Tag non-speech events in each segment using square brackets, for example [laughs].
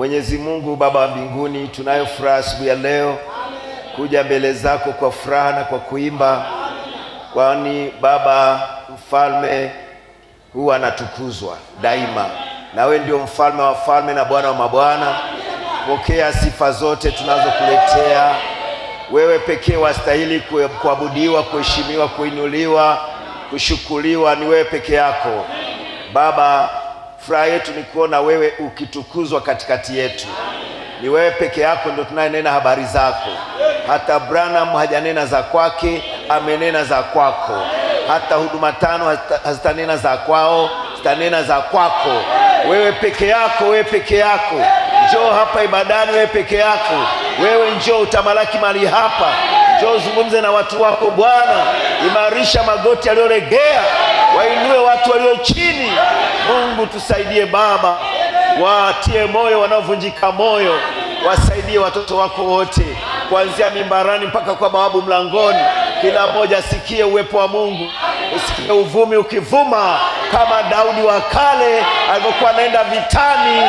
Mwenyezi Mungu Baba wa mbinguni, tunayo furaha asubuhi ya leo kuja mbele zako kwa furaha na kwa kuimba, kwani Baba mfalme huwa anatukuzwa daima, na wewe ndio mfalme wa falme na Bwana wa mabwana. Pokea sifa zote tunazokuletea wewe pekee, wastahili kuabudiwa, kuheshimiwa, kuinuliwa, kushukuliwa. Ni wewe peke yako Baba. Furaha yetu ni kuona wewe ukitukuzwa katikati yetu. Ni wewe peke yako ndio tunayenena habari zako. Hata Branham hajanena za kwake, amenena za kwako. Hata huduma tano hazitanena za kwao, zitanena za kwako. Wewe peke yako, wewe peke yako. Njoo hapa ibadani, wewe peke yako. Wewe njoo utamalaki mali hapa, njoo uzungumze na watu wako Bwana. Imarisha magoti yaliyolegea, wainue watu walio chini. Mungu tusaidie Baba, watie moyo wanaovunjika moyo, wasaidie watoto wako wote, kuanzia mimbarani mpaka kwa bawabu mlangoni. Kila mmoja asikie uwepo wa Mungu, usikie uvumi ukivuma kama Daudi wa kale alivyokuwa anaenda vitani,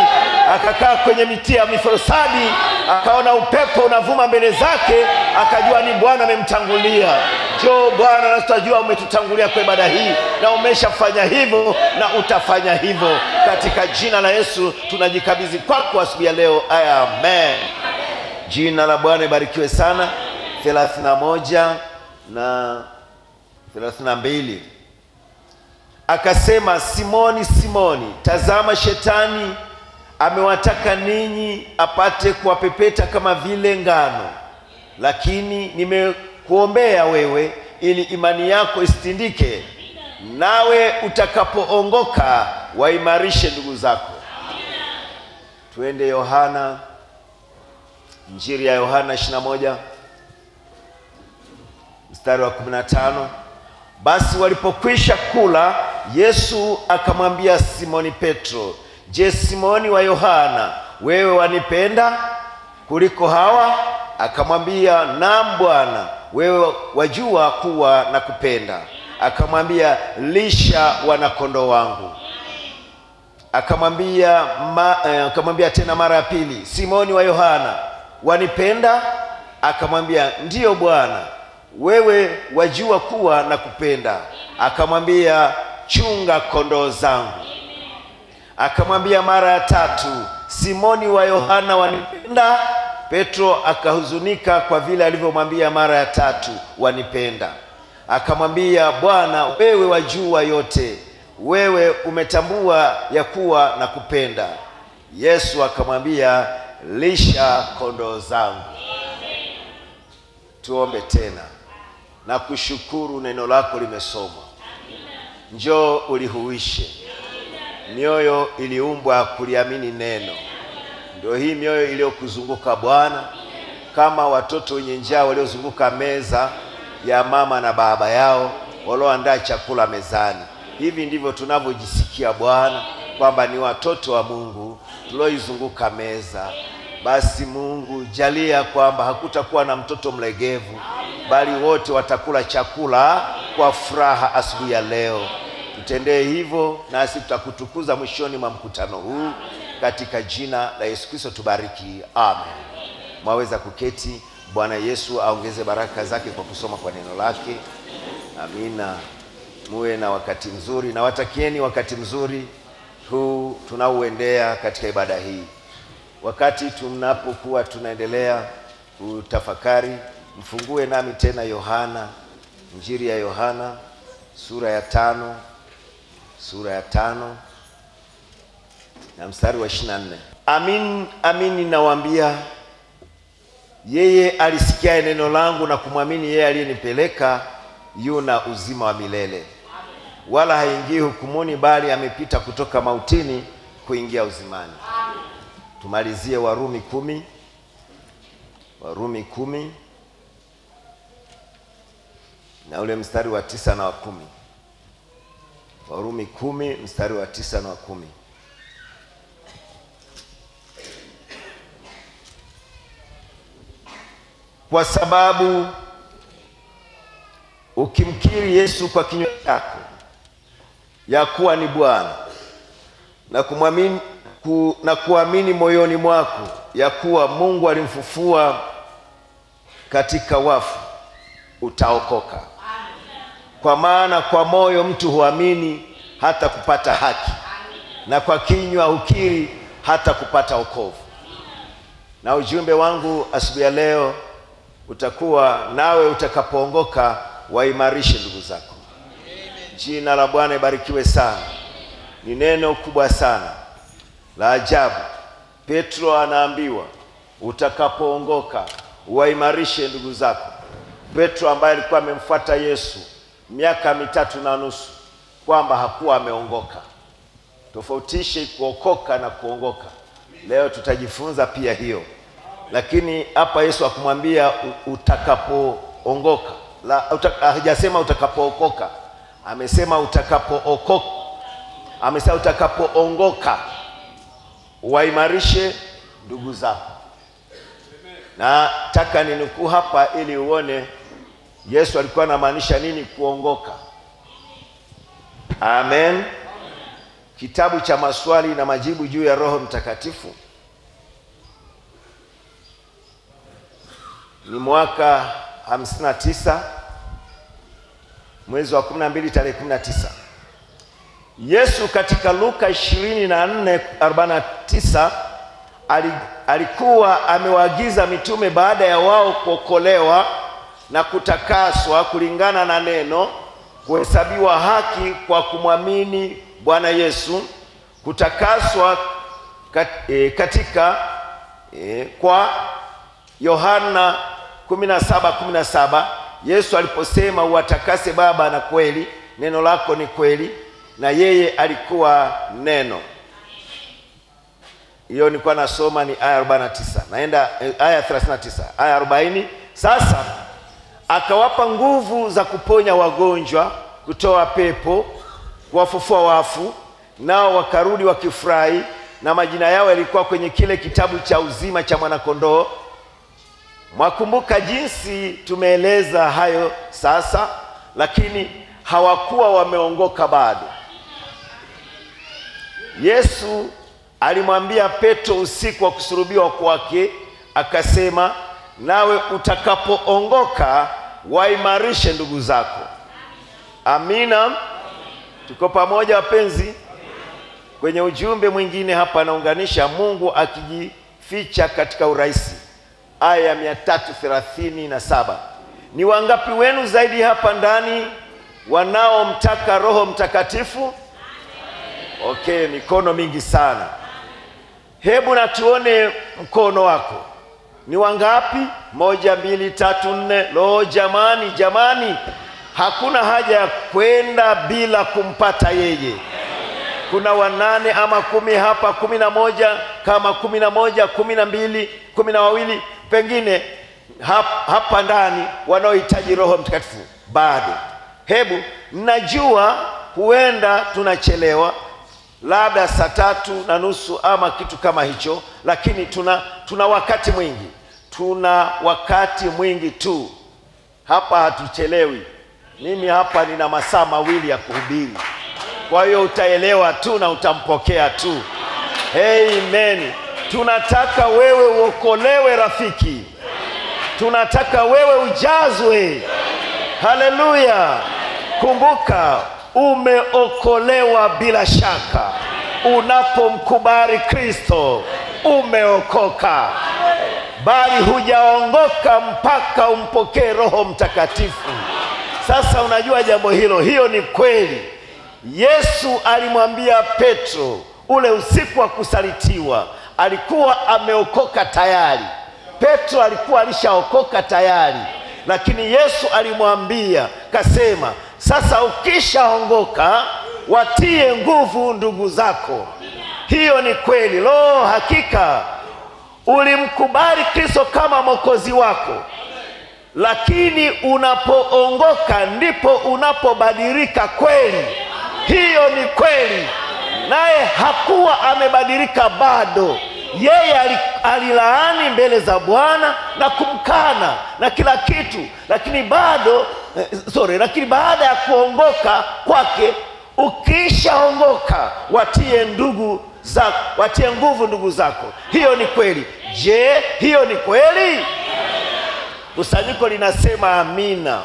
akakaa kwenye miti ya miforosadi, akaona upepo unavuma mbele zake, akajua ni Bwana amemtangulia. jo Bwana, na tutajua umetutangulia kwa ibada hii, na umeshafanya hivyo na utafanya hivyo. Katika jina la Yesu tunajikabidhi kwako asubuhi ya leo, amen. Jina la Bwana ibarikiwe sana. 31 na 32 akasema, Simoni, Simoni, tazama shetani amewataka ninyi apate kuwapepeta kama vile ngano, lakini nimekuombea wewe ili imani yako isitindike, nawe utakapoongoka waimarishe ndugu zako. Tuende Yohana, Injili ya Yohana 21 mstari wa 15. Basi walipokwisha kula, Yesu akamwambia Simoni Petro, Je, Simoni wa Yohana, wewe wanipenda kuliko hawa? Akamwambia, naam Bwana, wewe wajua kuwa nakupenda. Akamwambia, lisha wanakondoo wangu. Akamwambia eh, akamwambia tena mara ya pili, Simoni wa Yohana, wanipenda? Akamwambia, ndiyo Bwana, wewe wajua kuwa na kupenda. Akamwambia, chunga kondoo zangu. Akamwambia mara ya tatu, Simoni wa Yohana, wanipenda? Petro akahuzunika kwa vile alivyomwambia mara ya tatu, wanipenda. Akamwambia, Bwana, wewe wajua yote, wewe umetambua ya kuwa na kupenda. Yesu akamwambia, lisha kondoo zangu. Tuombe tena na kushukuru, neno lako limesomwa. Njoo ulihuishe mioyo iliumbwa kuliamini neno. Ndio hii mioyo iliyokuzunguka Bwana, kama watoto wenye njaa waliozunguka meza ya mama na baba yao walioandaa chakula mezani. Hivi ndivyo tunavyojisikia Bwana, kwamba ni watoto wa Mungu tulioizunguka meza. Basi Mungu, jalia kwamba hakutakuwa na mtoto mlegevu, bali wote watakula chakula kwa furaha asubuhi ya leo. Tutendee hivyo, nasi tutakutukuza mwishoni mwa mkutano huu, katika jina la Yesu Kristo tubariki, amen. Mwaweza kuketi. Bwana Yesu aongeze baraka zake kwa kusoma kwa neno lake. Amina. Muwe na wakati mzuri, na watakieni wakati mzuri huu tunaouendea katika ibada hii. Wakati tunapokuwa tunaendelea kutafakari, mfungue nami tena Yohana, Injili ya Yohana sura ya tano, sura ya tano na mstari wa 24. Amin, amin ninawaambia yeye alisikia neno langu na kumwamini yeye aliyenipeleka yuna uzima wa milele, wala haingii hukumuni, bali amepita kutoka mautini kuingia uzimani. Tumalizie Warumi kumi, Warumi kumi na ule mstari wa tisa na wa kumi. Warumi kumi mstari wa tisa na wa kumi. Kwa sababu ukimkiri Yesu kwa kinywa chako ya kuwa ni Bwana na kumwamini ku, na kuamini moyoni mwako ya kuwa Mungu alimfufua katika wafu, utaokoka. Kwa maana kwa moyo mtu huamini hata kupata haki, na kwa kinywa hukiri hata kupata wokovu. Na ujumbe wangu asubuhi ya leo utakuwa nawe, utakapoongoka waimarishe ndugu zako. Jina la Bwana ibarikiwe sana. Ni neno kubwa sana la ajabu. Petro anaambiwa utakapoongoka waimarishe ndugu zako. Petro ambaye alikuwa amemfuata Yesu miaka mitatu na nusu, kwamba hakuwa ameongoka. Tofautishe kuokoka na kuongoka. Leo tutajifunza pia hiyo, lakini hapa Yesu akumwambia utakapoongoka, hajasema utakapookoka, amesema utakapookoka, amesema utakapoongoka waimarishe ndugu zako. Na Nataka ninukuu hapa ili uone Yesu alikuwa anamaanisha nini kuongoka. Amen. Kitabu cha maswali na majibu juu ya Roho Mtakatifu ni mwaka 59 mwezi wa 12 tarehe 19. Yesu katika Luka 24:49 alikuwa amewaagiza mitume baada ya wao kuokolewa na kutakaswa kulingana na neno, kuhesabiwa haki kwa kumwamini Bwana Yesu, kutakaswa katika e, kwa Yohana 17:17 Yesu aliposema uwatakase Baba na kweli, neno lako ni kweli, na yeye alikuwa neno. Hiyo nilikuwa nasoma ni aya 49, naenda aya 39, aya 40. Sasa akawapa nguvu za kuponya wagonjwa, kutoa pepo, kuwafufua wafu, nao wakarudi wakifurahi, na majina yao yalikuwa kwenye kile kitabu cha uzima cha mwanakondoo. Mwakumbuka jinsi tumeeleza hayo sasa, lakini hawakuwa wameongoka bado. Yesu alimwambia Petro usiku wa kusulubiwa kwake, akasema, nawe utakapoongoka waimarishe ndugu zako. Amina, tuko pamoja wapenzi. Kwenye ujumbe mwingine hapa anaunganisha Mungu akijificha katika urahisi, aya ya mia tatu thelathini na saba. Ni wangapi wenu zaidi hapa ndani wanaomtaka Roho Mtakatifu? Okay, mikono mingi sana. Hebu na tuone mkono wako ni wangapi? Moja, mbili, tatu, nne. Lo, jamani, jamani, hakuna haja ya kwenda bila kumpata yeye. Kuna wanane ama kumi hapa, kumi na moja kama kumi na moja kumi na mbili kumi na wawili pengine hapa, hapa ndani wanaohitaji Roho Mtakatifu bado. Hebu najua huenda tunachelewa labda saa tatu na nusu ama kitu kama hicho, lakini tuna tuna wakati mwingi, tuna wakati mwingi tu hapa, hatuchelewi. Mimi hapa nina masaa mawili ya kuhubiri, kwa hiyo utaelewa tu na utampokea tu. Amen. Tunataka wewe uokolewe rafiki, tunataka wewe ujazwe. Haleluya! Kumbuka umeokolewa bila shaka. Unapomkubali Kristo umeokoka, bali hujaongoka mpaka umpokee Roho Mtakatifu. Sasa unajua jambo hilo, hiyo ni kweli. Yesu alimwambia Petro ule usiku wa kusalitiwa, alikuwa ameokoka tayari. Petro alikuwa alishaokoka tayari, lakini Yesu alimwambia kasema, sasa ukishaongoka watie nguvu ndugu zako. Hiyo ni kweli. Lo, hakika ulimkubali Kristo kama mwokozi wako, lakini unapoongoka ndipo unapobadilika kweli. Hiyo ni kweli. Naye hakuwa amebadilika bado. Yeye alilaani mbele za Bwana na kumkana na kila kitu, lakini bado eh, sorry, lakini baada ya kuongoka kwake, ukishaongoka watie ndugu zako watie nguvu ndugu zako. Hiyo ni kweli. Je hiyo ni kweli? Kusanyiko linasema amina.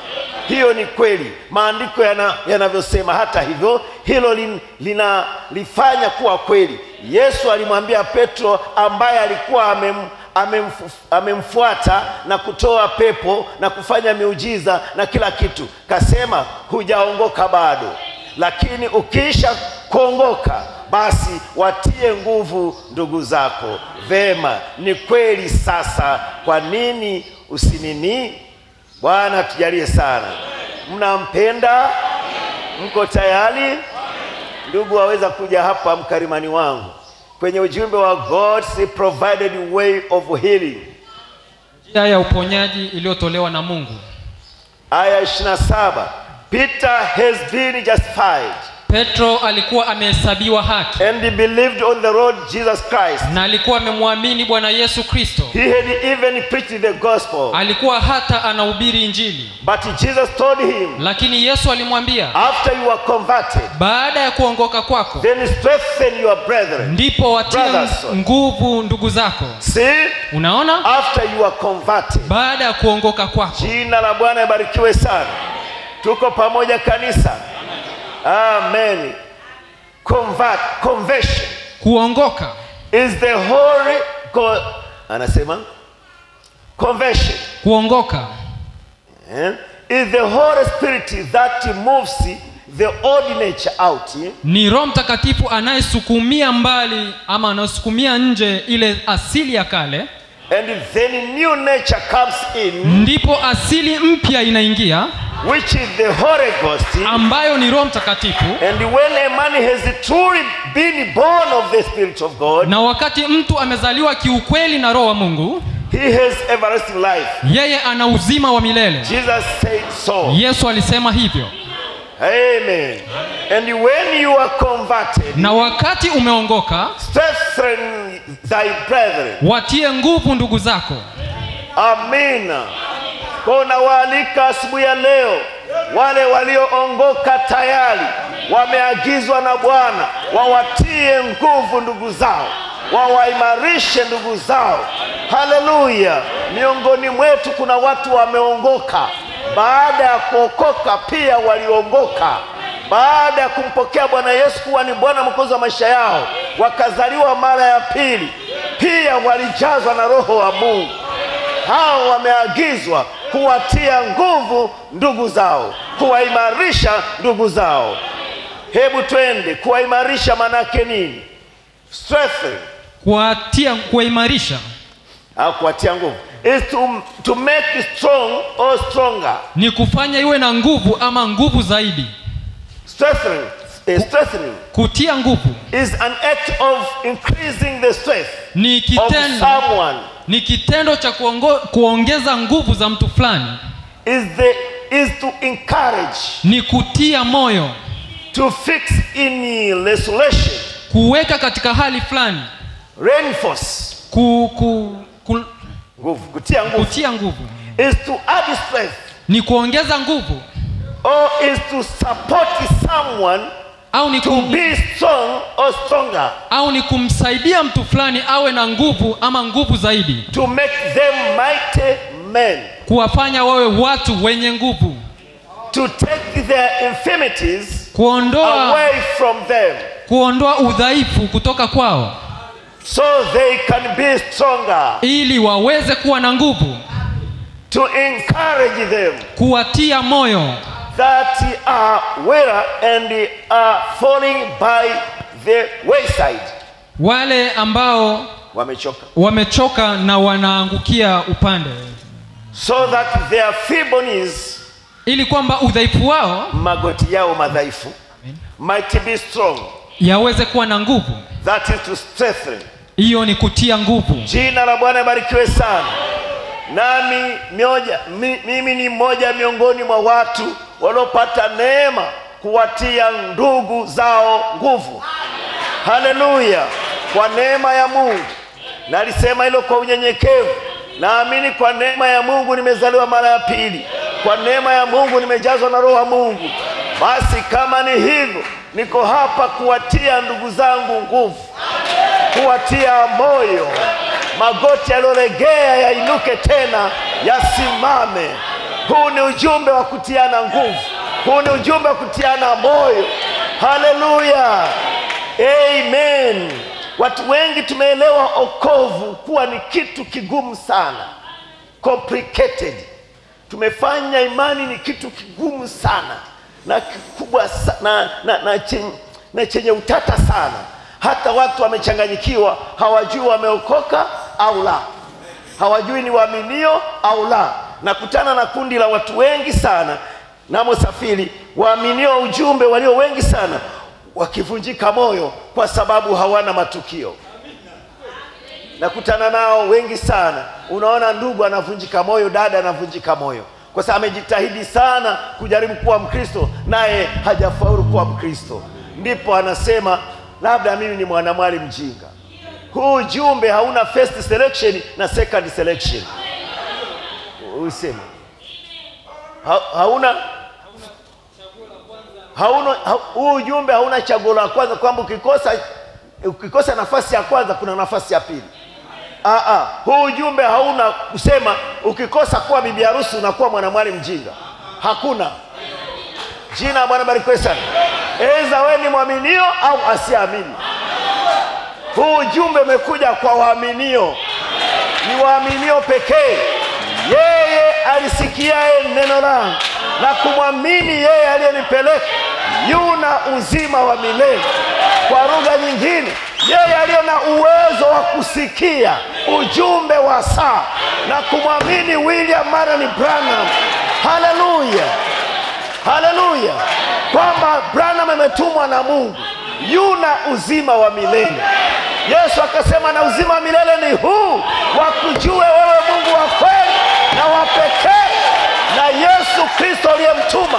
Hiyo ni kweli. Maandiko yanavyosema. yana- hata hivyo hilo lin- linalifanya kuwa kweli yesu alimwambia petro ambaye alikuwa amem, amemfu, amemfuata na kutoa pepo na kufanya miujiza na kila kitu kasema hujaongoka bado. Lakini ukiisha kuongoka basi watie nguvu ndugu zako. Vema ni kweli sasa. Kwa nini usinini? Bwana tujalie sana. Mnampenda? Mko tayari? Ndugu waweza kuja hapa mkarimani wangu kwenye ujumbe wa god's provided way of healing. Njia ya uponyaji iliyotolewa na mungu. Aya 27 peter has been justified petro alikuwa amehesabiwa haki and he believed on the lord jesus christ. na alikuwa amemwamini bwana yesu kristo. He had even preached the gospel. Alikuwa hata anahubiri injili. But jesus told him lakini yesu alimwambia after you are converted baada ya kuongoka kwako then strengthen your brethren ndipo watie nguvu ndugu zako. See? Unaona? After you are converted. Baada ya kuongoka kwako. Jina la bwana ibarikiwe sana. Tuko pamoja kanisa amen Convert, conversion kuongoka is the holy God. anasema conversion kuongoka Yeah. is the holy spirit that moves the old nature out yeah. ni roho mtakatifu anayesukumia mbali ama anayesukumia nje ile asili ya kale and then new nature comes in ndipo asili mpya inaingia which is the holy ghost. ambayo ni roho mtakatifu. And when a man has truly been born of the spirit of god na wakati mtu amezaliwa kiukweli na roho wa mungu he has everlasting life. yeye ana uzima wa milele. Jesus said so. Yesu alisema hivyo amen. And when you are converted na wakati umeongoka strengthen thy brethren. watie nguvu ndugu zako. Amina. Kwa nawaalika asubuhi ya leo wale walioongoka tayari wameagizwa na bwana wawatie nguvu ndugu zao wawaimarishe ndugu zao. Haleluya! Miongoni mwetu kuna watu wameongoka. Baada ya kuokoka pia waliongoka baada ya kumpokea bwana yesu kuwa ni bwana mwokozi wa maisha yao wakazaliwa mara ya pili. Pia walijazwa na roho wa mungu. Hao wameagizwa kuwatia nguvu ndugu zao. Kuwaimarisha ndugu zao. Hebu twende kuwaimarisha manake nini? Strengthen kuwatia kuwaimarisha. Au kuwatia nguvu. Is to, to make strong or stronger. Ni kufanya iwe na nguvu ama nguvu zaidi. Strengthening, eh, strengthening kutia nguvu. Is an act of increasing the strength ni of kitendo. someone ni kitendo cha kuongo, kuongeza nguvu za mtu fulani. Is the is to encourage ni kutia moyo. to fix in resolution kuweka katika hali fulani. Reinforce. Ku, ku, ku, nguvu kutia nguvu. kutia nguvu. Is to add strength. Ni kuongeza nguvu. Or is to support someone au ni, to kum, be strong or stronger. au ni kumsaidia mtu fulani awe na nguvu ama nguvu zaidi. To make them mighty men. Kuwafanya wawe watu wenye nguvu. To take their infirmities kuondoa away from them. kuondoa udhaifu kutoka kwao. So they can be stronger. Ili waweze kuwa na nguvu. To encourage them. Kuwatia moyo that are weary and are falling by the wayside. Wale ambao wamechoka. wamechoka na wanaangukia upande. So that their feebleness ili kwamba udhaifu wao magoti yao madhaifu might be strong. yaweze kuwa na nguvu. That is to strengthen. Hiyo ni kutia nguvu. Jina la bwana barikiwe sana nami mioja, mi, mimi ni mmoja miongoni mwa watu waliopata neema kuwatia ndugu zao nguvu. Haleluya! Kwa neema ya mungu. Nalisema hilo kwa unyenyekevu. Naamini kwa neema ya mungu nimezaliwa mara ya pili. Kwa neema ya mungu nimejazwa na roho wa mungu. Basi kama ni hivyo niko hapa kuwatia ndugu zangu nguvu. Kuwatia moyo, magoti yaliyolegea yainuke tena, yasimame. Huu ni ujumbe wa kutiana nguvu, huu ni ujumbe wa kutiana moyo. Haleluya, amen. Watu wengi tumeelewa okovu kuwa ni kitu kigumu sana, complicated. Tumefanya imani ni kitu kigumu sana na kikubwa na, na, na, na chenye utata sana, hata watu wamechanganyikiwa, hawajui wameokoka au la, hawajui ni waaminio au la. Nakutana na kundi la watu wengi sana namo safiri, waaminio ujumbe walio wengi sana, wakivunjika moyo kwa sababu hawana matukio nakutana nao wengi sana. Unaona ndugu anavunjika moyo, dada anavunjika moyo kwa sababu amejitahidi sana kujaribu kuwa Mkristo, naye hajafaulu kuwa Mkristo. Ndipo anasema labda mimi ni mwanamwali mjinga. Huu ujumbe hauna first selection na second selection. Useme ha, hauna hauna ha, huu ujumbe hauna chaguo la kwanza kwamba ukikosa ukikosa nafasi ya kwanza kuna nafasi ya pili. Ah, huu ujumbe hauna kusema ukikosa kuwa bibi harusi unakuwa mwanamwali mjinga. Hakuna. Jina la Bwana barikiwe sana. Eza wewe ni mwaminio au asiamini. Huu ujumbe umekuja kwa waaminio, ni waaminio pekee. Yeye alisikiaye neno langu na kumwamini yeye aliyenipeleka yuna uzima wa milele. Kwa lugha nyingine, yeye aliye na uwezo wa kusikia ujumbe wa saa na kumwamini William Marani Branham. Haleluya, haleluya, kwamba Branham ametumwa na Mungu, yuna uzima wa milele. Yesu akasema, na uzima wa milele ni huu, wakujue wewe Mungu wa kweli na wa pekee na Yesu Kristo aliyemtuma.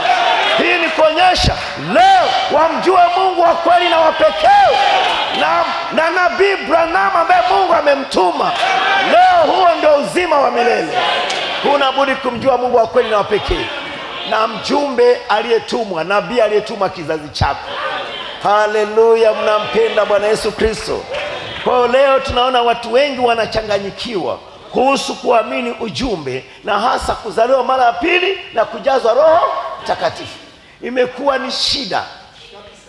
Hii ni kuonyesha leo wamjue Mungu wa kweli na wa pekee na, na nabii Branham ambaye Mungu amemtuma. Leo huo ndio uzima wa milele. Huna budi kumjua Mungu wa kweli na wa pekee na mjumbe aliyetumwa, nabii aliyetumwa kizazi chako. Haleluya, mnampenda Bwana Yesu Kristo. Kwa hiyo leo tunaona watu wengi wanachanganyikiwa kuhusu kuamini ujumbe na hasa kuzaliwa mara ya pili na kujazwa Roho Mtakatifu. Imekuwa ni shida,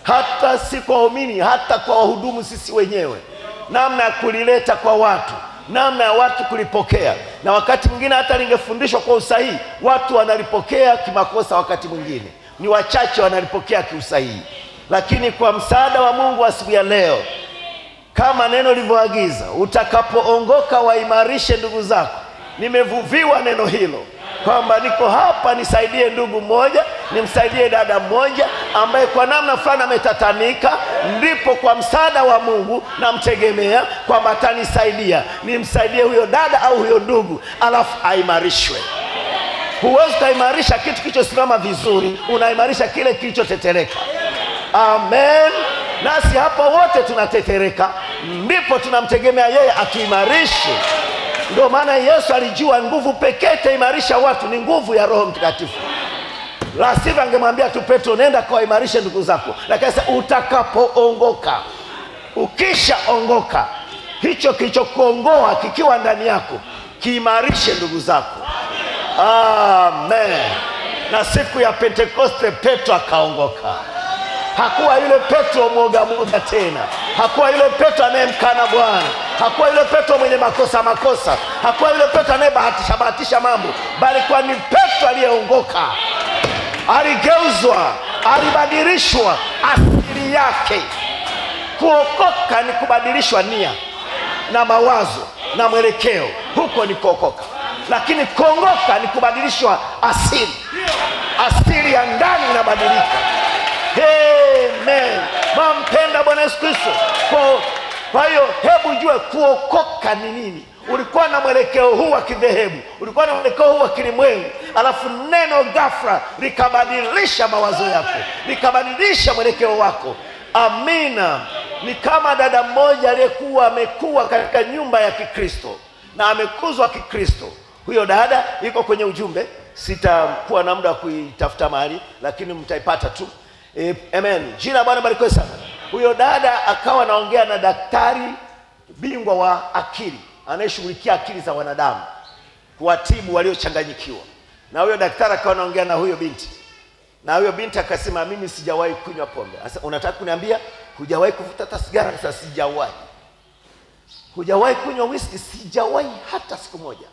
hata si kwa waumini, hata kwa wahudumu sisi wenyewe, namna ya kulileta kwa watu, namna ya watu kulipokea. Na wakati mwingine hata lingefundishwa kwa usahihi, watu wanalipokea kimakosa, wakati mwingine ni wachache wanalipokea kiusahihi. Lakini kwa msaada wa Mungu asubuhi ya leo kama neno lilivyoagiza, utakapoongoka waimarishe ndugu zako. Nimevuviwa neno hilo kwamba niko hapa nisaidie ndugu mmoja, nimsaidie dada mmoja ambaye kwa namna fulani ametatanika, ndipo kwa msaada wa Mungu namtegemea kwamba atanisaidia, nimsaidie huyo dada au huyo ndugu, alafu aimarishwe. Huwezi ukaimarisha kitu kilichosimama vizuri, unaimarisha kile kilichotetereka. Amen. Nasi hapa wote tunatetereka, ndipo tunamtegemea yeye atuimarishe. Ndio maana Yesu alijua nguvu pekee itaimarisha watu ni nguvu ya Roho Mtakatifu. La sivyo angemwambia tu Petro, nenda kawaimarishe ndugu zako, lakini sasa utakapoongoka, ukishaongoka, hicho kilichokuongoa kikiwa ndani yako kiimarishe ndugu zako. Amen. Na siku ya Pentekoste Petro akaongoka. Hakuwa yule Petro mwoga mwoga tena, hakuwa yule Petro anayemkana Bwana, hakuwa yule Petro mwenye makosa makosa, hakuwa yule Petro anayebahatisha bahatisha mambo, bali kwa ni Petro aliyeongoka, aligeuzwa, alibadilishwa asili yake. Kuokoka ni kubadilishwa nia na mawazo na mwelekeo, huko ni kuokoka. Lakini kuongoka ni kubadilishwa asili, asili ya ndani inabadilika. Amen. Mampenda Bwana Yesu Kristo. Kwa- hiyo hebu jue kuokoka ni nini. Ulikuwa na mwelekeo huu wa kidhehebu, ulikuwa na mwelekeo huu wa kilimwengu, alafu neno ghafla likabadilisha mawazo yako, likabadilisha mwelekeo wako. Amina. Ni kama dada mmoja aliyekuwa amekuwa katika nyumba ya Kikristo na amekuzwa Kikristo. Huyo dada iko kwenye ujumbe, sitakuwa na muda wa kuitafuta mahali, lakini mtaipata tu. E, amen. Jina Bwana barikiwe sana. Huyo dada akawa anaongea na daktari bingwa wa akili anayeshughulikia akili za wanadamu kuwatibu waliochanganyikiwa. Na huyo daktari akawa anaongea na huyo binti. Na huyo binti akasema mimi sijawahi kunywa pombe. Sasa unataka kuniambia hujawahi kuvuta hata sigara? Sasa sijawahi. Hujawahi kunywa whisky sijawahi hata siku moja.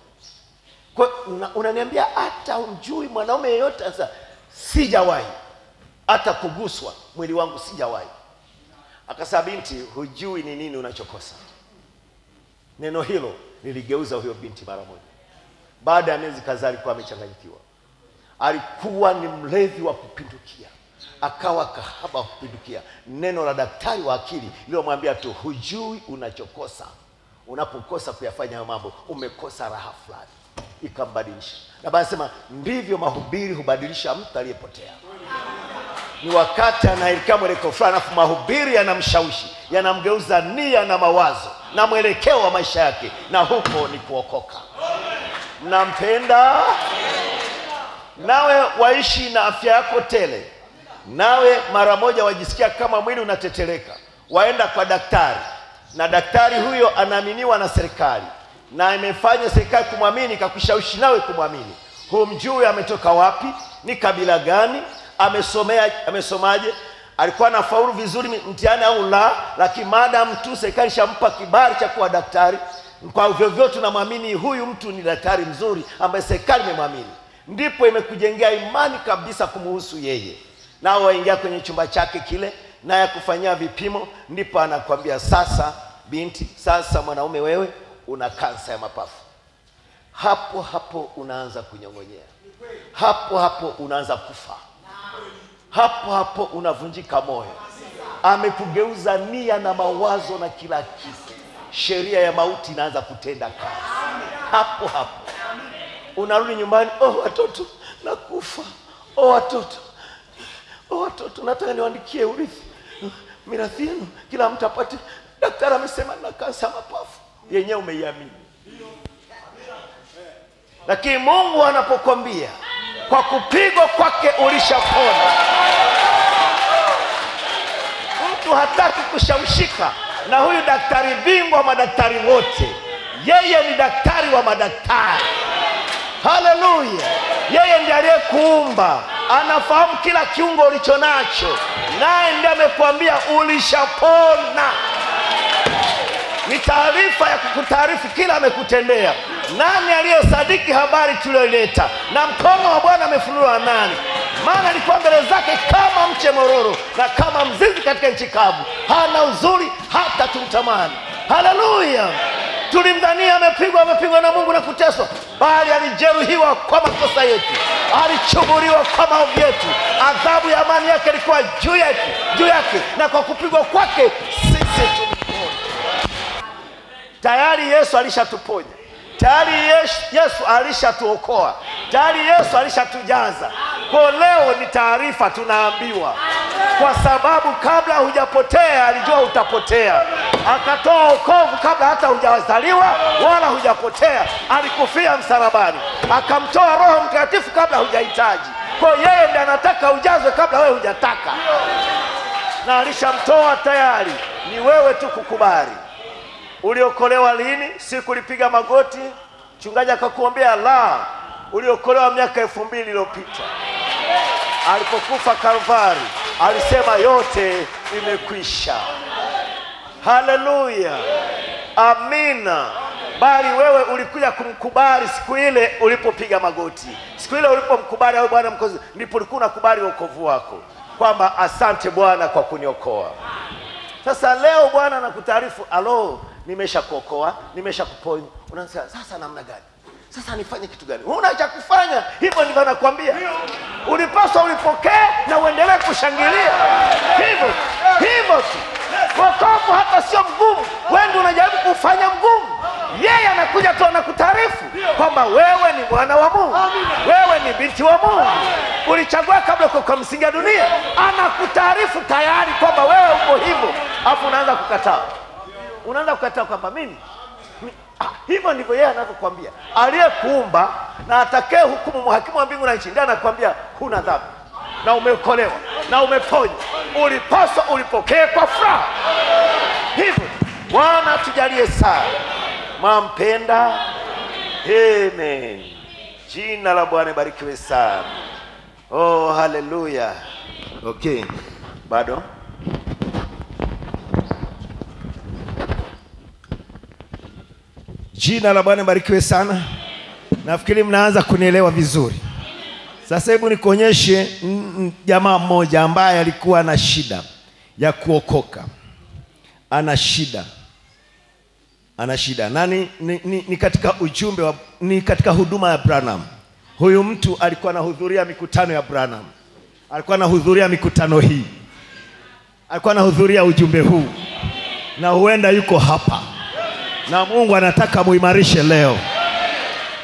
Kwa unaniambia una, hata umjui mwanaume yeyote? Sasa sijawahi hata kuguswa mwili wangu sijawahi. Akasema binti hujui ni nini unachokosa. Neno hilo liligeuza huyo binti mara moja. Baada ya miezi kadhaa alikuwa amechanganyikiwa. Alikuwa ni mlevi wa kupindukia. Akawa kahaba wa kupindukia. Neno la daktari wa akili lilomwambia tu hujui unachokosa. Unapokosa kuyafanya hayo mambo umekosa raha fulani. Ikambadilisha. Na sema ndivyo mahubiri hubadilisha mtu aliyepotea ni wakati anaelekea mwelekeo fulani alafu mahubiri yanamshawishi yanamgeuza nia na mawazo na mwelekeo wa maisha yake na huko ni kuokoka. Nampenda. Nawe waishi na afya yako tele. Nawe mara moja wajisikia kama mwili unateteleka waenda kwa daktari. Na daktari huyo anaaminiwa na serikali. Na imefanya serikali kumwamini kakushawishi nawe kumwamini. Humjui ametoka wapi ni kabila gani amesomea amesomaje? Alikuwa anafaulu vizuri mtihani au la lakini maadamu tu serikali shampa kibari cha kuwa daktari kwa vyovyote tunamwamini huyu mtu ni daktari mzuri ambaye serikali imemwamini. Ndipo imekujengea imani kabisa kumuhusu yeye. Nao waingia kwenye chumba chake kile naye akufanyia vipimo ndipo anakwambia sasa binti sasa mwanaume wewe una kansa ya mapafu. Hapo hapo unaanza kunyong'onyea. Hapo hapo unaanza kufa hapo hapo unavunjika moyo. Amekugeuza nia na mawazo na kila kitu. Sheria ya mauti inaanza kutenda kazi. Hapo hapo. Unarudi nyumbani oh watoto nakufa. Oh watoto. Oh watoto nataka niwaandikie urithi. Mirathi yenu kila mtu apate. Daktari amesema na kansa mapafu. Yenyewe umeiamini. Lakini mungu anapokwambia kwa kupigwa kwake ulishapona. Mtu hataki kushamshika. Na huyu daktari bingwa wa madaktari wote. Yeye ni daktari wa madaktari. Haleluya yeye ndiye aliyekuumba. Anafahamu kila kiungo ulicho nacho naye ndiye amekuambia ulishapona ni taarifa ya kukutaarifu kila amekutendea. Nani aliyesadiki habari tuliyoleta na mkono wa bwana amefunuliwa nani? Maana alikuwa mbele zake kama mche mororo na kama mzizi katika nchi kavu. Hana uzuri hata tumtamani. Haleluya! Tulimdhania amepigwa amepigwa na mungu na kuteswa. Bali alijeruhiwa kwa makosa yetu. Alichubuliwa kwa maovu yetu. Adhabu ya amani yake ilikuwa juu yetu juu yake. Na kwa kupigwa kwake sisi tayari yesu alishatuponya tayari yesu, alishatuokoa tayari yesu alishatujaza kwa leo ni taarifa tunaambiwa. Kwa sababu kabla hujapotea alijua utapotea. Akatoa okovu kabla hata hujazaliwa wala hujapotea. Alikufia msalabani. Akamtoa roho mtakatifu kabla hujahitaji kwa yeye ndi anataka ujazwe kabla wewe hujataka. Na alishamtoa tayari. Ni wewe tu kukubali uliokolewa lini? Siku ulipiga magoti? Mchungaji akakuombea la uliokolewa miaka elfu mbili iliyopita. Alipokufa kalvari alisema yote imekwisha. Haleluya. Amina. Bali wewe ulikuja kumkubali siku ile ulipopiga magoti. Siku ile ulipomkubali awe bwana mkozi ndipo ulikuwa unakubali wokovu wako. Kwamba asante bwana kwa kuniokoa. Sasa leo bwana nakutaarifu alo nimesha kuokoa nimesha kuponya unasema sasa namna gani? Sasa nifanye kitu gani? Una cha kufanya. Hivyo ndivyo nakwambia. ulipaswa ulipokee na uendelee kushangilia. Hivyo hivyo tu. Wokovu hata sio mgumu. Wendi unajaribu kufanya mgumu. Yeye anakuja tu anakutaarifu kwamba wewe ni mwana wa mungu. Wewe ni binti wa mungu. Ulichagua kabla kwa msingi ya dunia. Anakutaarifu tayari kwamba wewe uko hivyo. Alafu unaanza kukataa unaanza kukataa kwamba mimi ah, hivyo ndivyo yeye anavyokwambia aliyekuumba na atakee hukumu mhakimu wa mbingu na nchi ndiye anakwambia huna dhambi na umeokolewa na umeponywa ulipaswa ulipokee kwa furaha hivyo Bwana tujalie sana. Mwampenda? Amen. Jina la Bwana ibarikiwe sana. Oh, haleluya. Okay, bado Jina la Bwana barikiwe sana. Nafikiri mnaanza kunielewa vizuri. Sasa hebu nikuonyeshe jamaa mmoja ambaye alikuwa na shida ya kuokoka. Ana shida, ana shida na ni, ni, ni, ni katika ujumbe wa, ni katika huduma ya Branham. Huyu mtu alikuwa anahudhuria mikutano ya Branham, alikuwa anahudhuria mikutano hii, alikuwa anahudhuria ujumbe huu, na huenda yuko hapa na Mungu anataka muimarishe leo.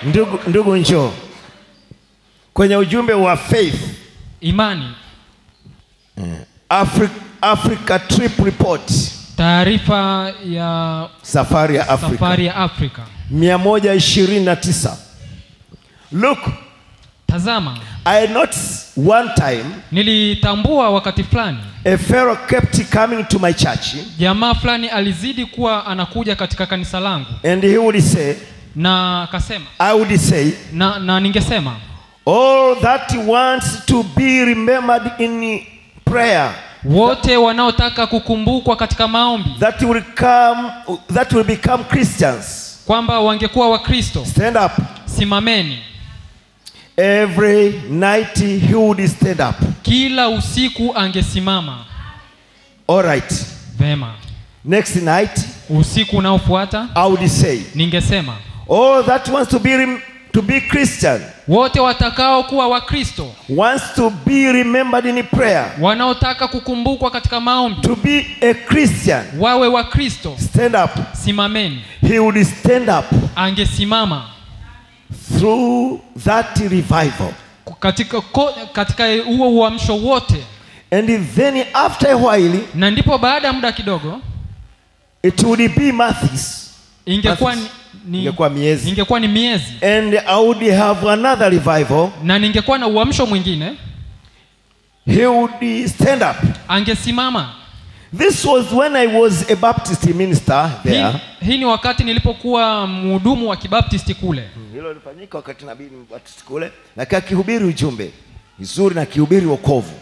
Ndugu, ndugu njoo kwenye ujumbe wa faith imani. Afri Africa trip report, taarifa ya safari ya Afrika safari ya afrika 129. Look, tazama I noticed one time nilitambua wakati fulani a fellow kept coming to my church jamaa fulani alizidi kuwa anakuja katika kanisa langu and he would say, na akasema I would say, na, na ningesema all that wants to be remembered in prayer wote wanaotaka kukumbukwa katika maombi that will come that will become Christians. kwamba wangekuwa wakristo Stand up. simameni Every night he would stand up. kila usiku angesimama All right. vema Next night usiku unaofuata I would say, ningesema all that wants to be to be Christian wote watakao kuwa wakristo wants to be remembered in prayer. wanaotaka kukumbukwa katika maombi To be a Christian, wawe wakristo stand up. simameni He would stand up angesimama through that revival. katika katika huo uamsho wote And then after a while, na ndipo baada ya muda kidogo it would be Mathis, ingekuwa ni, Ingekuwa miezi. ingekuwa ni miezi And I would have another revival. na ningekuwa na uamsho mwingine He would stand up. angesimama This was when I was a Baptist minister hii, there. hii ni wakati nilipokuwa mhudumu wa kibaptisti kule Hilo lilifanyika wakati nabii Baptist kule, na akihubiri ujumbe nzuri na akihubiri wokovu.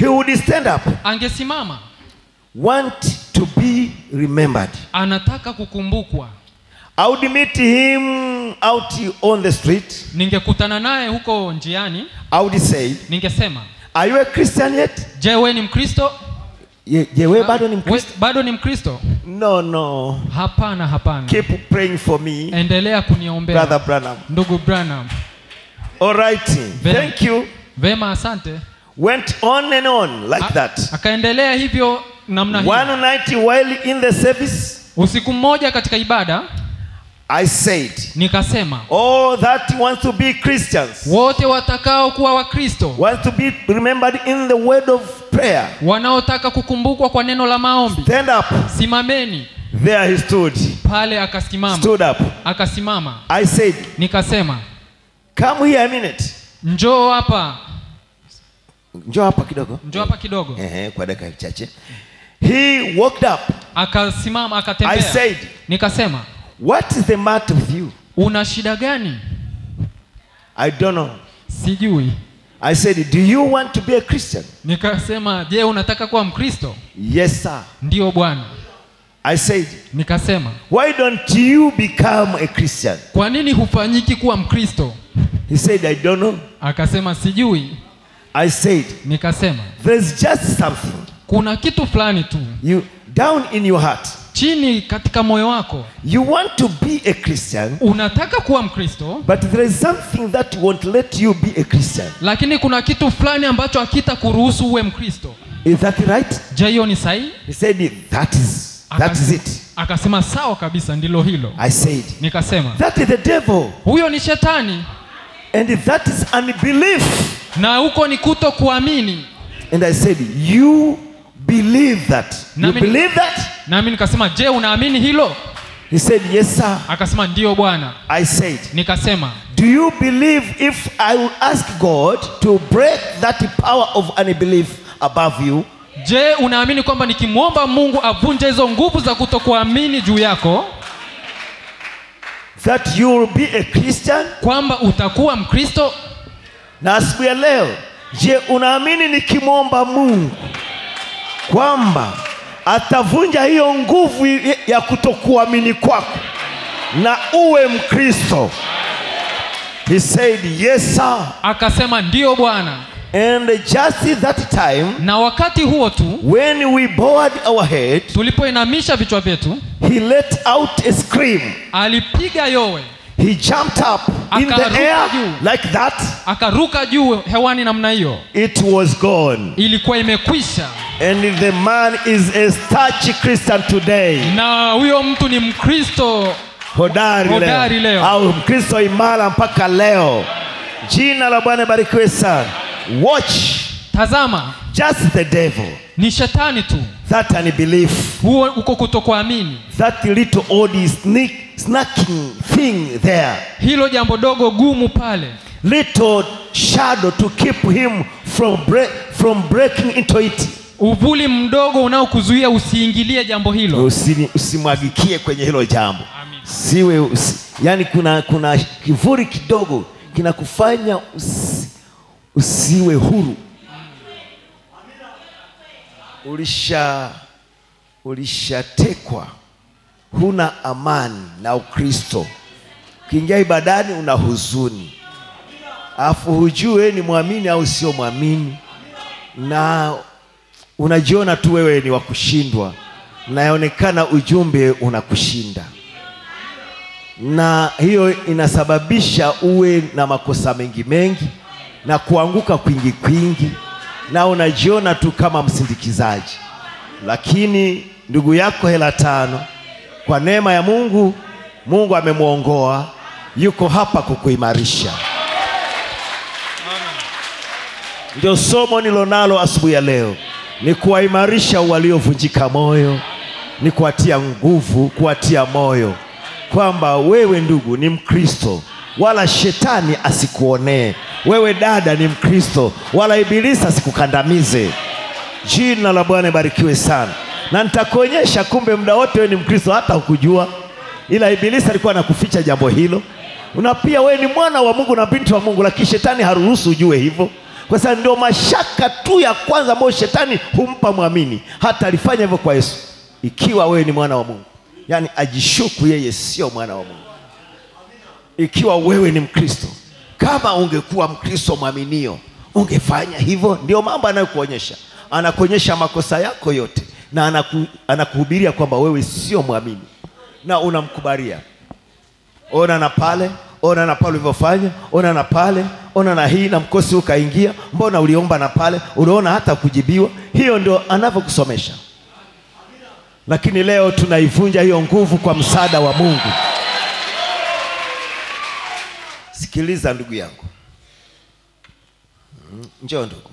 He would stand up, angesimama want to be remembered. anataka kukumbukwa I would meet him out on the street. ningekutana naye huko njiani I would say, ningesema are you a Christian yet? je wewe ni mkristo Je, je wewe bado ni Mkristo? bado ni mkristo No, no. hapana hapana Keep praying for me, endelea kuniombea Brother Branham. ndugu branham All right. Thank you. vema asante Went on and on like A- that. akaendelea hivyo namna hiyo One night while in the service, usiku mmoja katika ibada I said, nikasema All that wants to be Christians, wote watakao kuwa wakristo wants to be remembered in the word of prayer. wanaotaka kukumbukwa kwa neno la maombi Stand up. simameni There he stood. pale akasimama Stood up. akasimama I said, nikasema Come here a minute. njoo hapa Njoo hapa kidogo. njoo hapa kidogo Ehe, kwa dakika chache. He walked up. akasimama akatembea. I said, nikasema What is the matter with you? una shida gani I don't know. sijui I said, Do you want to be a Christian? nikasema je unataka kuwa mkristo Yes, sir. Ndio bwana I said, nikasema Why don't you become a Christian? kwa nini hufanyiki kuwa mkristo He said, I don't know. akasema sijui I said, nikasema There's just something. kuna kitu fulani tu You down in your heart. Chini katika moyo wako You want to be a Christian, unataka kuwa mkristo but there is something that won't let you be a Christian. lakini kuna kitu fulani ambacho hakita kuruhusu uwe mkristo Is that right? je hiyo ni sahihi He said, That is that is it. akasema sawa kabisa ndilo hilo I said, nikasema That is the devil. huyo ni shetani And that is unbelief. na huko ni kuto kuamini And I said, You believe that. You believe that? Nami nikasema je unaamini hilo He said, Yes, sir. akasema ndiyo bwana I said, nikasema Do you believe if I will ask God to break that power of unbelief above you? je unaamini kwamba nikimwomba mungu avunje hizo nguvu za kutokuamini juu yako that you will be a Christian? kwamba utakuwa mkristo Na asubuhi ya leo, je, unaamini nikimwomba Mungu kwamba atavunja hiyo nguvu ya kutokuamini kwako na uwe Mkristo? He said, Yes, sir. akasema ndiyo bwana And just that time, na wakati huo tu when we bowed our head, tulipoinamisha vichwa vyetu he let out a scream. alipiga yowe He jumped up in the Akaruka air juu. like that. akaruka juu hewani namna hiyo It was gone. ilikuwa imekwisha And the man is a starchy Christian today. na huyo mtu ni mkristo Hodari, Hodari leo. leo. Au Mkristo imara mpaka leo. Jina la Bwana barikiwe sana. Watch tazama just the devil. ni shetani tu That unbelief. huo uko kutokuamini That little odd sneak, snacking thing there. hilo jambo dogo gumu pale Little shadow to keep him from, break, from breaking into it. uvuli mdogo unaokuzuia usiingilie jambo hilo Usini- usimwagikie kwenye hilo jambo Amin. siwe usi, yani kuna kuna kivuli kidogo kinakufanya usi, usiwe huru ulisha ulishatekwa. Huna amani na ukristo. Ukiingia ibadani una huzuni. Alafu hujue ni mwamini au sio mwamini. Na unajiona tu wewe ni wa kushindwa. Naonekana ujumbe unakushinda. Na hiyo inasababisha uwe na makosa mengi mengi na kuanguka kwingi kwingi na unajiona tu kama msindikizaji. Lakini ndugu yako hela tano kwa neema ya mungu mungu amemwongoa yuko hapa kukuimarisha. Ndio somo nilonalo asubuhi ya leo ni kuwaimarisha waliovunjika moyo ni kuwatia nguvu kuwatia moyo kwamba wewe ndugu ni mkristo wala shetani asikuonee. Wewe dada ni mkristo wala ibilisi asikukandamize. Jina la bwana ibarikiwe sana. Na nitakuonyesha kumbe muda wote wewe ni mkristo hata hukujua. Ila ibilisi alikuwa anakuficha jambo hilo. Na pia wewe ni mwana wa mungu na binti wa mungu lakini shetani haruhusu ujue hivyo. Kwa sababu ndio mashaka tu ya kwanza ambayo shetani humpa mwamini. Hata alifanya hivyo kwa yesu ikiwa wewe ni mwana wa mungu. Yaani ajishuku yeye sio mwana wa mungu ikiwa wewe ni mkristo. Kama ungekuwa mkristo mwaminio ungefanya hivyo. Ndio mambo anayokuonyesha. Anakuonyesha makosa yako yote na anaku, anakuhubiria kwamba wewe sio mwamini. Na unamkubalia. Ona na pale ona na pale ulivyofanya ona na pale ona na hii na mkosi ukaingia. Mbona uliomba na pale? Uliona hata kujibiwa. Hiyo ndio anavyokusomesha. Lakini leo tunaivunja hiyo nguvu kwa msaada wa mungu sikiliza ndugu yangu. Mm, njoo ndugu.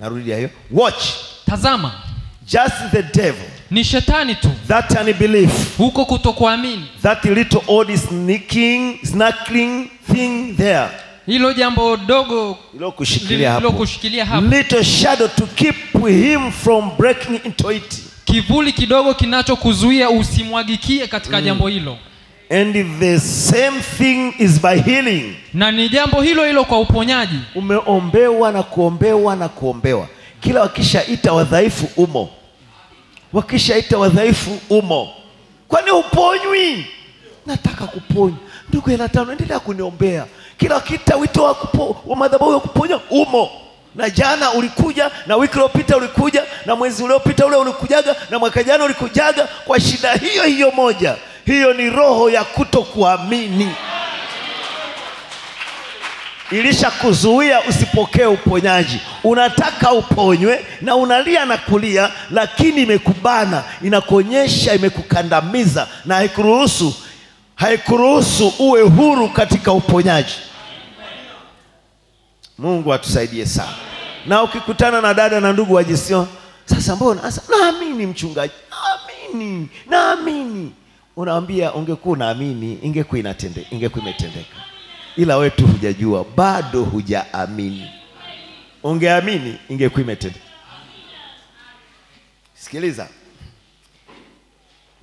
Narudia hiyo watch. Tazama. Just the devil. Ni shetani tu. That unbelief. Huko kutokuamini. That little odd sneaking snuckling thing there. Hilo jambo dogo ilokushikilia hapo. lilokushikilia hapo. Little shadow to keep him from breaking into it. Kivuli kidogo kinachokuzuia usimwagikie katika jambo hilo and the same thing is by healing na ni jambo hilo hilo kwa uponyaji. umeombewa na kuombewa na kuombewa. Kila wakishaita wadhaifu umo. Wakishaita wadhaifu umo. Kwani uponywi? Nataka kuponywa ndugu ya tano endelea kuniombea. Kila wakita wito wa, kupo, wa madhabahu ya kuponya umo. Na jana ulikuja na wiki iliyopita ulikuja na mwezi uliopita ule ulikujaga na mwaka jana ulikujaga kwa shida hiyo hiyo moja hiyo ni roho ya kutokuamini. Ilishakuzuia usipokee uponyaji. Unataka uponywe na unalia na kulia lakini imekubana inakuonyesha imekukandamiza na haikuruhusu haikuruhusu uwe huru katika uponyaji. Mungu atusaidie sana. Na ukikutana na dada na ndugu wajisio sasa mbona? Sasa naamini mchungaji naamini naamini unawambia ungekuwa unaamini ingekuwa inatende ingekuwa imetendeka. Ila wewe tu hujajua bado hujaamini. Ungeamini ingekuwa imetendeka. Sikiliza.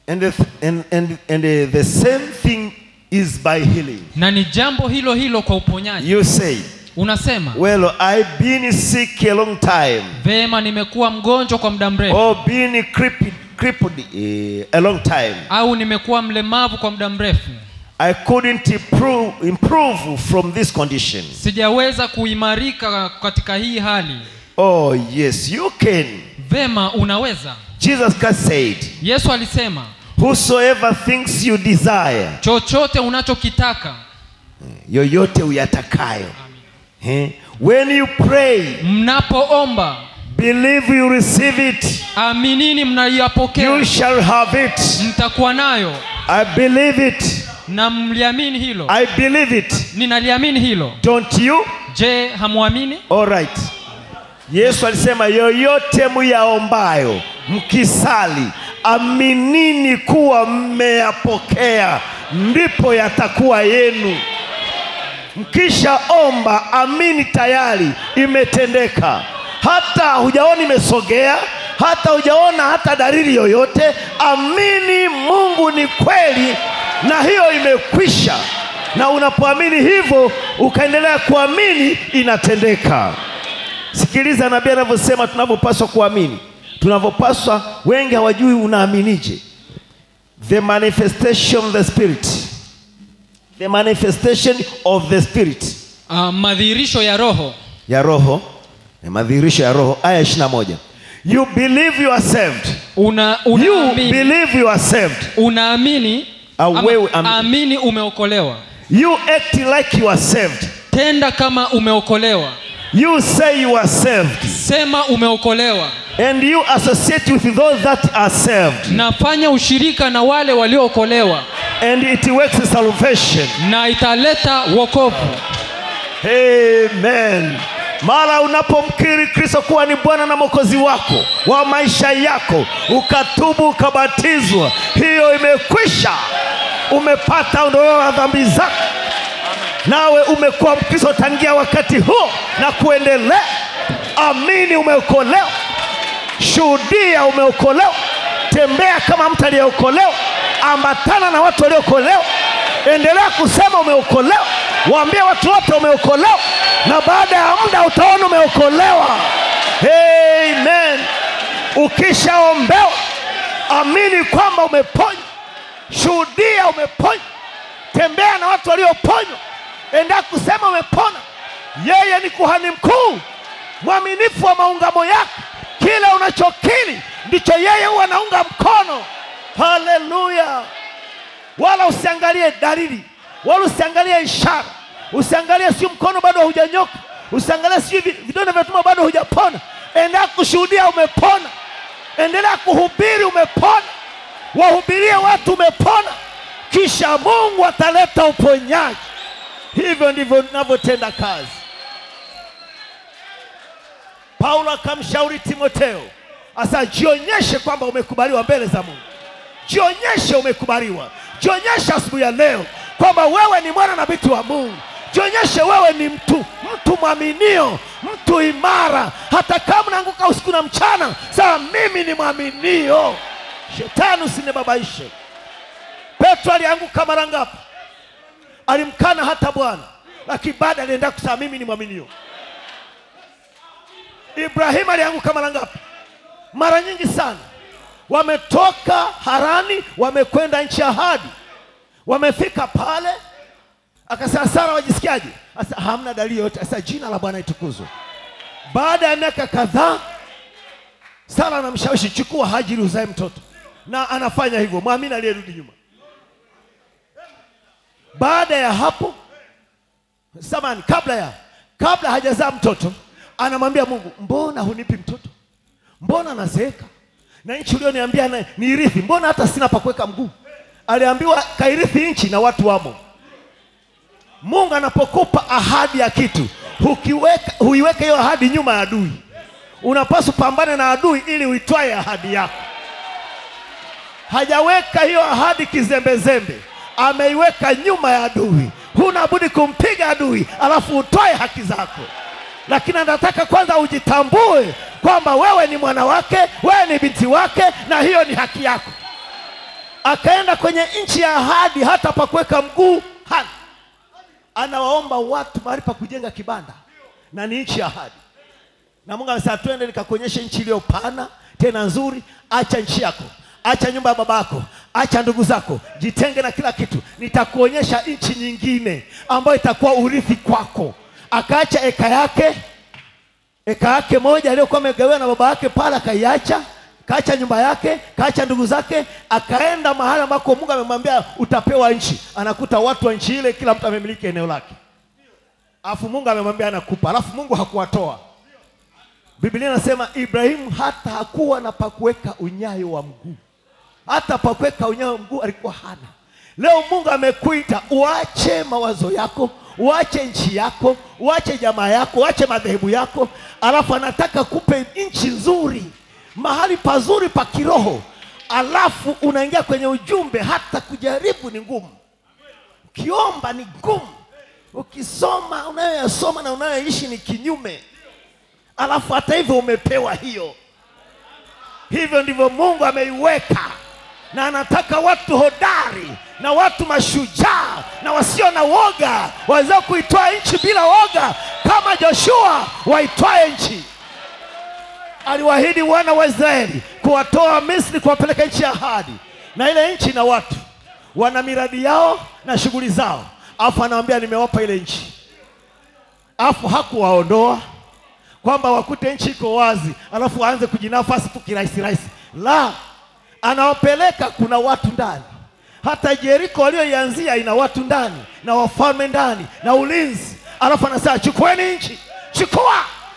And the, and, and, and the, the same thing is by healing. Na ni jambo hilo hilo kwa uponyaji. You say unasema well i've been sick a long time. Vema nimekuwa mgonjwa kwa muda mrefu. Oh, been crippled, crippled uh, a long time. Au nimekuwa mlemavu kwa muda mrefu. I couldn't improve, improve from this condition. Sijaweza kuimarika katika hii hali. Oh yes you can. Vema unaweza. Jesus christ said yesu alisema whosoever things you desire chochote unachokitaka. yoyote uyatakayo. Eh? when you pray mnapoomba believe you receive it. Aminini you shall have it. Mtakuwa nayo. I believe it. Na mliamini hilo. I believe it. Ninaliamini hilo. Don't you? Je hamwamini? All right. Yesu alisema yoyote muyaombayo mkisali aminini kuwa mmeyapokea ndipo yatakuwa yenu. Mkishaomba amini tayari imetendeka hata hujaona imesogea hata hujaona hata dalili yoyote amini mungu ni kweli na hiyo imekwisha. Na unapoamini hivyo ukaendelea kuamini inatendeka. Sikiliza nabii anavyosema tunavyopaswa kuamini. Tunavyopaswa wengi hawajui unaaminije. The manifestation of the spirit. The manifestation of the spirit. Uh, madhihirisho ya roho. Ya roho ni madhihirisho ya roho aya ishiri moja. You believe you are saved. Una, you amini. believe you are saved. Unaamini Au wewe amini. amini umeokolewa? You act like you are saved. Tenda kama umeokolewa. You say you are saved. Sema umeokolewa. And you associate with those that are saved. Nafanya ushirika na wale waliookolewa. And it works salvation. Na italeta wokovu. Amen mara unapomkiri kristo kuwa ni bwana na mwokozi wako wa maisha yako ukatubu ukabatizwa hiyo imekwisha. Umepata ondoleo la dhambi zako. Nawe umekuwa mkristo tangia wakati huo na kuendelea. Amini umeokolewa. Shuhudia umeokolewa. Tembea kama mtu aliyeokolewa. Ambatana na watu waliookolewa endelea kusema umeokolewa. Waambie watu wote umeokolewa. Na baada ya muda utaona umeokolewa. Amen. Ukishaombewa amini kwamba umeponywa. Shuhudia umeponywa. Tembea na watu walioponywa. Enda kusema umepona. Yeye ni kuhani mkuu mwaminifu wa maungamo yako. Kile unachokili ndicho yeye huwa anaunga mkono. Haleluya wala usiangalie dalili wala usiangalie ishara usiangalie sio mkono bado haujanyoka usiangalie sio vidonda vya tumbo bado hujapona. Endelea kushuhudia umepona endelea kuhubiri umepona wahubirie watu umepona kisha mungu ataleta uponyaji. Hivyo ndivyo ninavyotenda kazi. Paulo akamshauri Timotheo, asa jionyeshe kwamba umekubaliwa mbele za mungu. Jionyeshe umekubaliwa jionyeshe asubuhi ya leo kwamba wewe ni mwana na binti wa mungu. Jionyeshe wewe ni mtu mtu mwaminio mtu imara. Hata kama unaanguka usiku na mchana saa mimi ni mwaminio. Shetani usinibabaishe petro alianguka mara ngapi? Alimkana hata bwana lakini baada alienda kusema mimi ni mwaminio. Ibrahimu alianguka mara ngapi? Mara nyingi sana wametoka harani wamekwenda nchi ya ahadi. Wamefika pale. Akasema sara wajisikiaje? Asa hamna dalili yoyote. Asa jina la bwana itukuzwe baada ya miaka kadhaa sara anamshawishi chukua hajiri uzae mtoto. Na anafanya hivyo mwamini aliyerudi nyuma. Baada ya hapo samani kabla ya kabla hajazaa mtoto anamwambia mungu mbona hunipi mtoto? Mbona nazeeka na nchi ulioniambia niirithi mbona hata sina pa kuweka mguu? Aliambiwa kairithi nchi na watu wamo. Mungu anapokupa ahadi ya kitu hukiweka, huiweke hiyo ahadi nyuma ya adui. Unapaswa pambane na adui ili uitwae ahadi yako. Hajaweka hiyo ahadi kizembezembe. Ameiweka nyuma ya adui. Huna budi kumpiga adui alafu utwae haki zako lakini anataka kwanza ujitambue kwamba wewe ni mwana wake, wewe ni binti wake, na hiyo ni haki yako. Akaenda kwenye nchi ya ahadi, hata pa kuweka mguu hana. Anawaomba watu mahali pa kujenga kibanda, na ni nchi ya ahadi. Na Mungu amesema twende nikakuonyeshe nchi iliyo pana tena nzuri. Acha nchi yako, acha nyumba ya babako, acha ndugu zako, jitenge na kila kitu, nitakuonyesha nchi nyingine ambayo itakuwa urithi kwako. Akaacha eka yake, eka yake moja aliyokuwa amegawiwa na baba yake pale, akaiacha kaacha nyumba yake, kaacha ndugu zake, akaenda mahali ambako Mungu amemwambia utapewa nchi. Anakuta watu wa nchi ile, kila mtu amemiliki eneo lake, alafu Mungu amemwambia anakupa, alafu Mungu hakuwatoa. Biblia inasema Ibrahimu hata hakuwa na pakuweka unyayo wa mguu, hata pakuweka unyayo wa mguu alikuwa hana. Leo Mungu amekuita uache mawazo yako, uache nchi yako, uache jamaa yako, uache madhehebu yako, alafu anataka kupe nchi nzuri, mahali pazuri pa kiroho, alafu unaingia kwenye ujumbe. Hata kujaribu ni ngumu, ukiomba ni ngumu, ukisoma unayoyasoma na unayoishi ni kinyume. Alafu hata hivyo umepewa hiyo. Hivyo ndivyo Mungu ameiweka, na anataka watu hodari na watu mashujaa na wasio na woga waweza kuitoa nchi bila woga, kama Joshua waitwaye nchi. Aliwaahidi wana wa Israeli kuwatoa Misri, kuwapeleka nchi ya ahadi, na ile nchi na watu wana miradi yao na shughuli zao, alafu anawaambia nimewapa ile nchi, afu hakuwaondoa kwamba wakute nchi iko wazi alafu waanze kujinafasi tu kirahisi rahisi. La, anawapeleka kuna watu ndani. Hata Jeriko walioianzia ina watu ndani na wafalme ndani na ulinzi, alafu anasema chukueni nchi, chukua!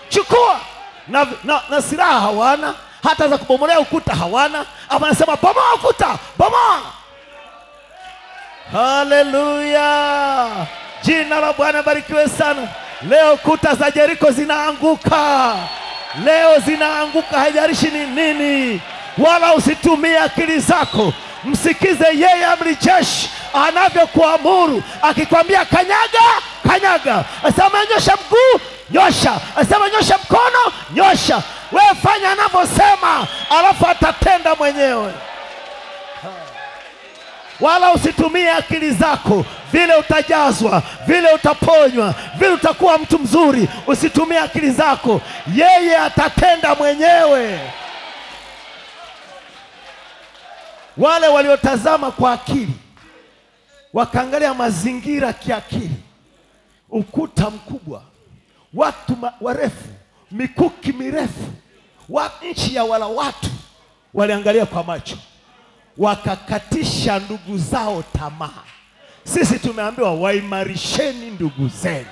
Chukua, na, na, na silaha hawana, hata za kubomolea ukuta hawana, ama anasema bomoa ukuta, bomoa. Haleluya, jina la Bwana barikiwe sana. Leo kuta za Jeriko zinaanguka, leo zinaanguka, haijalishi ni nini, wala usitumie akili zako. Msikize yeye amri jeshi anavyokuamuru, akikwambia kanyaga, kanyaga. Asema nyosha mguu, nyosha. Asema nyosha mkono, nyosha. Wewe fanya anavyosema, alafu atatenda mwenyewe wala usitumie akili zako. Vile utajazwa, vile utaponywa, vile utakuwa mtu mzuri. Usitumie akili zako, yeye atatenda mwenyewe. Wale waliotazama kwa akili, wakaangalia mazingira kiakili, ukuta mkubwa, watu warefu, mikuki mirefu, wa nchi ya wala watu, waliangalia kwa macho wakakatisha ndugu zao tamaa. Sisi tumeambiwa waimarisheni ndugu zenu,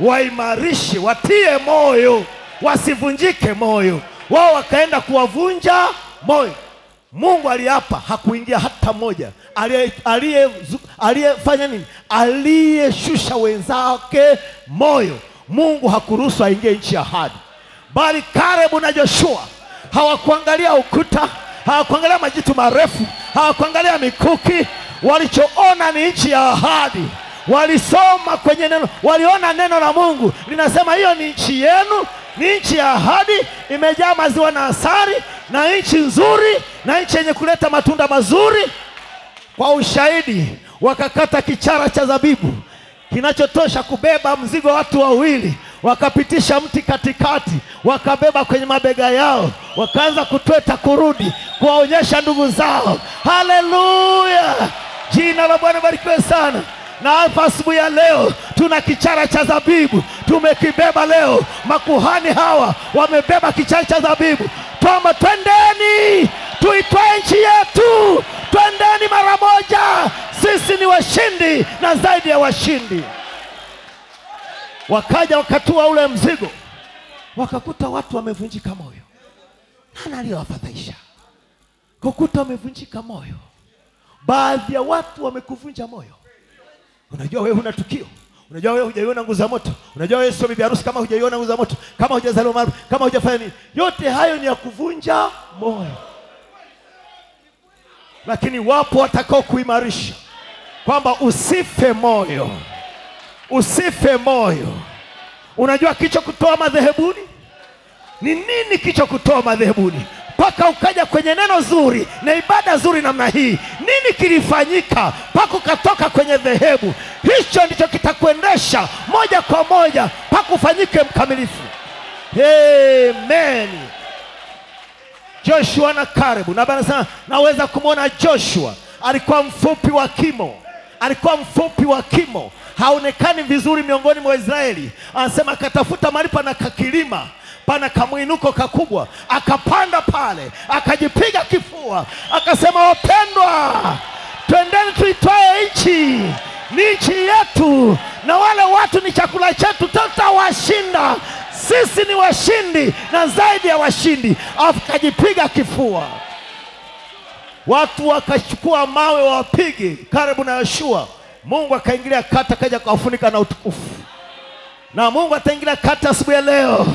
waimarishe, watie moyo, wasivunjike moyo. Wao wakaenda kuwavunja moyo. Mungu aliapa, hakuingia hata mmoja. Aliye- aliye- Aliyefanya nini? Aliyeshusha wenzake moyo. Mungu hakuruhusu aingie nchi ya ahadi, bali Karebu na Joshua hawakuangalia ukuta hawakuangalia majitu marefu, hawakuangalia mikuki. Walichoona ni nchi ya ahadi. Walisoma kwenye neno, waliona neno la Mungu linasema hiyo ni nchi yenu, ni nchi ya ahadi, imejaa maziwa na asali, na nchi nzuri, na nchi yenye kuleta matunda mazuri. Kwa ushahidi, wakakata kichara cha zabibu kinachotosha kubeba mzigo wa watu wawili, wakapitisha mti katikati, wakabeba kwenye mabega yao, wakaanza kutweta kurudi kuwaonyesha ndugu zao. Haleluya, jina la Bwana barikiwe sana. Na hapa asubuhi ya leo tuna kichara cha zabibu tumekibeba leo. Makuhani hawa wamebeba kichara cha zabibu, twamba twendeni, tuitwae nchi yetu, twendeni mara moja, sisi ni washindi na zaidi ya washindi. Wakaja wakatua ule mzigo, wakakuta watu wamevunjika moyo. Nani aliyowafadhaisha? Kukuta wamevunjika moyo. Baadhi ya watu wamekuvunja moyo. Unajua wewe huna tukio, unajua wewe hujaiona nguzo za moto, unajua wewe sio bibi harusi kama hujaiona nguzo za moto, kama hujazaliwa mara, kama hujafanya nini. Yote hayo ni ya kuvunja moyo, lakini wapo watakao kuimarisha kwamba usife moyo, usife moyo, unajua kicho kutoa madhehebuni? Ni nini kicho kutoa madhehebuni mpaka ukaja kwenye neno zuri na ibada zuri namna hii. Nini kilifanyika mpaka ukatoka kwenye dhehebu? Hicho ndicho kitakuendesha moja kwa moja mpaka ufanyike mkamilifu. Amen. Joshua na karebu na bana sana naweza kumwona joshua. Alikuwa mfupi wa kimo. Alikuwa mfupi wa kimo. Haonekani vizuri miongoni mwa israeli. Anasema akatafuta mahali pana kakilima pana kamwinuko kakubwa akapanda pale akajipiga kifua akasema wapendwa twendeni tuitwae nchi ni nchi yetu na wale watu ni chakula chetu tutawashinda. Sisi ni washindi na zaidi ya washindi. Akajipiga kifua. Watu wakachukua mawe wawapige karibu na yoshua. Mungu akaingilia kata kaja kawafunika na utukufu. Na mungu ataingilia kata asubuhi ya leo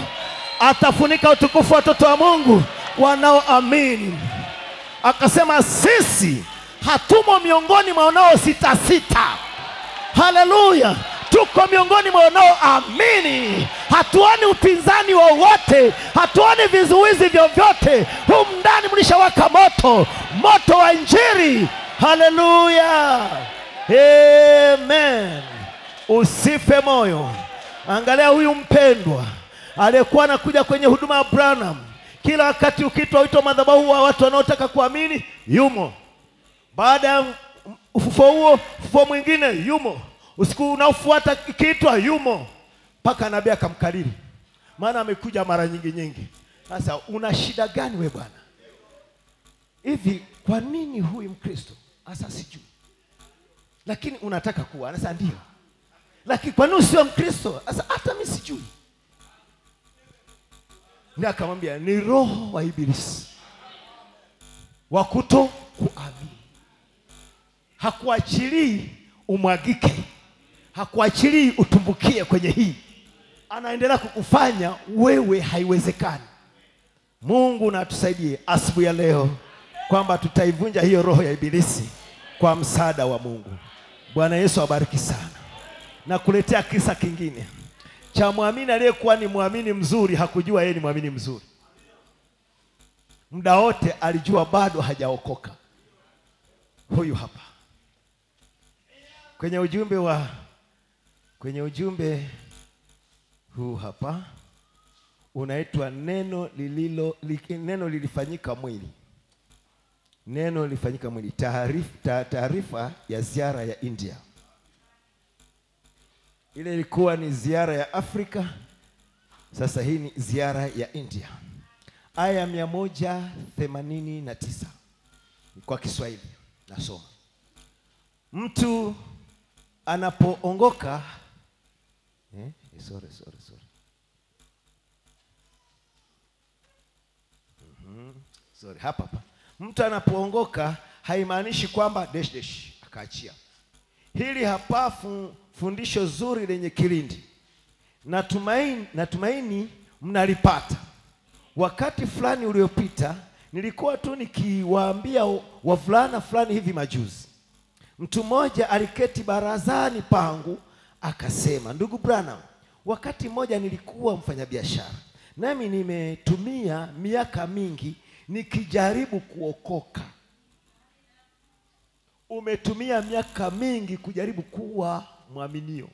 atafunika utukufu wa watoto wa mungu wanaoamini. Akasema sisi hatumo miongoni mwa wanaositasita haleluya! Tuko miongoni mwa wanaoamini. Hatuoni upinzani wowote hatuoni vizuizi vyovyote. Humu ndani mlishawaka moto moto wa Injili. haleluya! Amen. Usife moyo. Angalia huyu mpendwa aliyekuwa anakuja kwenye huduma ya branham. Kila wakati ukitwa wito madhabahu wa watu wanaotaka kuamini yumo. Baada ya ufufuo huo ufufuo mwingine yumo. Usiku unaofuata ikiitwa yumo mpaka nabii akamkariri maana amekuja mara nyingi nyingi. Sasa una shida gani we bwana? Hivi kwa nini huyu mkristo? Hasa sijui. Lakini unataka kuwa. Sasa ndio. Lakini kwa nini usiwe mkristo? Sasa hata mimi sijui ndi akamwambia ni roho wa ibilisi wa kuto kuamini hakuachilii umwagike hakuachilii utumbukie kwenye hii. Anaendelea kukufanya wewe haiwezekani. Mungu na atusaidie asubuhi ya leo kwamba tutaivunja hiyo roho ya ibilisi kwa msaada wa mungu. Bwana yesu abariki sana. Na kuletea kisa kingine cha mwamini aliyekuwa ni mwamini mzuri hakujua yeye ni mwamini mzuri. Muda wote alijua bado hajaokoka. Huyu hapa. Kwenye ujumbe wa kwenye ujumbe huu hapa unaitwa neno lililo li, neno lilifanyika mwili. Neno lilifanyika mwili. Taarifa ya ziara ya india ile ilikuwa ni ziara ya afrika sasa hii ni ziara ya india aya mia moja themanini na tisa kwa kiswahili nasoma mtu anapoongoka eh, sorry, sorry, sorry. Mm -hmm. sorry, hapa hapa mtu anapoongoka haimaanishi kwamba desh desh akaachia hili hapa fu, fundisho zuri lenye kilindi. Natumaini, natumaini mnalipata. Wakati fulani uliopita nilikuwa tu nikiwaambia wavulana fulani hivi majuzi. Mtu mmoja aliketi barazani pangu akasema ndugu branham wakati mmoja nilikuwa mfanyabiashara. Nami nimetumia miaka mingi nikijaribu kuokoka. Umetumia miaka mingi kujaribu kuwa mwaminio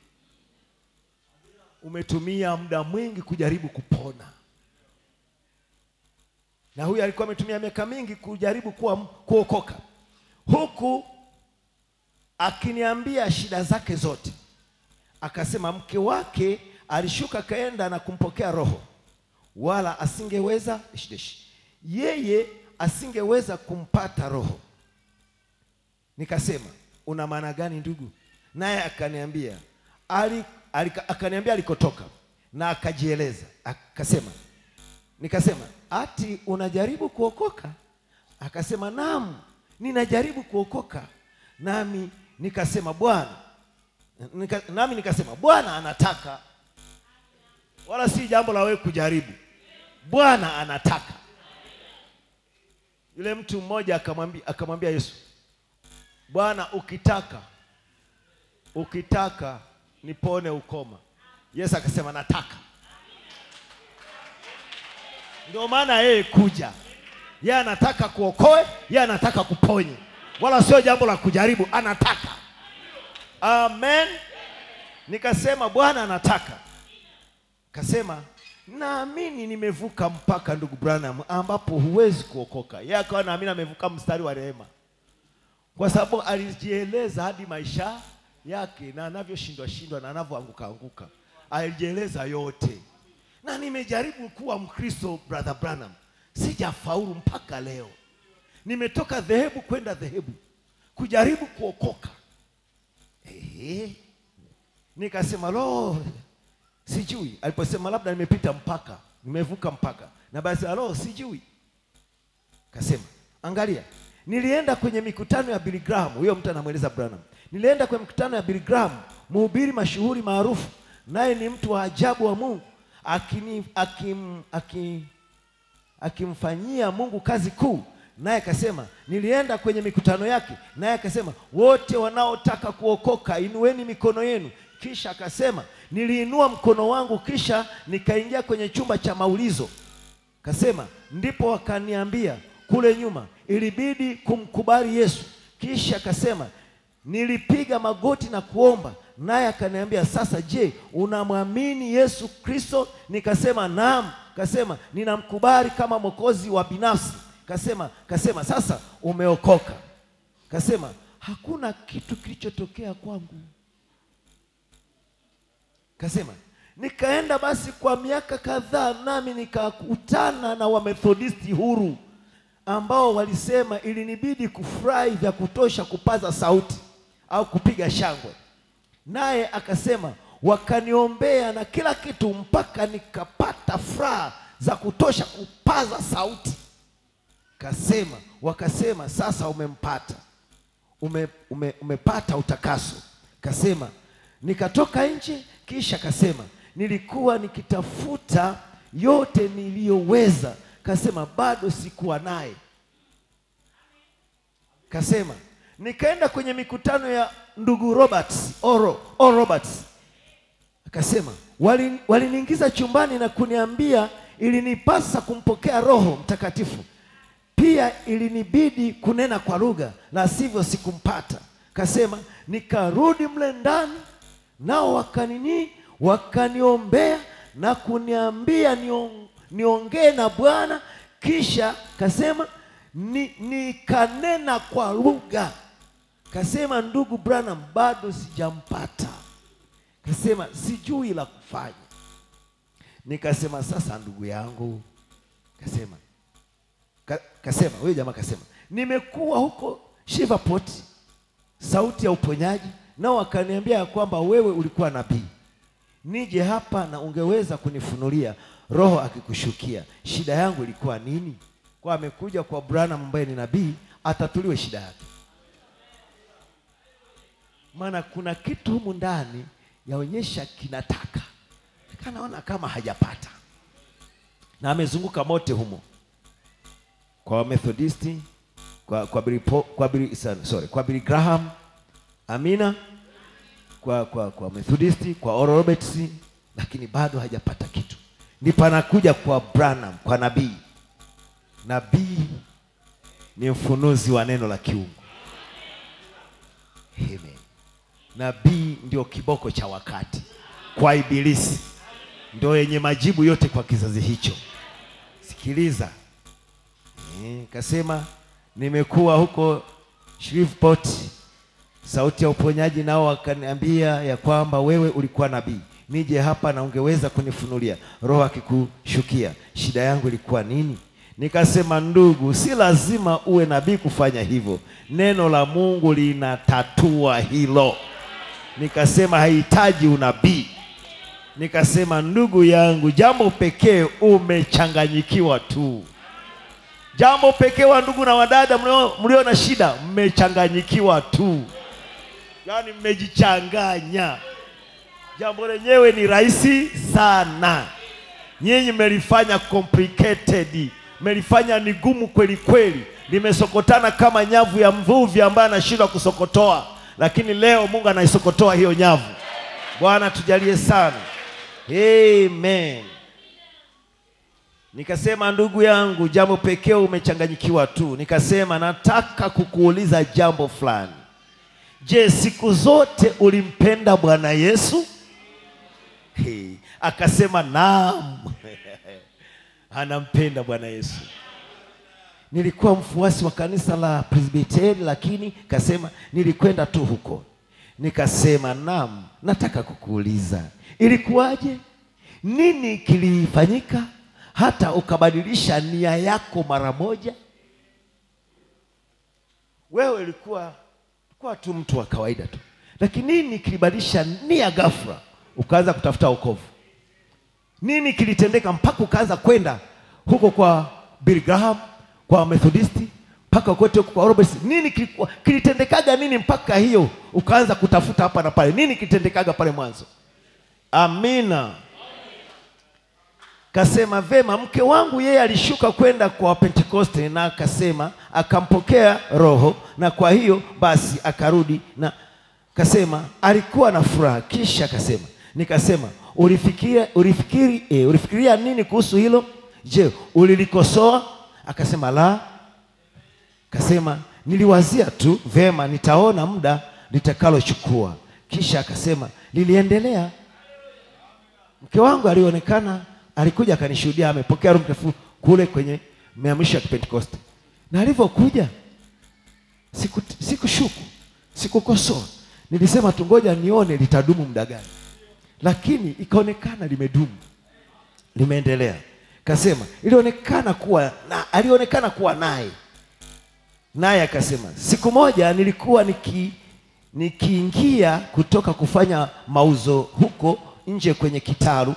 umetumia muda mwingi kujaribu kupona. Na huyu alikuwa ametumia miaka mingi kujaribu kuwa kuokoka. Huku akiniambia shida zake zote akasema mke wake alishuka kaenda na kumpokea roho. Wala asingeweza shideshi yeye asingeweza kumpata roho. Nikasema una maana gani ndugu naye akaniambia ali, ali, akaniambia alikotoka na akajieleza akasema nikasema ati unajaribu kuokoka? Akasema naam ninajaribu kuokoka. Nami nikasema bwana nika, nami nikasema bwana anataka. Wala si jambo la wewe kujaribu. Bwana anataka. Yule mtu mmoja akamwambia akamwambia yesu bwana ukitaka ukitaka nipone ukoma Yesu akasema nataka. Ndio maana yeye kuja, yeye anataka kuokoe, yeye anataka kuponye, wala sio jambo la kujaribu, anataka. Amen. Nikasema Bwana anataka, kasema naamini nimevuka mpaka, ndugu Branham, ambapo huwezi kuokoka. Yeye akawa naamini amevuka mstari wa rehema, kwa sababu alijieleza hadi maisha yake na anavyoshindwa shindwa na anavyoanguka anguka, alijieleza yote. Na nimejaribu kuwa Mkristo, brother Branham, sijafaulu mpaka leo. Nimetoka dhehebu kwenda dhehebu kujaribu kuokoka. Ehe. Nikasema lo, sijui. Aliposema labda nimepita mpaka, nimevuka mpaka, na basi lo, sijui. Kasema angalia, nilienda kwenye mikutano ya Billy Graham. Huyo mtu anamweleza Branham, nilienda kwenye mkutano ya Billy Graham, mhubiri mashuhuri maarufu, naye ni mtu wa ajabu wa Mungu, akini akim, akim, akimfanyia Mungu kazi kuu. Naye akasema nilienda kwenye mikutano yake, naye akasema wote wanaotaka kuokoka inueni mikono yenu. Kisha akasema niliinua mkono wangu, kisha nikaingia kwenye chumba cha maulizo. Kasema ndipo wakaniambia kule nyuma ilibidi kumkubali Yesu. Kisha akasema nilipiga magoti na kuomba, naye akaniambia sasa, je, unamwamini Yesu Kristo? Nikasema naam. Kasema ninamkubali kama mwokozi wa binafsi. Kasema kasema sasa umeokoka. Kasema hakuna kitu kilichotokea kwangu. Kasema nikaenda basi kwa miaka kadhaa, nami nikakutana na Wamethodisti huru ambao walisema ilinibidi kufurahi vya kutosha kupaza sauti au kupiga shangwe. Naye akasema wakaniombea na kila kitu mpaka nikapata furaha za kutosha kupaza sauti. Kasema wakasema sasa umempata ume, ume, umepata utakaso. Kasema nikatoka nje, kisha kasema nilikuwa nikitafuta yote niliyoweza. Kasema bado sikuwa naye. Kasema nikaenda kwenye mikutano ya ndugu Roberts, Oro, O Roberts. Akasema waliniingiza wali- chumbani na kuniambia ilinipasa kumpokea Roho Mtakatifu pia ilinibidi kunena kwa lugha, la sivyo sikumpata. Kasema nikarudi mle ndani, nao wakanini wakaniombea na kuniambia nion- niongee na Bwana. Kisha kasema ni, nikanena kwa lugha. Kasema ndugu Branham, bado sijampata. Kasema sijui la kufanya. Nikasema sasa, ndugu yangu, kasema Ka- kasema huyo jamaa kasema nimekuwa huko Shivaport, sauti ya uponyaji, nao wakaniambia ya kwamba wewe ulikuwa nabii, nije hapa na ungeweza kunifunulia Roho akikushukia shida yangu ilikuwa nini. Kwa amekuja kwa Branham ambaye ni nabii, atatuliwe shida yake, maana kuna kitu humu ndani yaonyesha kinataka, kanaona kama hajapata, na amezunguka mote humo kwa Methodisti, kwa kwa Billy, kwa Billy, sorry, kwa Billy Graham, amina, kwa kwa kwa Methodisti, kwa Oral Roberts, lakini bado hajapata kitu. Ni panakuja kwa Branham, kwa nabii. Nabii ni mfunuzi wa neno la kiungu. Amen. Nabii ndio kiboko cha wakati kwa Ibilisi, ndio yenye majibu yote kwa kizazi hicho. Sikiliza, e, kasema nimekuwa huko Shreveport, sauti ya uponyaji, nao wakaniambia ya kwamba wewe ulikuwa nabii, nije hapa na ungeweza kunifunulia Roho akikushukia shida yangu ilikuwa nini? Nikasema ndugu, si lazima uwe nabii kufanya hivyo, neno la Mungu linatatua hilo. Nikasema haihitaji unabii. Nikasema ndugu yangu, jambo pekee umechanganyikiwa tu. Jambo pekee wa ndugu na wadada mlio, na shida mmechanganyikiwa tu, yaani mmejichanganya. Jambo lenyewe ni rahisi sana, nyinyi mmelifanya complicated, mmelifanya ni gumu kweli kweli, limesokotana kama nyavu ya mvuvi ambaye anashindwa kusokotoa, lakini leo Mungu anaisokotoa hiyo nyavu. Bwana tujalie sana. Amen. Nikasema ndugu yangu, jambo pekee umechanganyikiwa tu. Nikasema nataka kukuuliza jambo fulani. Je, siku zote ulimpenda Bwana Yesu? Hey, akasema naam. [laughs] Anampenda Bwana Yesu. Nilikuwa mfuasi wa kanisa la Presbyterian, lakini kasema nilikwenda tu huko. Nikasema naam, nataka kukuuliza ilikuwaje? Nini kilifanyika hata ukabadilisha nia yako mara moja? Wewe ulikuwa kuwa tu mtu wa kawaida tu, lakini nini kilibadilisha nia ghafla ukaanza kutafuta wokovu? Nini kilitendeka mpaka ukaanza kwenda huko kwa Billy Graham, kwa Methodisti, mpaka kote huko kwa Roberts? Nini kilikuwa kilitendekaga nini mpaka hiyo ukaanza kutafuta hapa na pale? Nini kilitendekaga pale mwanzo? Amina. Kasema vema, mke wangu yeye alishuka kwenda kwa Pentekoste na akasema akampokea Roho, na kwa hiyo basi akarudi na kasema alikuwa na furaha. Kisha kasema nikasema ulifikiria, ulifikiri, eh, ulifikiria nini kuhusu hilo? Je, ulilikosoa? Akasema la. Akasema niliwazia tu, vema, nitaona muda litakalochukua. Kisha akasema liliendelea. Mke wangu alionekana, alikuja akanishuhudia amepokea Roho Mtakatifu kule kwenye maamsho ya Pentekoste, na alivyokuja siku sikushuku, sikukosoa, nilisema tungoja nione litadumu muda gani, lakini ikaonekana limedumu, limeendelea. Kasema ilionekana kuwa na, alionekana kuwa naye naye akasema siku moja nilikuwa niki nikiingia kutoka kufanya mauzo huko nje kwenye kitalu,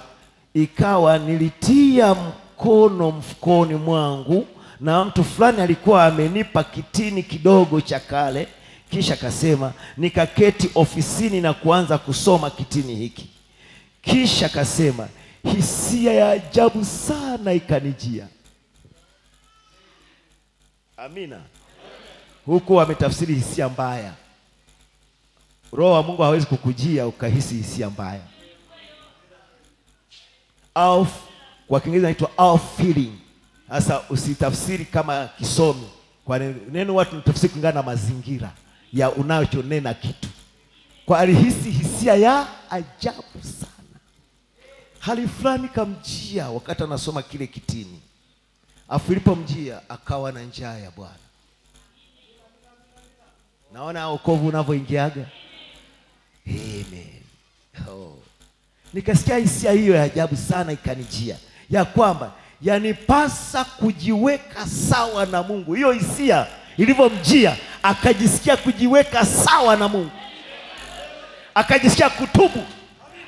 ikawa nilitia mkono mfukoni mwangu na mtu fulani alikuwa amenipa kitini kidogo cha kale, kisha kasema nikaketi ofisini na kuanza kusoma kitini hiki. Kisha akasema hisia ya ajabu sana ikanijia. Amina. Huku wametafsiri hisia mbaya. Roho wa Mungu hawezi kukujia ukahisi hisia mbaya. Au kwa Kiingereza inaitwa our feeling. Sasa usitafsiri kama kisomi, kwa neno watu tafsiri kulingana na mazingira ya unachonena kitu. Kwa alihisi hisia ya ajabu sana, hali fulani kamjia wakati anasoma kile kitini, afu ilipomjia akawa na njaa ya Bwana. Naona wokovu unavyoingiaga. Amen. Oh. Nikasikia hisia hiyo ya ajabu sana ikanijia ya kwamba yanipasa kujiweka sawa na Mungu. Hiyo hisia ilivyomjia, akajisikia kujiweka sawa na Mungu, akajisikia kutubu,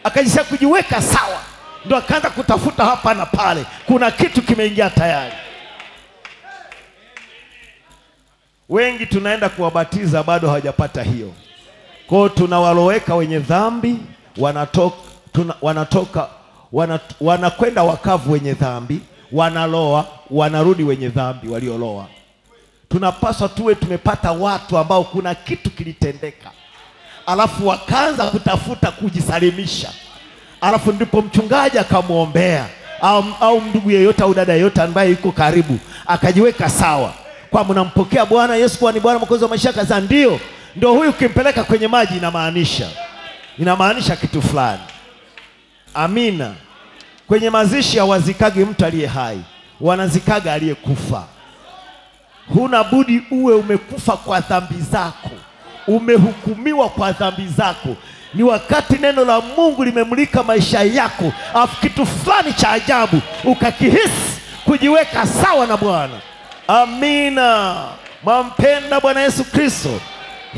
akajisikia kujiweka sawa, ndo akaanza kutafuta hapa na pale. Kuna kitu kimeingia tayari. Wengi tunaenda kuwabatiza bado hawajapata hiyo. Kwao tunawaloweka wenye dhambi, wanatoka tuna, wanatoka wana, wanakwenda wakavu wenye dhambi, wanaloa, wanarudi wenye dhambi walioloa. Tunapaswa tuwe tumepata watu ambao kuna kitu kilitendeka, alafu wakaanza kutafuta kujisalimisha, alafu ndipo mchungaji akamwombea au, au ndugu yeyote au dada yeyote ambaye yuko karibu akajiweka sawa kwa mnampokea Bwana Yesu kuwa ni Bwana mwokozi wa maisha kaza. Ndio, ndio huyu ukimpeleka kwenye maji inamaanisha inamaanisha kitu fulani. Amina. Kwenye mazishi hawazikagi mtu aliye hai, wanazikaga aliyekufa. Huna budi uwe umekufa kwa dhambi zako, umehukumiwa kwa dhambi zako. Ni wakati neno la Mungu limemulika maisha yako, afu kitu fulani cha ajabu ukakihisi kujiweka sawa na Bwana. Amina. Mwampenda Bwana Yesu Kristo?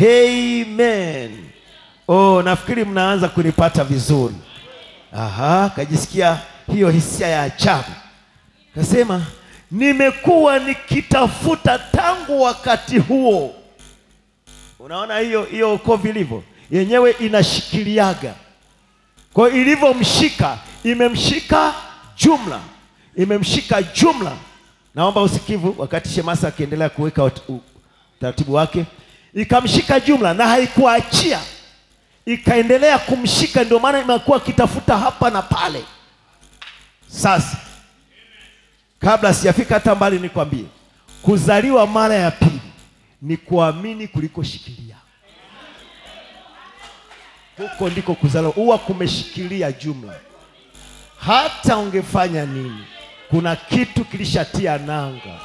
Amen. Oh, nafikiri mnaanza kunipata vizuri. Aha, kajisikia hiyo hisia ya ajabu, kasema nimekuwa nikitafuta tangu wakati huo. Unaona hiyo hiyo uko ilivyo yenyewe inashikiliaga, kwa hiyo ilivyomshika imemshika jumla, imemshika jumla. Naomba usikivu wakati Shemasa akiendelea kuweka utaratibu wake, ikamshika jumla na haikuachia ikaendelea kumshika, ndio maana imekuwa akitafuta hapa na pale. Sasa kabla sijafika hata mbali, nikwambie kuzaliwa mara ya pili ni kuamini kuliko shikilia. Huko ndiko kuzaliwa, huwa kumeshikilia jumla. Hata ungefanya nini, kuna kitu kilishatia nanga,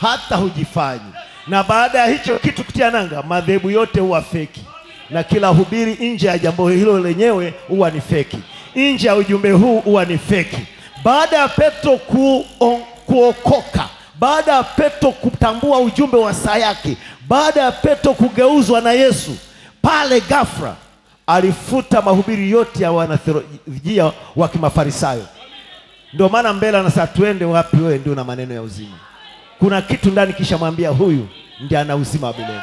hata hujifanyi. Na baada ya hicho kitu kutia nanga, madhehebu yote huwa feki, na kila hubiri nje ya jambo hilo lenyewe huwa ni feki, nje ya ujumbe huu huwa ni feki. Baada ya Petro ku, on, kuokoka, baada ya Petro kutambua ujumbe wa saa yake, baada ya Petro kugeuzwa na Yesu, pale ghafla alifuta mahubiri yote ya wanatheolojia wa kimafarisayo. Ndio maana mbele anasema tuende wapi? Wewe ndio na maneno ya uzima. Kuna kitu ndani kisha mwambia huyu ndiye ana uzima wa milele.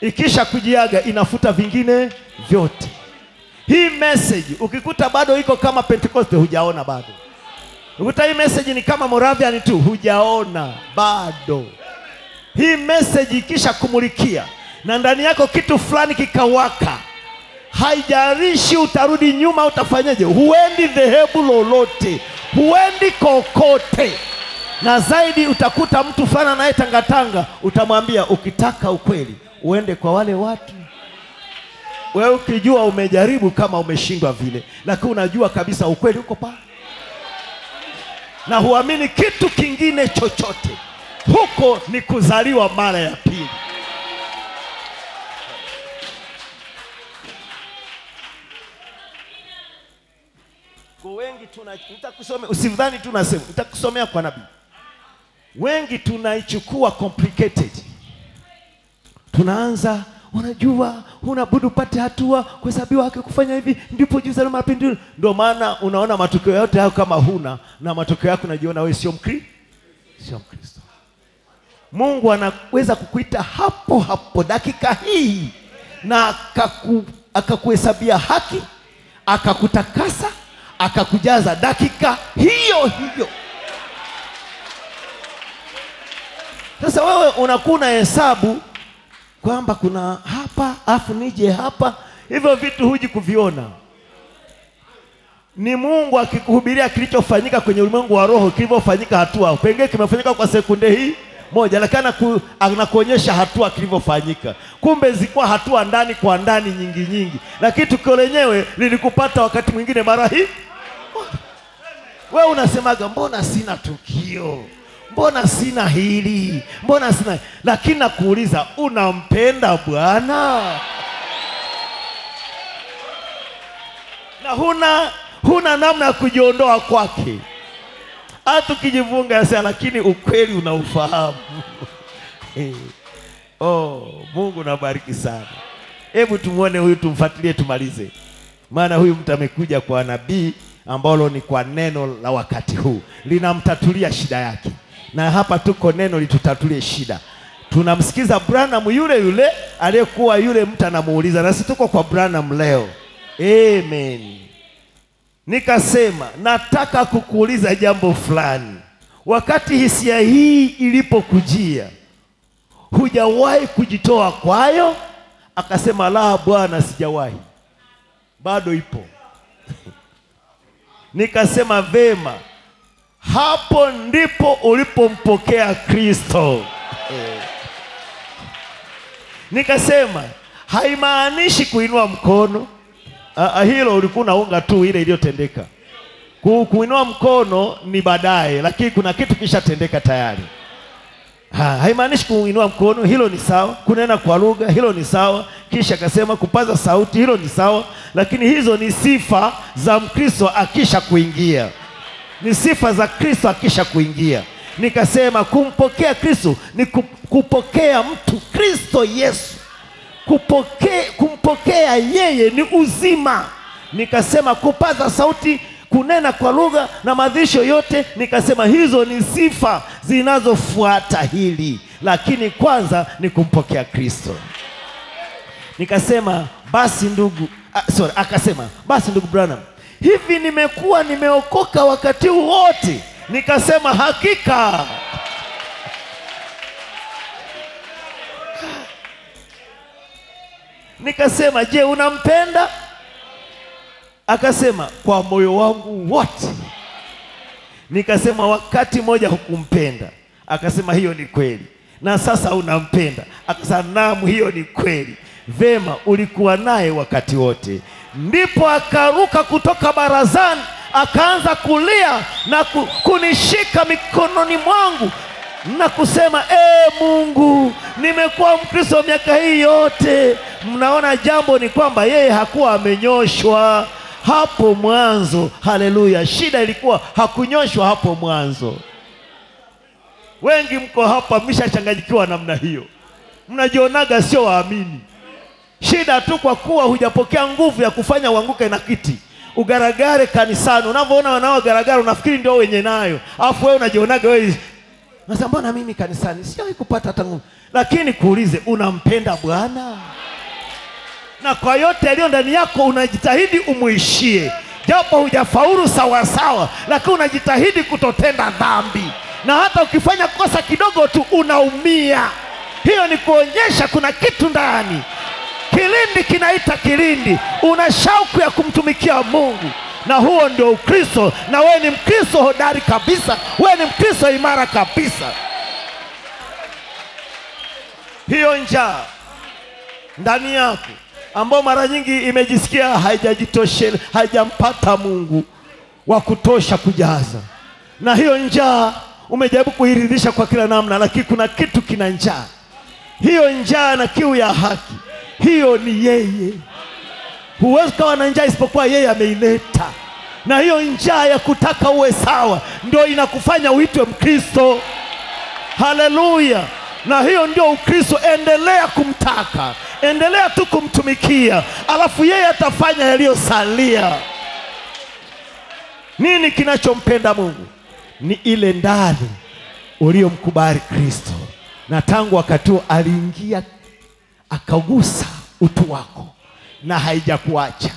Ikisha kujiaga inafuta vingine vyote. Hii message ukikuta bado iko kama Pentecoste, hujaona bado. Ukikuta hii message ni kama Moravian tu, hujaona bado. Hii message ikisha kumulikia na ndani yako kitu fulani kikawaka, haijarishi utarudi nyuma, utafanyaje? Huendi dhehebu lolote, huendi kokote. Na zaidi utakuta mtu fulani anayetangatanga, utamwambia ukitaka ukweli uende kwa wale watu. Wewe ukijua umejaribu, kama umeshindwa vile, lakini unajua kabisa ukweli uko pa na huamini kitu kingine chochote. Huko ni kuzaliwa mara ya pili. Kwa wengi tuna nitakusomea, usidhani tu nasema, nitakusomea kwa nabii. Wengi tunaichukua complicated, tunaanza unajua, unabudu upate hatua kuhesabiwa haki kufanya hivi, ndipo juu na mapinduzi. Ndio maana unaona matokeo yote hayo kama huna na matokeo yako unajiona wewe sio mkri sio Mkristo. Mungu anaweza kukuita hapo hapo dakika hii na akaku, akakuhesabia haki akakutakasa akakujaza dakika hiyo hiyo. Sasa wewe unakuwa na hesabu kwamba kuna hapa afu nije hapa, hivyo vitu huji kuviona. Ni Mungu akikuhubiria kilichofanyika kwenye ulimwengu wa roho, kilivyofanyika hatua, pengine kimefanyika kwa sekunde hii moja, lakini ku, anakuonyesha hatua kilivyofanyika. Kumbe zilikuwa hatua ndani kwa ndani nyingi nyingi, lakini tukio lenyewe lilikupata wakati mwingine mara hii. Wewe unasemaga mbona sina tukio, mbona sina hili, mbona sina, lakini nakuuliza, unampenda Bwana? Na huna huna namna ya kujiondoa kwake hata ukijivunga sana, lakini ukweli unaufahamu. [laughs] Oh, Mungu nabariki sana. Hebu tumwone huyu, tumfuatilie, tumalize, maana huyu mtu amekuja kwa nabii ambalo ni kwa neno la wakati huu linamtatulia shida yake, na hapa tuko neno litutatulie shida. Tunamsikiza Branham yule yule aliyekuwa yule mtu anamuuliza, na sisi tuko kwa Branham leo. Amen. Nikasema nataka kukuuliza jambo fulani. Wakati hisia hii ilipokujia, hujawahi kujitoa kwayo? Akasema la, Bwana, sijawahi, bado ipo. [laughs] Nikasema vema, hapo ndipo ulipompokea Kristo. [laughs] Nikasema haimaanishi kuinua mkono hilo ulikuwa unaunga tu ile iliyotendeka. Ku, kuinua mkono ni baadaye, lakini kuna kitu kishatendeka tayari. Ha, haimaanishi kuinua mkono, hilo ni sawa. Kunena kwa lugha, hilo ni sawa. Kisha akasema kupaza sauti, hilo ni sawa, lakini hizo ni sifa za Mkristo akisha kuingia, ni sifa za Kristo akisha kuingia. Nikasema kumpokea Kristo ni kupokea mtu Kristo Yesu Kupokea, kumpokea yeye ni uzima. Nikasema kupaza sauti, kunena kwa lugha na madhisho yote, nikasema hizo ni sifa zinazofuata hili, lakini kwanza ni kumpokea Kristo. Nikasema basi ndugu, a, sorry, akasema basi ndugu Branham, hivi nimekuwa nimeokoka wakati wote? Nikasema hakika nikasema je unampenda? Akasema kwa moyo wangu wote. Nikasema wakati mmoja hukumpenda. Akasema hiyo ni kweli. Na sasa unampenda. Akasema naam hiyo ni kweli. Vema ulikuwa naye wakati wote. Ndipo akaruka kutoka barazani akaanza kulia na kunishika mikononi mwangu na kusema ee mungu nimekuwa mkristo miaka hii yote. Mnaona jambo ni kwamba yeye hakuwa amenyoshwa hapo mwanzo. Haleluya! Shida ilikuwa hakunyoshwa hapo mwanzo. Wengi mko hapa mishachanganyikiwa namna hiyo. Mnajionaga sio waamini. Shida tu kwa kuwa hujapokea nguvu ya kufanya uanguke na kiti. Ugaragare kanisani. Unavyoona wanaogaragara unafikiri ndio wenye nayo. Alafu wewe unajionaga wewe Nasema mbona mimi kanisani? Sijawahi kupata hata nguvu. Lakini kuulize unampenda bwana? Na kwa yote yaliyo ndani yako unajitahidi umuishie japo hujafaulu sawasawa lakini unajitahidi kutotenda dhambi. Na hata ukifanya kosa kidogo tu unaumia. Hiyo ni kuonyesha kuna kitu ndani. Kilindi kinaita kilindi. Una shauku ya kumtumikia mungu na huo ndio ukristo. Na wewe ni mkristo hodari kabisa. Wewe ni mkristo imara kabisa. Hiyo njaa ndani yako ambayo mara nyingi imejisikia haijajitoshe haijampata mungu wa kutosha kujaza. Na hiyo njaa umejaribu kuiridhisha kwa kila namna lakini kuna kitu kina njaa. Hiyo njaa na kiu ya haki. Hiyo ni yeye huwezi kawa na njaa isipokuwa yeye ameileta. Na hiyo njaa ya kutaka uwe sawa ndio inakufanya uitwe mkristo. Haleluya. Na hiyo ndio ukristo. Endelea kumtaka. Endelea tu kumtumikia. Alafu yeye atafanya yaliyosalia. Nini kinachompenda mungu? Ni ile ndani uliyomkubali kristo. Na tangu wakati huo aliingia akagusa utu wako na haijakuacha.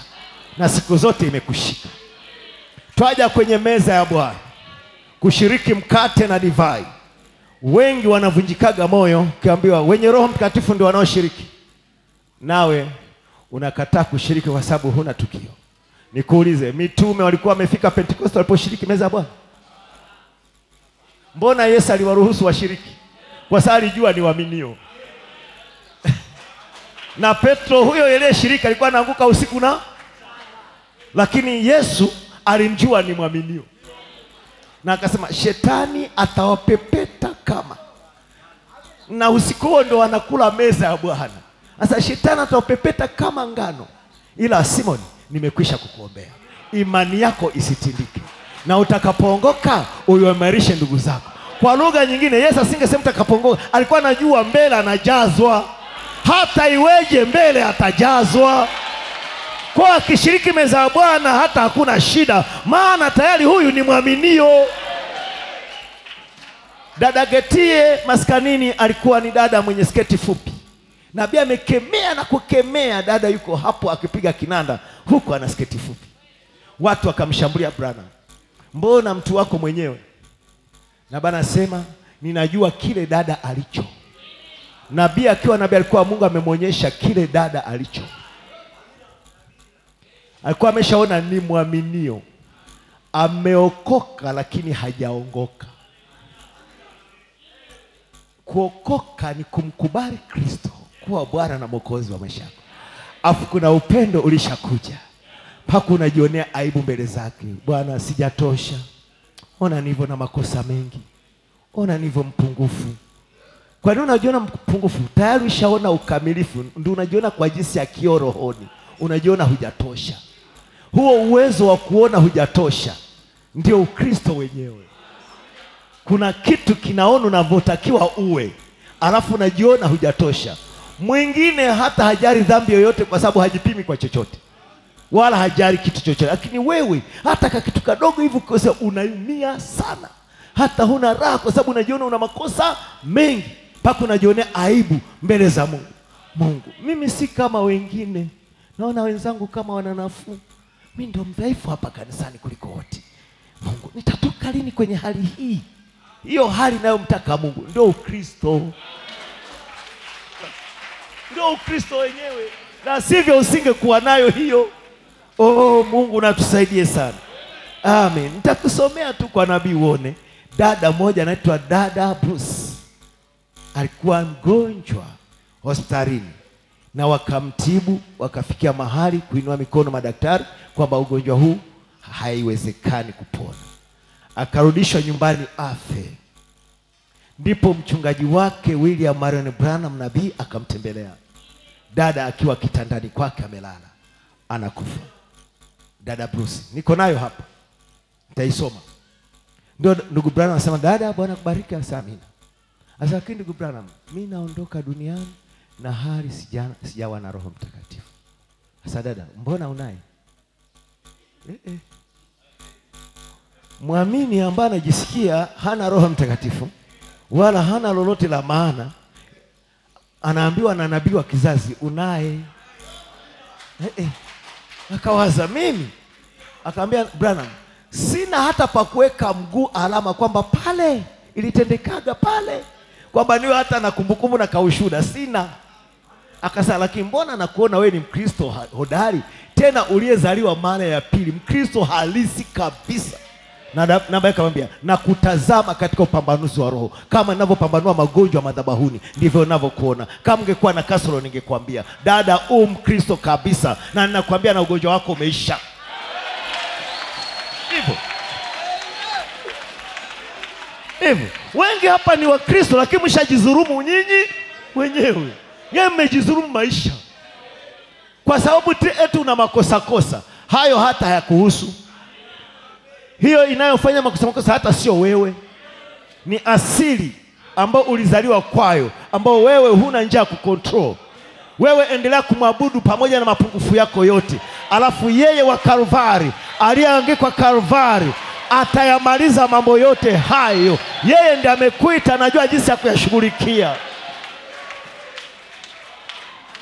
Na siku zote imekushika. Twaja kwenye meza ya bwana kushiriki mkate na divai. Wengi wanavunjikaga moyo ukiambiwa wenye roho mtakatifu ndio wanaoshiriki. Nawe unakataa kushiriki kwa sababu huna tukio. Nikuulize mitume walikuwa wamefika pentekoste waliposhiriki meza ya bwana? Mbona yesu aliwaruhusu washiriki? Kwa sababu alijua ni waaminio na petro huyo aliyeshiriki alikuwa anaanguka usiku na lakini yesu alimjua ni mwaminio. Na akasema shetani atawapepeta kama na usiku huo ndo wanakula meza ya bwana. Sasa shetani atawapepeta kama ngano. Ila simoni nimekwisha kukuombea. Imani yako isitindike. Na utakapoongoka uimarishe ndugu zako. Kwa lugha nyingine yesu asingesema utakapoongoka. Alikuwa anajua mbele anajazwa hata iweje mbele atajazwa. Kwa akishiriki meza ya bwana hata hakuna shida maana tayari huyu ni mwaminio. Dada getie maskanini alikuwa ni dada mwenye sketi fupi nabii amekemea na kukemea dada yuko hapo akipiga kinanda huko ana sketi fupi. Watu wakamshambulia brana mbona mtu wako mwenyewe? Na bana sema ninajua kile dada alicho nabii akiwa nabii alikuwa mungu amemwonyesha kile dada alicho. Alikuwa ameshaona ni mwaminio. Ameokoka lakini hajaongoka. Kuokoka ni kumkubali kristo kuwa bwana na mwokozi wa maisha yako. Afu kuna upendo ulishakuja. Mpaka unajionea aibu mbele zake. Bwana sijatosha. Ona nivyo na makosa mengi. Ona nivyo mpungufu kwa nini unajiona mpungufu? Tayari ushaona ukamilifu. Ndio unajiona kwa jinsi ya kio rohoni. Unajiona hujatosha. Huo uwezo wa kuona hujatosha. Ndio ukristo wenyewe. Kuna kitu kinaona unavyotakiwa uwe alafu unajiona hujatosha. Mwingine hata hajari dhambi yoyote kwa sababu hajipimi kwa chochote. Wala hajari kitu chochote. Lakini wewe hata ka kitu kadogo hivi ukikosea unaumia sana. Hata huna raha kwa sababu unajiona una makosa mengi mpaka unajionea aibu mbele za mungu. Mungu mimi si kama wengine. Naona wenzangu kama wana nafuu. Mi ndo mdhaifu hapa kanisani kuliko wote. Mungu nitatoka lini kwenye hali hii? Hiyo hali inayomtaka mungu. Ndio ukristo. Ndio ukristo wenyewe. Na sivyo usingekuwa nayo hiyo. Oh, Mungu natusaidie sana. Amen. Nitakusomea tu kwa nabii uone. Dada moja anaitwa dada Bruce alikuwa mgonjwa hospitalini na wakamtibu, wakafikia mahali kuinua mikono madaktari kwamba ugonjwa huu haiwezekani kupona, akarudishwa nyumbani afe. Ndipo mchungaji wake William Marion Branham nabii akamtembelea dada akiwa kitandani kwake amelala anakufa. Dada Bruce, niko nayo hapa, nitaisoma. Ndio ndugu Branham anasema, dada, Bwana kubariki. Asa amina. Asa lakini ndugu Branham, mi naondoka duniani na hali sija, sijawa na Roho Mtakatifu. Sasa dada, mbona unaye? Eh, eh. Mwamini ambaye anajisikia hana Roho Mtakatifu wala hana lolote la maana, anaambiwa na nabii wa kizazi unaye. Eh, eh. Akawaza mimi, akaambia Branham, sina hata pa kuweka mguu alama kwamba pale ilitendekaga pale, kwamba niwe hata na kumbukumbu na kaushuda sina. Akasema, lakini mbona nakuona wewe ni Mkristo hodari tena uliyezaliwa mara ya pili, Mkristo halisi kabisa. Na na- namba akamwambia na kutazama katika upambanuzi wa roho, kama ninavyopambanua magonjwa madhabahuni, ndivyo ninavyokuona. Kama ungekuwa na kasoro, ningekwambia dada, u Mkristo kabisa, na ninakwambia na ugonjwa wako umeisha. Hivyo hivyo, wengi hapa ni Wakristo, lakini mshajidhulumu nyinyi wenyewe. Yeye mmejidhulumu maisha. Kwa sababu ti- eti una makosa kosa, hayo hata hayakuhusu. Hiyo inayofanya makosa makosa hata sio wewe, ni asili ambao ulizaliwa kwayo, ambao wewe huna njia ya kucontrol. Wewe endelea kumwabudu pamoja na mapungufu yako yote, alafu yeye wa Kalvari aliyeangikwa Kalvari atayamaliza mambo yote hayo. Yeye ndiye amekuita, anajua jinsi ya kuyashughulikia.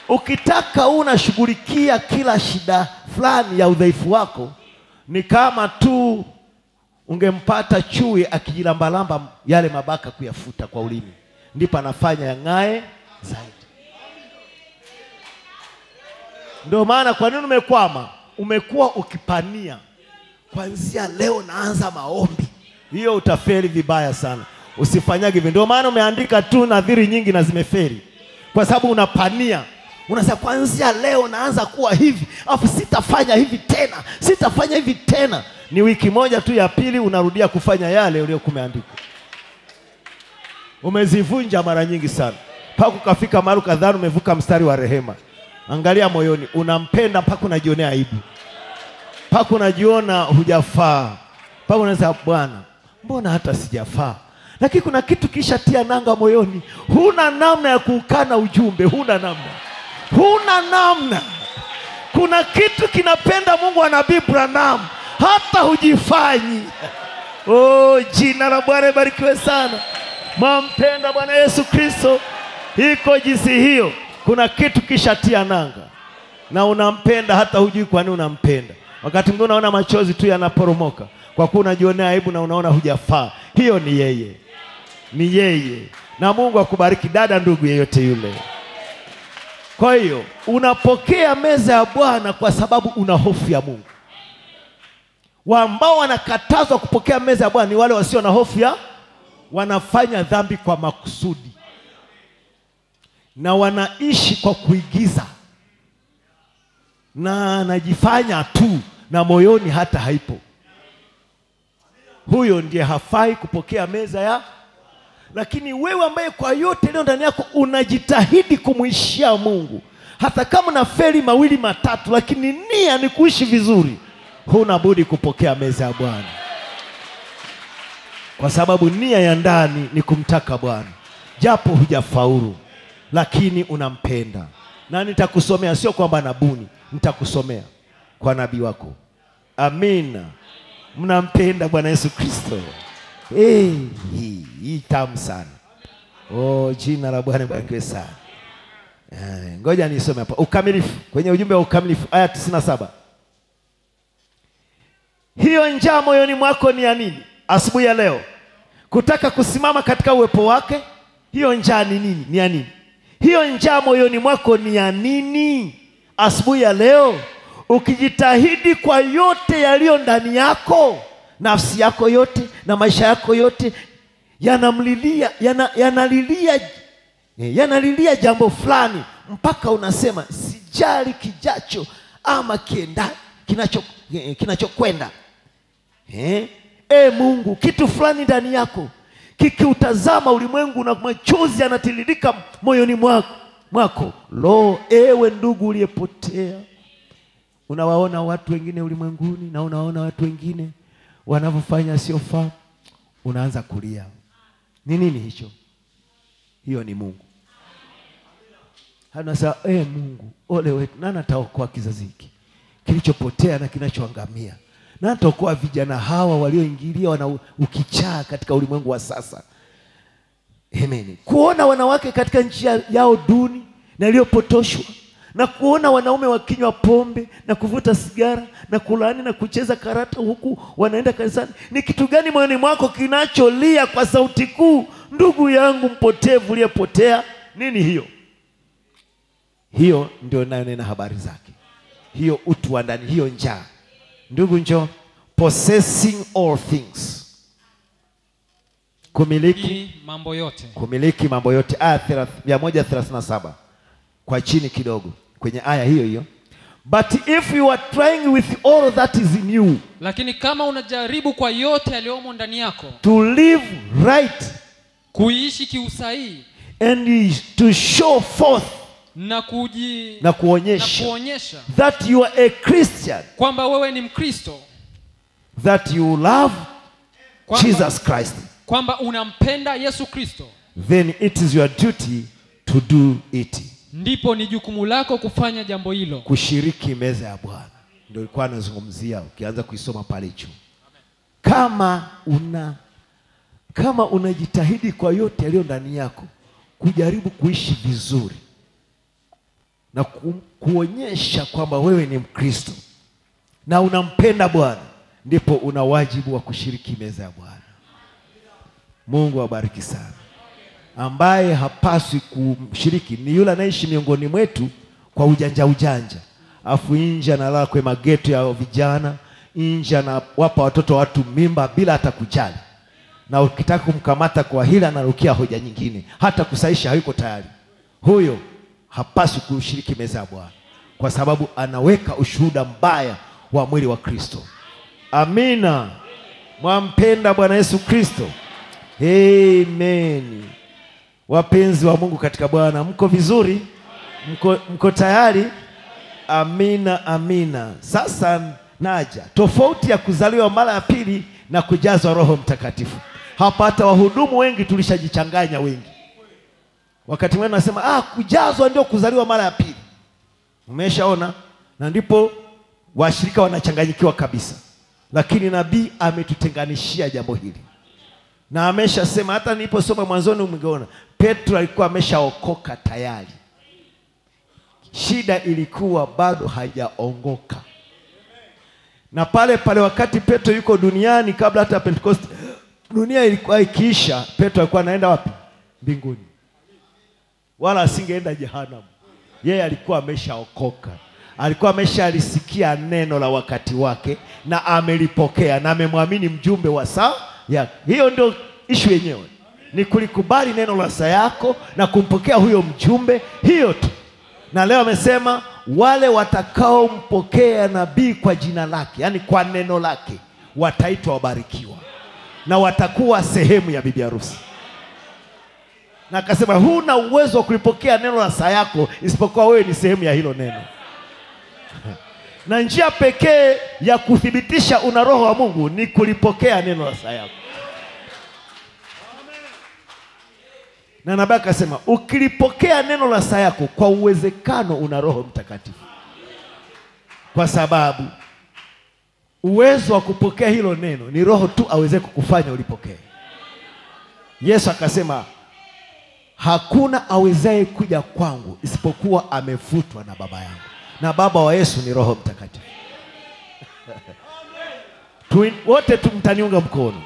Ukitaka unashughulikia kila shida fulani ya udhaifu wako, ni kama tu ungempata chui akijilambalamba yale mabaka kuyafuta kwa ulimi, ndipo anafanya yang'ae zaidi. Ndio maana kwa nini umekwama? Umekuwa ukipania, kwanzia leo naanza maombi, hiyo utaferi vibaya sana. Usifanyage hivyo. Ndio maana umeandika tu nadhiri nyingi na zimeferi, kwa sababu unapania unasema kwanzia leo naanza kuwa hivi, afu sitafanya hivi tena, sitafanya hivi tena. Ni wiki moja tu ya pili unarudia kufanya yale uliyokuwa umeandika. Umezivunja mara nyingi sana, mpaka ukafika mahali kadhani umevuka mstari wa rehema. Angalia moyoni, unampenda mpaka unajionea aibu, mpaka unajiona hujafaa, pako unaweza Bwana, mbona hata sijafaa? Lakini kuna kitu kisha tia nanga moyoni, huna namna ya kuukana ujumbe, huna namna, huna namna. Kuna kitu kinapenda Mungu wa Nabii Branham, hata hujifanyi. Oh, jina la Bwana ibarikiwe sana. Mwampenda Bwana Yesu Kristo, iko jinsi hiyo. Kuna kitu kishatia nanga na unampenda hata hujui kwa nini unampenda. Wakati mwingine unaona machozi tu yanaporomoka kwa kuwa unajionea aibu na unaona hujafaa. Hiyo ni yeye, ni yeye. Na Mungu akubariki dada, ndugu yeyote yule. Kwa hiyo unapokea meza ya Bwana kwa sababu una hofu ya Mungu. Ambao wanakatazwa kupokea meza ya Bwana ni wale wasio na hofu ya, wanafanya dhambi kwa makusudi na wanaishi kwa kuigiza na anajifanya tu na moyoni hata haipo. Huyo ndiye hafai kupokea meza ya. Lakini wewe ambaye kwa yote leo ndani yako unajitahidi kumwishia Mungu, hata kama na feli mawili matatu, lakini nia ni kuishi vizuri, huna budi kupokea meza ya Bwana, kwa sababu nia ya ndani ni kumtaka Bwana, japo hujafaulu, lakini unampenda. Na nitakusomea, sio kwamba nabuni, nitakusomea kwa nabii wako. Amina. Mnampenda Bwana Yesu Kristo. Eh, hii hii tamu sana. Oh, jina la Bwana barikiwe sana. Eh, ngoja nisome hapa ukamilifu, kwenye ujumbe wa ukamilifu, aya 97. Hiyo njaa moyoni mwako ni ya nini asubuhi ya leo? Kutaka kusimama katika uwepo wake. Hiyo njaa ni nini? Ni ya nini? Hiyo njaa moyoni mwako ni ya nini asubuhi ya leo ukijitahidi kwa yote yaliyo ndani yako nafsi yako yote na maisha yako yote yanamlilia yana, yanalilia eh, yanalilia jambo fulani mpaka unasema sijali kijacho ama kienda kinacho eh, kinachokwenda eh? E Mungu, kitu fulani ndani yako kikiutazama ulimwengu na machozi yanatiririka moyoni mwako, mwako. Lo, ewe ndugu uliyepotea, unawaona watu wengine ulimwenguni na unaona watu wengine wanavyofanya siofaa, unaanza kulia. Ni nini hicho? Hiyo ni Mungu. Anasema e Mungu, ole wetu, nani ataokoa kizazi hiki kilichopotea na kinachoangamia? Nani ataokoa vijana hawa walioingilia wana ukichaa katika ulimwengu wa sasa? Amen. Kuona wanawake katika njia yao duni na iliyopotoshwa na kuona wanaume wakinywa pombe na kuvuta sigara na kulaani na kucheza karata huku wanaenda kanisani, ni kitu gani moyoni mwako kinacholia kwa sauti kuu, ndugu yangu mpotevu uliyepotea? Nini hiyo? Hiyo ndio inayonena habari zake, hiyo utu wa ndani, hiyo njaa. Ndugu njo, possessing all things, kumiliki mambo yote kumiliki mambo yote. Aya na saba kwa chini kidogo kwenye aya hiyo hiyo, but if you are trying with all that is in you lakini kama unajaribu kwa yote yaliyomo ndani yako to live right kuishi kiusahihi and to show forth na kuji na na kuonyesha kuonyesha that you are a Christian, kwamba wewe ni Mkristo, that you love kwamba, Jesus Christ, kwamba unampenda Yesu Kristo, then it is your duty to do it, ndipo ni jukumu lako kufanya jambo hilo. kushiriki meza ya Bwana. Ndio ilikuwa anazungumzia ukianza kuisoma pale juu. Kama una kama unajitahidi kwa yote yaliyo ndani yako kujaribu kuishi vizuri na ku, kuonyesha kwamba wewe ni Mkristo na unampenda Bwana, ndipo una wajibu wa kushiriki meza ya Bwana. Mungu awabariki sana. Ambaye hapaswi kushiriki ni yule anaishi miongoni mwetu kwa ujanja ujanja, afu nje analala kwenye mageto ya vijana, nje anawapa watoto watu mimba bila hata kujali, na ukitaka kumkamata kwa hila anarukia hoja nyingine, hata kusaisha hayuko tayari. Huyo hapaswi kushiriki meza ya Bwana kwa sababu anaweka ushuhuda mbaya wa mwili wa Kristo. Amina. Mwampenda Bwana Yesu Kristo? Amen. Wapenzi wa Mungu katika Bwana, mko vizuri? Mko, mko tayari? Amina, amina. Sasa naja tofauti ya kuzaliwa mara ya pili na kujazwa Roho Mtakatifu. Hapa hata wahudumu wengi tulishajichanganya wengi. Wakati mwingine nasema ah, kujazwa ndio kuzaliwa mara ya pili. Umeshaona? Na ndipo washirika wanachanganyikiwa kabisa, lakini nabii ametutenganishia jambo hili na ameshasema. Hata niliposoma mwanzoni, umeona Petro alikuwa ameshaokoka tayari, shida ilikuwa bado hajaongoka. Na pale pale wakati Petro yuko duniani, kabla hata Pentekoste dunia ilikuwa ikiisha, Petro alikuwa anaenda wapi? Mbinguni, wala asingeenda jehanamu. Yeye alikuwa ameshaokoka, alikuwa ameshalisikia neno la wakati wake na amelipokea na amemwamini mjumbe wa saa yake. Hiyo ndio ishu yenyewe, ni kulikubali neno la saa yako na kumpokea huyo mjumbe, hiyo tu. Na leo amesema wale watakaompokea nabii kwa jina lake, yaani kwa neno lake, wataitwa wabarikiwa na watakuwa sehemu ya bibi harusi na akasema huna uwezo wa kulipokea neno la saa yako isipokuwa wewe ni sehemu ya hilo neno. Na njia pekee ya kuthibitisha una roho wa Mungu ni kulipokea neno la saa yako. Na nabii akasema ukilipokea neno la saa yako, kwa uwezekano una Roho Mtakatifu, kwa sababu uwezo wa kupokea hilo neno ni Roho tu aweze kukufanya ulipokee. Yesu akasema hakuna awezaye kuja kwangu isipokuwa amefutwa na Baba yangu, na Baba wa Yesu ni Roho Mtakatifu. [laughs] Wote mtaniunga mkono.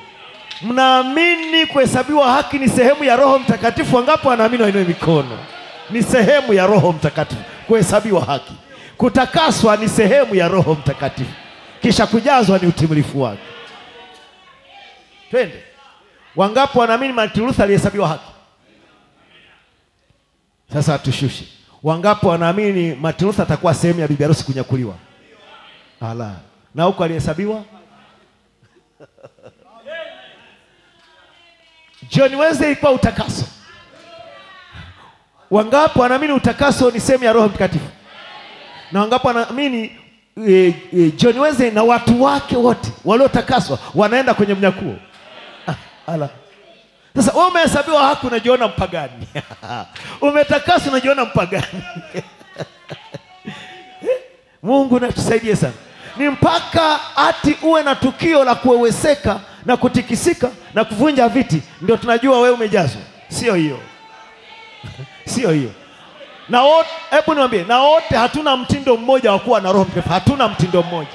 Mnaamini kuhesabiwa haki ni sehemu ya Roho Mtakatifu? Wangapo wanaamini wainue mikono? Ni sehemu ya Roho Mtakatifu kuhesabiwa haki. kutakaswa ni sehemu ya roho mtakatifu kisha kujazwa ni utimilifu wake twende wangapo wanaamini martin luther alihesabiwa haki sasa tushushe wangapi wanaamini martin luther atakuwa sehemu ya bibi harusi kunyakuliwa ala na huko alihesabiwa John Wesley ilikuwa utakaso. wangapo wanaamini utakaso ni sehemu ya Roho Mtakatifu? Na wangapo wanaamini e, e, John Wesley na watu wake wote waliotakaswa wanaenda kwenye mnyakuo? Ah, ala. Sasa wewe umehesabiwa haki unajiona mpagani. [laughs] Umetakaswa unajiona mpagani. [laughs] Mungu natusaidie sana. Ni mpaka ati uwe na tukio la kuweweseka na kutikisika na kuvunja viti, ndio tunajua wewe umejazwa. Sio hiyo, [laughs] sio hiyo. Na wote, hebu niwaambie, na wote hatuna mtindo mmoja wa kuwa na Roho Mtakatifu. Hatuna mtindo mmoja.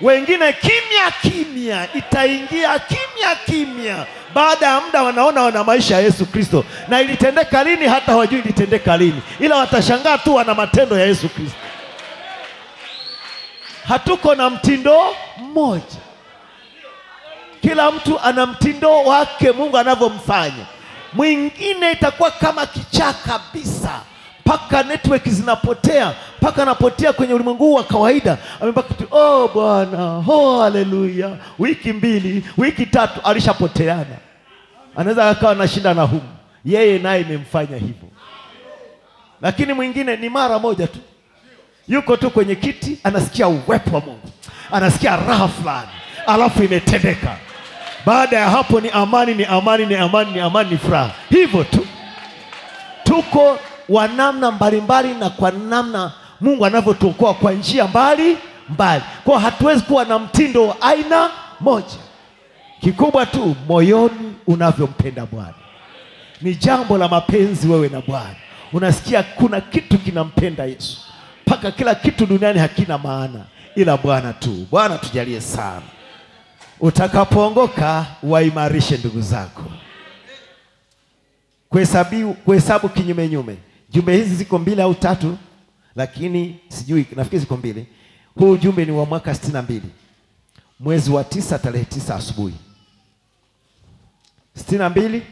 Wengine kimya kimya, itaingia kimya kimya, baada ya muda wanaona wana maisha ya Yesu Kristo, na ilitendeka lini? Hata hawajui ilitendeka lini, ila watashangaa tu wana matendo ya Yesu Kristo. Hatuko na mtindo mmoja, kila mtu ana mtindo wake Mungu anavyomfanya. Mwingine itakuwa kama kichaa kabisa, mpaka network zinapotea, mpaka anapotea kwenye ulimwengu wa kawaida, amebaki tu oh Bwana, oh haleluya, wiki mbili, wiki tatu, alishapoteana. Anaweza akawa anashinda na humu, yeye naye imemfanya hivyo. Lakini mwingine ni mara moja tu yuko tu kwenye kiti, anasikia uwepo wa Mungu, anasikia raha fulani, alafu imetendeka. Baada ya hapo ni amani, ni amani, ni amani, ni amani, ni furaha, hivyo tu. Tuko wa namna mbalimbali na kwa namna Mungu anavyotuokoa kwa njia mbali mbali, kwa hatuwezi kuwa na mtindo wa aina moja. Kikubwa tu moyoni unavyompenda Bwana ni jambo la mapenzi wewe na Bwana. Unasikia kuna kitu kinampenda Yesu, mpaka kila kitu duniani hakina maana ila Bwana tu. Bwana tujalie sana. Utakapoongoka waimarishe ndugu zako, kuhesabu kuhesabu kinyume nyume. Jumbe hizi ziko mbili au tatu, lakini sijui, nafikiri ziko mbili. Huu jumbe ni wa mwaka sitini na mbili mwezi wa tisa tarehe tisa asubuhi. Sitini na mbili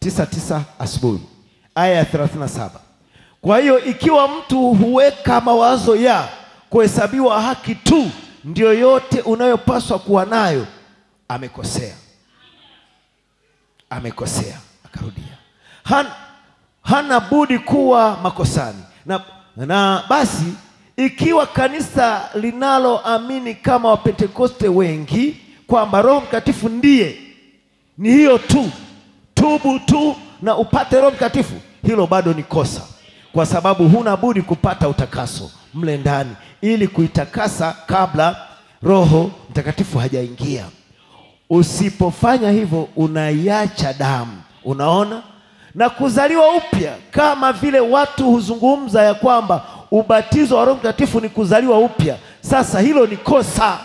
tisa tisa asubuhi aya ya thelathini na saba. Kwa hiyo ikiwa mtu huweka mawazo ya kuhesabiwa haki tu ndio yote unayopaswa kuwa nayo amekosea. Amekosea. Akarudia. Han, hana budi kuwa makosani. Na, na basi ikiwa kanisa linaloamini kama wapentekoste wengi kwamba roho mtakatifu ndiye ni hiyo tu, tubu tu na upate Roho Mtakatifu, hilo bado ni kosa, kwa sababu huna budi kupata utakaso mle ndani ili kuitakasa kabla Roho Mtakatifu hajaingia. Usipofanya hivyo, unaiacha damu, unaona, na kuzaliwa upya, kama vile watu huzungumza ya kwamba ubatizo wa Roho Mtakatifu ni kuzaliwa upya. Sasa hilo ni kosa.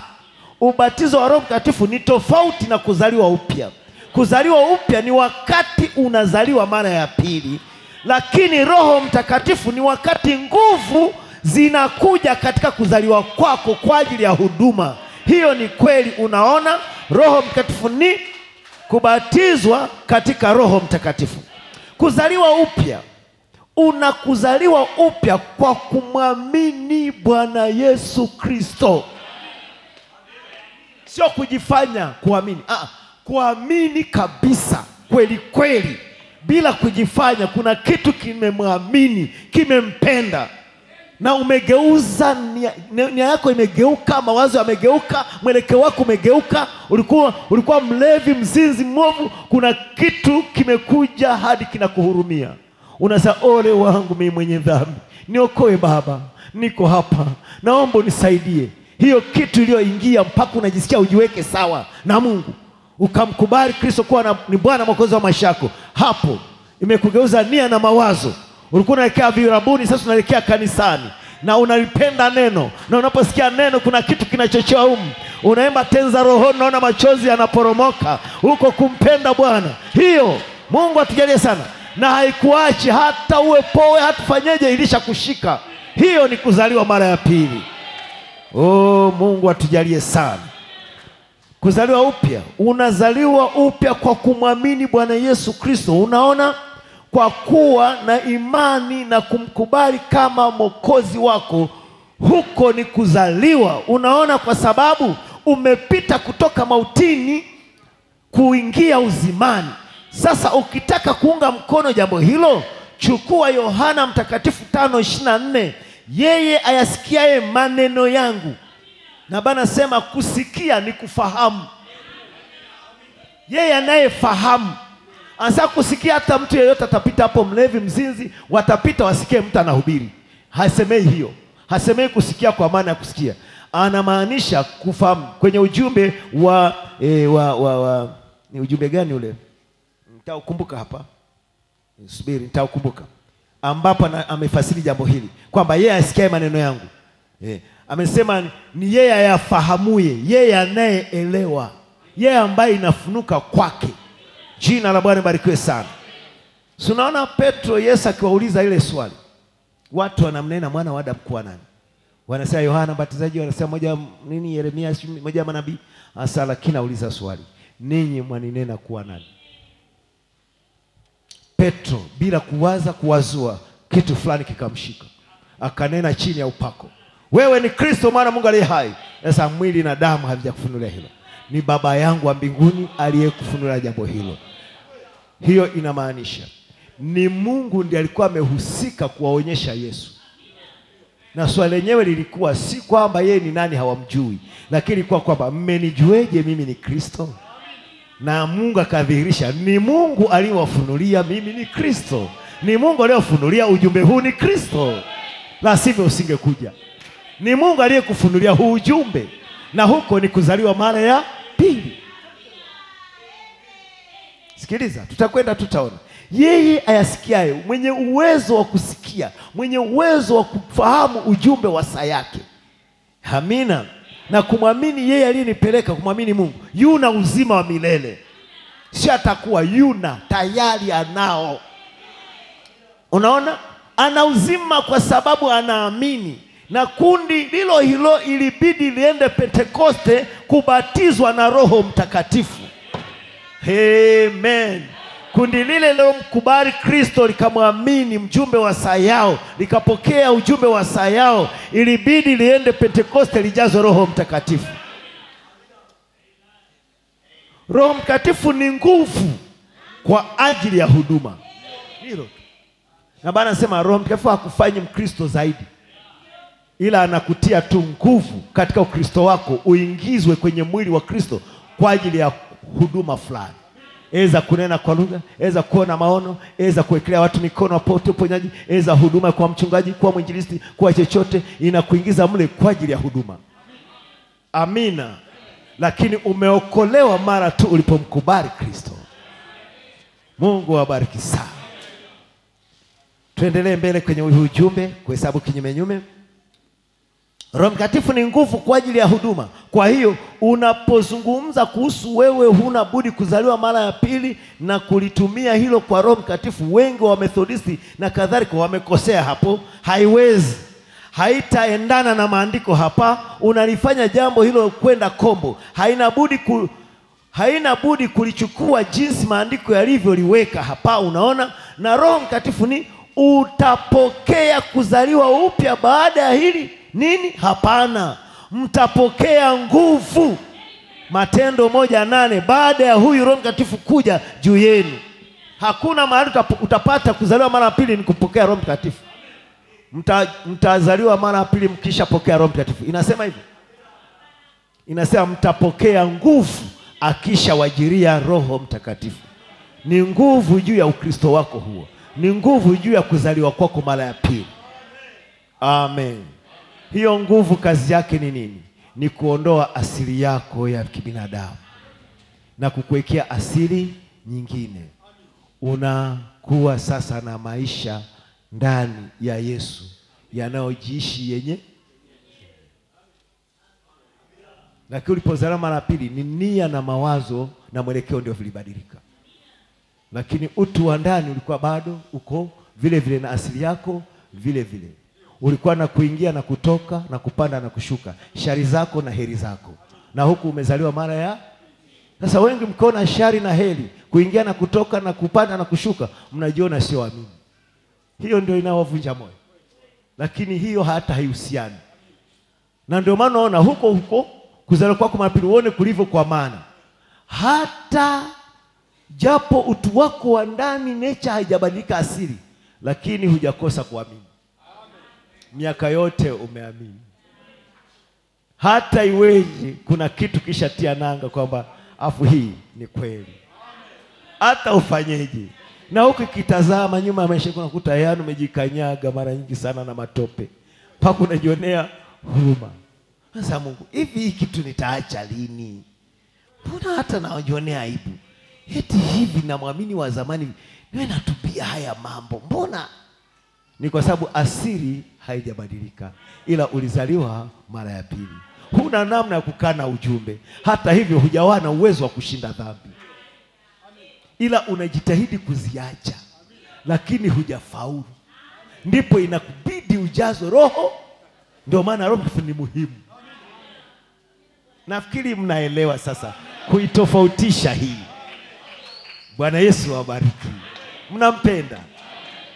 Ubatizo wa Roho Mtakatifu ni tofauti na kuzaliwa upya. Kuzaliwa upya ni wakati unazaliwa mara ya pili, lakini Roho Mtakatifu ni wakati nguvu zinakuja katika kuzaliwa kwako kwa ajili ya huduma. Hiyo ni kweli. Unaona, Roho Mtakatifu ni kubatizwa katika Roho Mtakatifu. Kuzaliwa upya, unakuzaliwa upya kwa kumwamini Bwana Yesu Kristo, sio kujifanya kuamini. Ah, kuamini kabisa kweli kweli, bila kujifanya. Kuna kitu kimemwamini, kimempenda, na umegeuza nia, yako imegeuka, mawazo yamegeuka, mwelekeo wako umegeuka. Ulikuwa, ulikuwa mlevi, mzinzi, mwovu, kuna kitu kimekuja hadi kinakuhurumia. Unasema, ole wangu mii mwenye dhambi, niokoe Baba, niko hapa, naomba unisaidie. Hiyo kitu iliyoingia mpaka unajisikia ujiweke sawa na Mungu ukamkubali Kristo kuwa na, ni Bwana mwokozi wa maisha yako, hapo imekugeuza nia na mawazo. Ulikuwa unaelekea virabuni, sasa unaelekea kanisani na unalipenda neno, na unaposikia neno kuna kitu kinachochoa humu, unaimba tenza rohoni, unaona machozi yanaporomoka huko kumpenda Bwana. Hiyo Mungu atujalie sana, na haikuachi hata uwe powe, hatufanyeje, ilishakushika hiyo ni kuzaliwa mara ya pili. Oh, Mungu atujalie sana kuzaliwa upya. Unazaliwa upya kwa kumwamini Bwana Yesu Kristo. Unaona, kwa kuwa na imani na kumkubali kama mwokozi wako, huko ni kuzaliwa. Unaona, kwa sababu umepita kutoka mautini kuingia uzimani. Sasa ukitaka kuunga mkono jambo hilo, chukua Yohana Mtakatifu tano ishirini na nne yeye ayasikiaye maneno yangu na Bwana sema kusikia ni kufahamu. Yeye anayefahamu anataka kusikia. Hata mtu yeyote atapita hapo, mlevi, mzinzi, watapita wasikie mtu anahubiri. Hasemei hiyo, hasemei kusikia kwa maana ya kusikia, anamaanisha kufahamu. Kwenye ujumbe wa, e, wa, wa, wa ni ujumbe gani ule? Nitaukumbuka hapa, subiri, nitaukumbuka ambapo amefasiri jambo hili kwamba yeye asikiae maneno yangu e, amesema ni yeye ayafahamuye, yeye anayeelewa, yeye ambaye inafunuka kwake. Jina la Bwana barikiwe sana. Si unaona Petro, Yesu akiwauliza ile swali, watu wanamnena mwana wa Adamu kuwa nani? Wanasema Yohana Mbatizaji, wanasema moja nini, Yeremia, moja manabii. Hasa lakini auliza swali, ninyi mwaninena kuwa nani? Petro bila kuwaza kuwazua kitu fulani kikamshika, akanena chini ya upako, wewe ni Kristo mwana wa Mungu aliye hai. Sasa mwili na damu havijakufunulia hilo, ni Baba yangu wa mbinguni aliyekufunulia jambo hilo. Hiyo inamaanisha ni Mungu ndiye alikuwa amehusika kuwaonyesha Yesu, na swali lenyewe lilikuwa si kwamba yeye ni nani hawamjui, lakini kwa kwamba mmenijueje mimi ni Kristo? na Mungu akadhihirisha ni Mungu aliyewafunulia mimi ni Kristo, ni Mungu aliyewafunulia ujumbe huu ni Kristo, la sivyo usingekuja. Ni Mungu aliyekufunulia huu ujumbe, na huko ni kuzaliwa mara ya pili. Sikiliza, tutakwenda tutaona. Yeye ayasikiaye, mwenye uwezo wa kusikia, mwenye uwezo wa kufahamu ujumbe wa saa yake Amina. Na kumwamini yeye aliyenipeleka, kumwamini Mungu, yuna uzima wa milele, si atakuwa yuna, tayari anao. Unaona, ana uzima kwa sababu anaamini. Na kundi lilo hilo ilibidi liende Pentekoste kubatizwa na Roho Mtakatifu. Amen. Kundi lile lilomkubali Kristo likamwamini mjumbe wa saa yao, likapokea ujumbe wa saa yao, ilibidi liende Pentekoste lijazwe Roho Mtakatifu. Roho Mtakatifu ni nguvu kwa ajili ya huduma, hilo. Na Bwana anasema Roho Mtakatifu hakufanyi Mkristo zaidi, ila anakutia tu nguvu katika Ukristo wako uingizwe kwenye mwili wa Kristo kwa ajili ya huduma fulani, eza kunena kwa lugha, eza kuona maono, eza kuwekelea watu mikono wapote uponyaji, eza huduma kwa mchungaji, kwa mwinjilisti, kwa chochote, inakuingiza mle kwa ajili ya huduma. Amina. Lakini umeokolewa mara tu ulipomkubali Kristo. Mungu awabariki sana. Tuendelee mbele kwenye ujumbe, kuhesabu kinyumenyume. Roho Mtakatifu ni nguvu kwa ajili ya huduma. Kwa hiyo unapozungumza kuhusu wewe huna budi kuzaliwa mara ya pili na kulitumia hilo kwa Roho Mtakatifu, wengi wa Methodisti na kadhalika wamekosea hapo. Haiwezi, haitaendana na maandiko hapa. Unalifanya jambo hilo kwenda kombo, haina budi ku, haina budi kulichukua jinsi maandiko yalivyoliweka hapa. Unaona, na Roho Mtakatifu ni utapokea kuzaliwa upya baada ya hili nini? Hapana, mtapokea nguvu. Matendo moja nane baada ya huyu Roho Mtakatifu kuja juu yenu. Hakuna mahali utapata kuzaliwa mara ya pili ni kupokea Roho Mtakatifu. Mta, mtazaliwa mara ya pili mkishapokea Roho Mtakatifu. Inasema hivyo, inasema mtapokea nguvu akishawajiria Roho Mtakatifu. Ni nguvu juu ya Ukristo wako huo, ni nguvu juu ya kuzaliwa kwako mara ya pili. Amen. Hiyo nguvu kazi yake ni nini? Ni kuondoa asili yako ya kibinadamu na kukuwekea asili nyingine. Unakuwa sasa na maisha ndani ya Yesu yanayojiishi yenye. Lakini ulipozaliwa mara pili, ni nia na mawazo na mwelekeo ndio vilibadilika, lakini utu wa ndani ulikuwa bado uko vile vile na asili yako vile vile. Ulikuwa na kuingia na kutoka na kupanda na kushuka, shari zako na heri zako, na huku umezaliwa mara ya sasa. Wengi mkiona shari na heri, kuingia na kutoka na kupanda na kushuka, mnajiona sio amini. Hiyo ndio inawavunja moyo, lakini hiyo hata haihusiani na ndio maana unaona huko huko kuzaliwa kwako mara pili, uone kulivyo kwa maana, hata japo utu wako wa ndani nature haijabadilika asili, lakini hujakosa kuamini. Miaka yote umeamini, hata iweje, kuna kitu kisha tia nanga kwamba afu hii ni kweli, hata ufanyeje. Na huku ikitazama nyuma ya maisha yako unakuta yani umejikanyaga mara nyingi sana na matope, mpaka unajionea huruma. Sasa Mungu, hivi hii kitu nitaacha lini? Mbona hata najionea aibu, eti hivi namwamini wa zamani niwe natupia haya mambo, mbona? Ni kwa sababu asili haijabadilika, ila ulizaliwa mara ya pili. Huna namna ya kukana ujumbe. Hata hivyo, hujawa na uwezo wa kushinda dhambi, ila unajitahidi kuziacha, lakini hujafaulu. Ndipo inakubidi ujazo Roho. Ndio maana Roho ni muhimu. Nafikiri mnaelewa sasa kuitofautisha hii. Bwana Yesu awabariki. Mnampenda,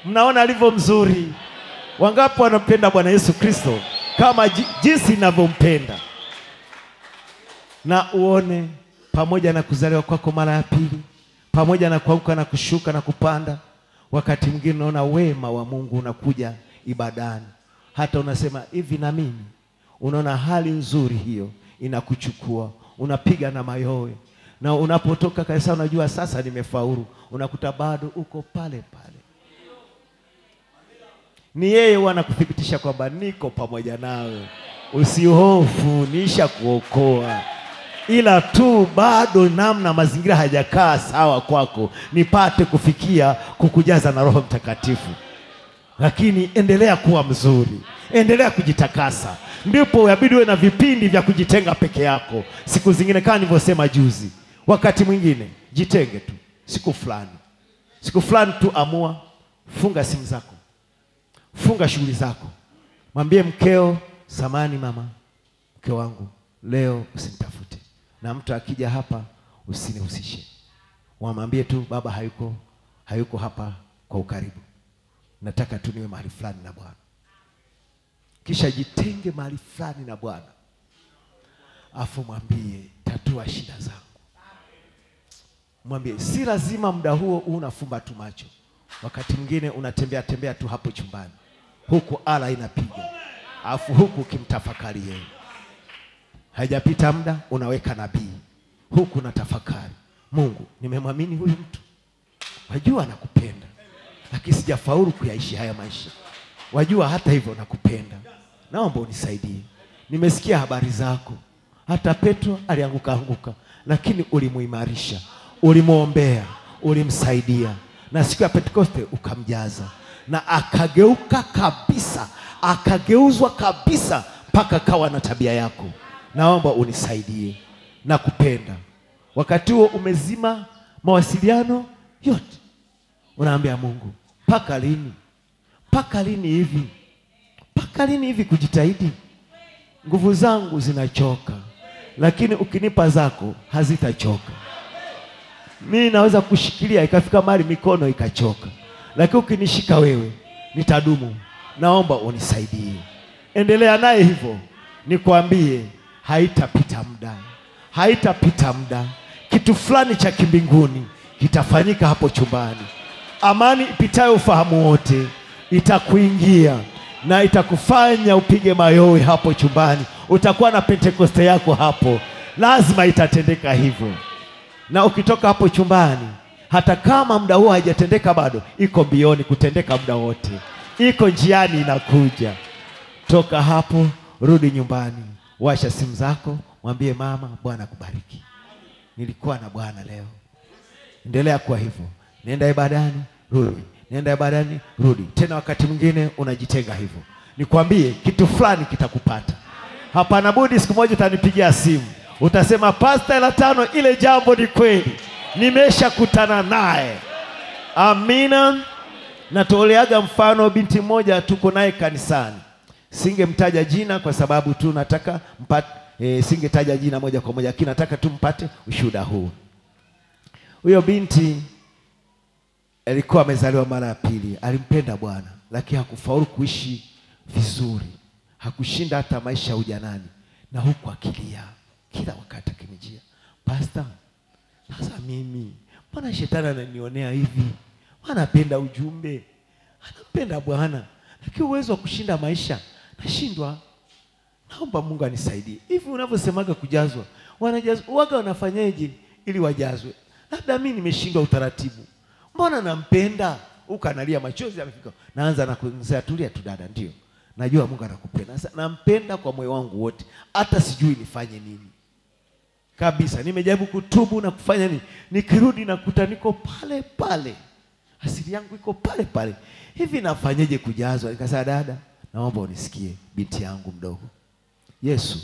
mnaona alivyo mzuri. Wangapi wanampenda Bwana Yesu Kristo kama jinsi ninavyompenda? Na uone pamoja na kuzaliwa kwako mara ya pili, pamoja na kuanguka na kushuka na kupanda, wakati mwingine unaona wema wa Mungu unakuja ibadani, hata unasema hivi na mimi. Unaona hali nzuri hiyo inakuchukua, unapiga na mayowe, na unapotoka kanisa unajua sasa nimefaulu, unakuta bado uko pale pale. Ni yeye huwa anakuthibitisha kwamba niko pamoja nawe, usihofu, niisha kuokoa, ila tu bado namna mazingira hajakaa sawa kwako, nipate kufikia kukujaza na Roho Mtakatifu. Lakini endelea kuwa mzuri, endelea kujitakasa, ndipo yabidi uwe na vipindi vya kujitenga peke yako. Siku zingine kama nilivyosema juzi, wakati mwingine jitenge tu, siku fulani, siku fulani tu, amua, funga simu zako funga shughuli zako, mwambie mkeo, samani mama, mke wangu, leo usinitafute, na mtu akija hapa usinihusishe. Wamwambie tu baba hayuko, hayuko hapa kwa ukaribu, nataka tu niwe mahali fulani na Bwana. Kisha jitenge mahali fulani na Bwana, afu mwambie tatua shida zangu. Mwambie si lazima muda huo unafumba tu macho wakati mwingine unatembea tembea tu hapo chumbani, huku ala inapiga, alafu huku ukimtafakari yeye. Haijapita muda unaweka nabii, huku na tafakari, Mungu, nimemwamini huyu mtu, wajua nakupenda, lakini sijafaulu kuyaishi haya maisha. Wajua hata hivyo nakupenda, naomba unisaidie. Nimesikia habari zako, hata Petro alianguka anguka, lakini ulimuimarisha, ulimwombea, ulimsaidia. Na siku ya Pentekoste ukamjaza na akageuka kabisa, akageuzwa kabisa mpaka kawa na tabia yako. Naomba unisaidie na kupenda. Wakati huo umezima mawasiliano yote, unaambia Mungu, mpaka lini? Mpaka lini hivi? Mpaka lini hivi kujitahidi? Nguvu zangu zinachoka, lakini ukinipa zako hazitachoka. Mimi naweza kushikilia ikafika mahali mikono ikachoka, lakini ukinishika wewe nitadumu. Naomba unisaidie. Endelea naye hivyo, nikwambie, haitapita muda, haitapita muda, kitu fulani cha kimbinguni kitafanyika hapo chumbani. Amani ipitayo ufahamu wote itakuingia na itakufanya upige mayowe hapo chumbani. Utakuwa na Pentekoste yako hapo, lazima itatendeka hivyo na ukitoka hapo chumbani, hata kama muda huo haijatendeka bado, iko mbioni kutendeka muda wote, iko njiani inakuja. Toka hapo, rudi nyumbani, washa simu zako, mwambie mama, Bwana kubariki, nilikuwa na Bwana leo. Endelea kuwa hivyo, nenda ibadani, rudi, nenda ibadani, rudi tena. Wakati mwingine unajitenga hivyo, nikwambie kitu fulani kitakupata. Hapana budi, siku moja utanipigia simu utasema pasta la tano, ile jambo ni kweli, nimeshakutana naye. Amina. Natoleaga mfano, binti mmoja tuko naye kanisani, Singemtaja jina kwa sababu tu nataka mpate, e, singetaja jina moja kwa moja, lakini nataka tu mpate ushuhuda huu. Huyo binti alikuwa amezaliwa mara ya pili, alimpenda Bwana lakini hakufaulu kuishi vizuri, hakushinda hata maisha ya ujanani, na huku akilia kila wakati akinijia, Pasta, sasa mimi mbona shetani ananionea hivi? Anapenda ujumbe, anampenda Bwana, lakini uwezo wa kushinda maisha nashindwa. Naomba Mungu anisaidie. Hivi unavyosemaga kujazwa, wanajazwa waga wanafanyaje ili wajazwe? Labda mimi nimeshindwa utaratibu. Mbona nampenda? Ukanalia machozi yamefika. Naanza na kumsema tulia tu dada, ndio. Najua Mungu anakupenda. Sasa nampenda kwa moyo wangu wote. Hata sijui nifanye nini. Kabisa. Nimejaribu kutubu na kufanya nini? Nikirudi nakuta niko pale pale. Asili yangu iko pale pale. Hivi nafanyeje kujazwa? Nikasema dada, naomba unisikie binti yangu mdogo. Yesu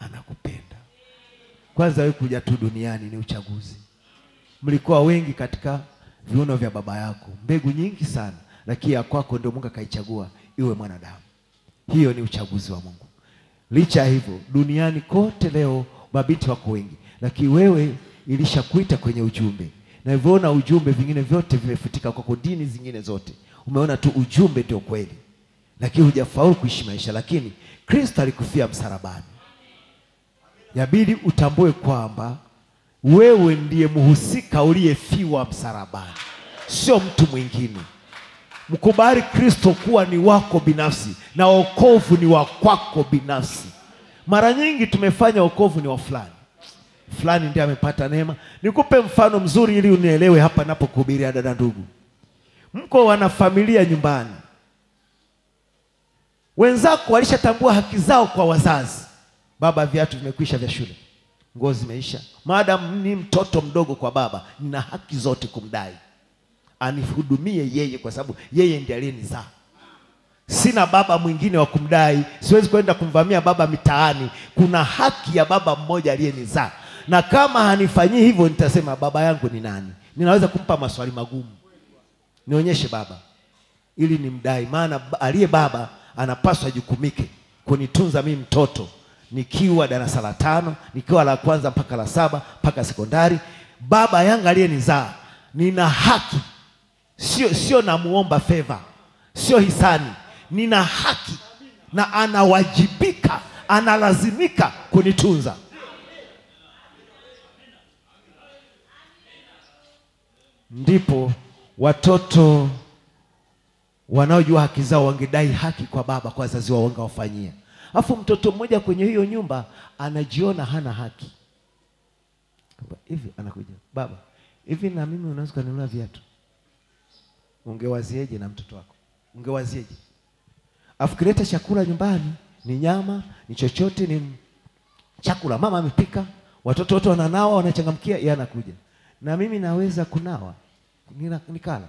anakupenda. Kwanza wewe kuja tu duniani ni uchaguzi. Mlikuwa wengi katika viuno vya baba yako, mbegu nyingi sana, lakini ya kwako ndio Mungu akaichagua iwe mwanadamu. Hiyo ni uchaguzi wa Mungu. Licha ya hivyo, duniani kote leo mabinti wako wengi, lakini wewe ilishakuita kwenye ujumbe, na hivyoona ujumbe, vingine vyote vimefutika kwako, dini zingine zote umeona tu ujumbe ndio kweli, lakini hujafaulu kuishi maisha. Lakini Kristo alikufia msalabani, yabidi utambue kwamba wewe ndiye mhusika uliyefiwa msalabani, sio mtu mwingine. Mkubali Kristo kuwa ni wako binafsi na wokovu ni wa kwako binafsi. Mara nyingi tumefanya wokovu ni wa fulani fulani, ndiye amepata neema. Nikupe mfano mzuri ili unielewe hapa napokuhubiria, dada ndugu. Mko wana familia nyumbani, wenzako walishatambua haki zao kwa wazazi. Baba, viatu vimekwisha vya shule, nguo zimeisha. madam ni mtoto mdogo kwa baba, nina haki zote kumdai anihudumie yeye, kwa sababu yeye ndiye aliyenizaa. Sina baba mwingine wa kumdai, siwezi kwenda kumvamia baba mitaani. Kuna haki ya baba mmoja aliyenizaa, na kama hanifanyii hivyo, nitasema baba yangu ni nani? Ninaweza kumpa maswali magumu, nionyeshe baba ili nimdai, maana aliye baba anapaswa ajukumike kunitunza mimi mtoto nikiwa darasa la tano, nikiwa la kwanza mpaka la saba mpaka sekondari. Baba yangu aliyenizaa, nina haki sio sio namuomba feva, sio hisani. Nina haki na anawajibika, analazimika kunitunza. Ndipo watoto wanaojua haki zao wangedai haki kwa baba, kwa wazazi wao wangewafanyia. Alafu mtoto mmoja kwenye hiyo nyumba anajiona hana haki. Hivi anakuja baba, hivi na mimi unaweza kununua viatu Ungewazieje na mtoto wako? Ungewazieje? Afu kileta chakula nyumbani, ni nyama, ni chochote, ni chakula mama amepika, watoto wote wananawa, wanachangamkia, yeye anakuja na mimi naweza kunawa nina, nikala.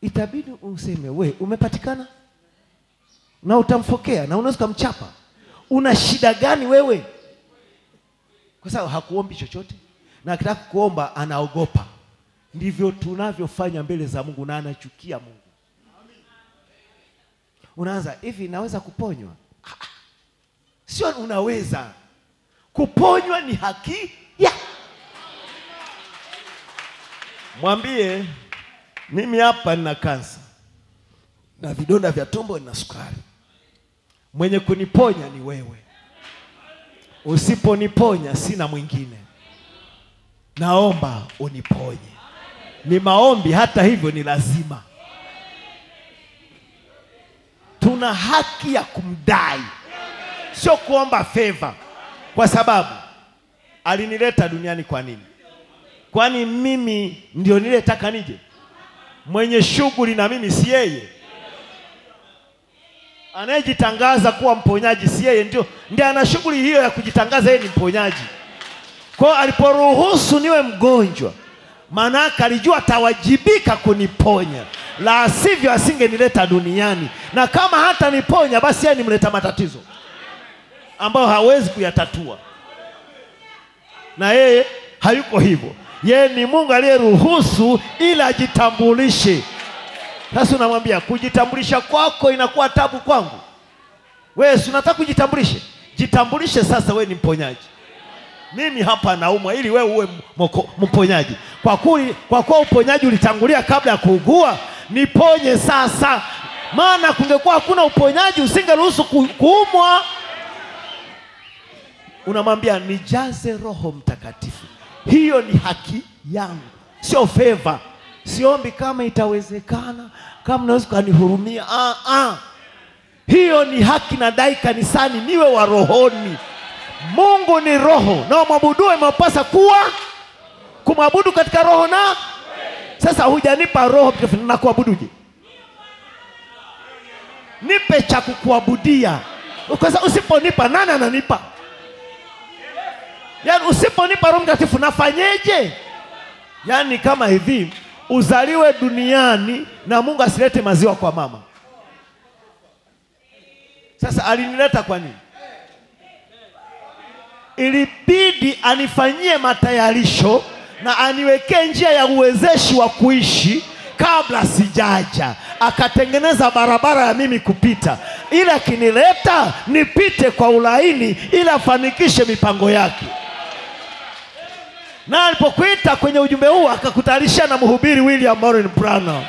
Itabidi useme we umepatikana, na utamfokea na unaweza kumchapa. Una shida gani wewe? Kwa sababu hakuombi chochote, na akitaka kuomba anaogopa ndivyo tunavyofanya mbele za Mungu na anachukia Mungu. Unaanza hivi, naweza kuponywa? Ah, sio unaweza kuponywa, ni haki ya mwambie, mimi hapa nina kansa na vidonda vya tumbo, na sukari. Mwenye kuniponya ni wewe, usiponiponya sina mwingine. Naomba uniponye ni maombi. Hata hivyo ni lazima, tuna haki ya kumdai, sio kuomba feva, kwa sababu alinileta duniani. Kwa nini? Kwani mimi ndio niletaka nije? Mwenye shughuli na mimi si yeye? Anayejitangaza kuwa mponyaji si yeye? Ndio, ndio ana shughuli hiyo ya kujitangaza yeye ni mponyaji. Kwa aliporuhusu niwe mgonjwa maanake alijua atawajibika kuniponya, la sivyo asingenileta duniani. Na kama hata niponya, basi yeye nimleta matatizo ambayo hawezi kuyatatua, na yeye hayuko hivyo. Yeye ni Mungu aliyeruhusu ili ajitambulishe. Sasa unamwambia kujitambulisha kwako inakuwa tabu kwangu. wewe si unataka kujitambulishe jitambulishe sasa wewe ni mponyaji mimi hapa naumwa ili wewe uwe mponyaji. Kwa kuli, kwa kuwa uponyaji ulitangulia kabla ya kuugua niponye sasa. Maana kungekuwa hakuna uponyaji usingeruhusu ku, kuumwa. Unamwambia nijaze roho mtakatifu. Hiyo ni haki yangu. Sio feva siombi kama itawezekana kama naweza kanihurumia. ah, ah. hiyo ni haki nadai kanisani niwe wa rohoni mungu ni roho. Na wamwabudue imepasa kuwa kumwabudu katika roho na? Sasa hujanipa roho Mtakatifu, na kuabuduje nipe cha kukuabudia. Sababu usiponipa nani ananipa? Yaani usiponipa roho mtakatifu nafanyeje? Yaani kama hivi uzaliwe duniani na mungu asilete maziwa kwa mama. Sasa alinileta kwa nini ilibidi anifanyie matayarisho na aniwekee njia ya uwezeshi wa kuishi kabla sijaja. Akatengeneza barabara ya mimi kupita. Ili akinileta nipite kwa ulaini ili afanikishe mipango yake. Na alipokuita kwenye ujumbe huu akakutalisha na mhubiri William morin Branham.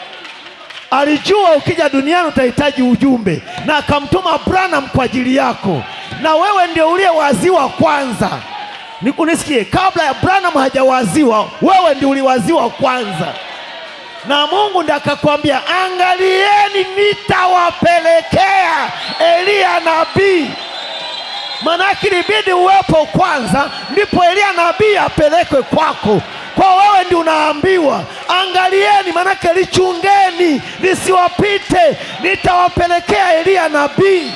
Alijua ukija duniani utahitaji ujumbe na akamtuma Branham kwa ajili yako, na wewe ndio uliyewaziwa kwanza. Ni- Unisikie, kabla ya Branham hajawaziwa, wewe ndio uliwaziwa kwanza, na Mungu ndiye akakwambia, angalieni, nitawapelekea Eliya nabii. Manake ilibidi uwepo kwanza, ndipo Eliya nabii apelekwe kwako. Kwa wewe ndi unaambiwa angalieni, manake lichungeni lisiwapite, nitawapelekea Eliya nabii.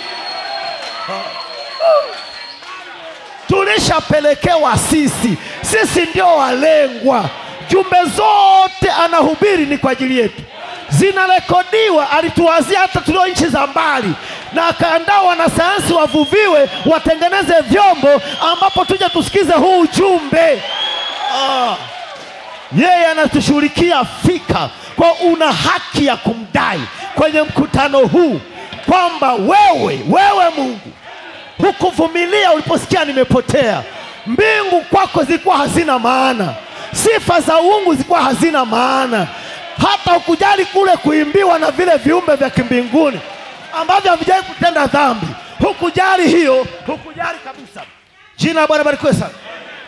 Tulishapelekewa sisi, sisi ndio walengwa. Jumbe zote anahubiri ni kwa ajili yetu, zinarekodiwa. Alituwazia hata tulio nchi za mbali, na akaandaa wanasayansi wavuviwe, watengeneze vyombo ambapo tuje tusikize huu ujumbe ah. Yeye anatushughulikia fika, kwa una haki ya kumdai kwenye mkutano huu kwamba wewe wewe Mungu hukuvumilia uliposikia nimepotea. Mbingu kwako zilikuwa hazina maana, sifa za uungu zilikuwa hazina maana, hata hukujali kule kuimbiwa na vile viumbe vya kimbinguni ambavyo havijawahi kutenda dhambi. Hukujali hiyo, hukujali kabisa. Jina la Bwana barikiwe sana.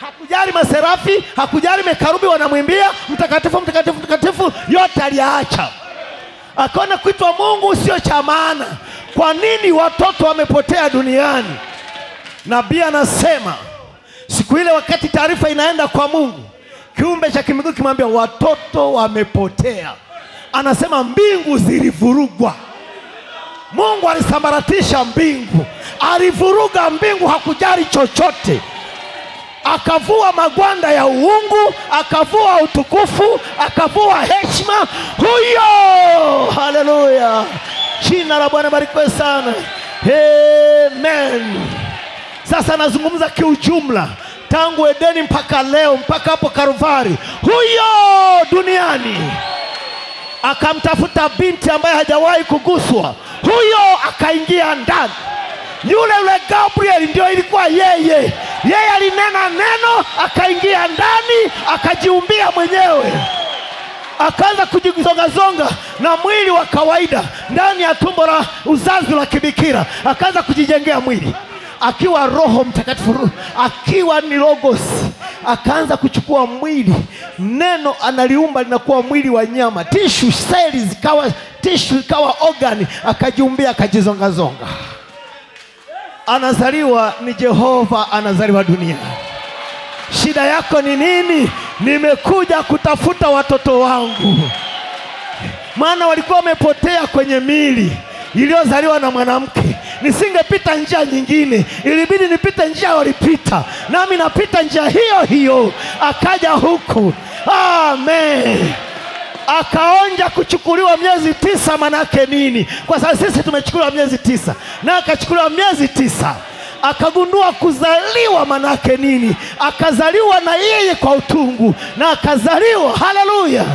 Hakujali maserafi, hakujali mekarubi wanamwimbia mtakatifu, mtakatifu, mtakatifu, yote aliyaacha akaona kuitwa Mungu sio cha maana. Kwa nini watoto wamepotea duniani? Nabii anasema siku ile, wakati taarifa inaenda kwa Mungu, kiumbe cha kimiguu kimwambia watoto wamepotea, anasema mbingu zilivurugwa. Mungu alisambaratisha mbingu, alivuruga mbingu, hakujali chochote akavua magwanda ya uungu, akavua utukufu, akavua heshima. Huyo, haleluya! Jina la Bwana barikiwe sana, amen. Sasa nazungumza kiujumla, tangu Edeni mpaka leo, mpaka hapo Karuvari, huyo duniani akamtafuta binti ambaye hajawahi kuguswa, huyo akaingia ndani. Yule yule Gabriel ndio ilikuwa yeye. Yeye alinena neno, akaingia ndani, akajiumbia mwenyewe, akaanza kujizongazonga na mwili wa kawaida ndani ya tumbo la uzazi la kibikira, akaanza kujijengea mwili. Akiwa Roho Mtakatifu, akiwa ni logos, akaanza kuchukua mwili. Neno analiumba linakuwa mwili wa nyama, tishu seli zikawa tishu, ikawa organi, akajiumbia, akajizongazonga. Anazaliwa ni Jehova, anazaliwa duniani. Shida yako ni nini? Nimekuja kutafuta watoto wangu, maana walikuwa wamepotea kwenye mili iliyozaliwa na mwanamke. Nisingepita njia nyingine, ilibidi nipite njia walipita, nami napita njia hiyo hiyo. Akaja huku, amen akaonja kuchukuliwa miezi tisa. Manake nini? Kwa sababu sisi tumechukuliwa miezi tisa, na akachukuliwa miezi tisa, akagundua kuzaliwa manake nini. Akazaliwa na yeye kwa utungu, na akazaliwa, haleluya,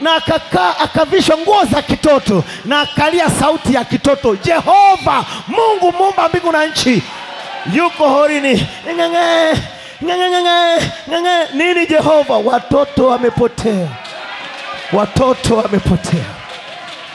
na akakaa akavishwa nguo za kitoto na akalia sauti ya kitoto jehova mungu muumba mbingu na nchi yuko horini. Nini jehova? Watoto wamepotea. Watoto wamepotea.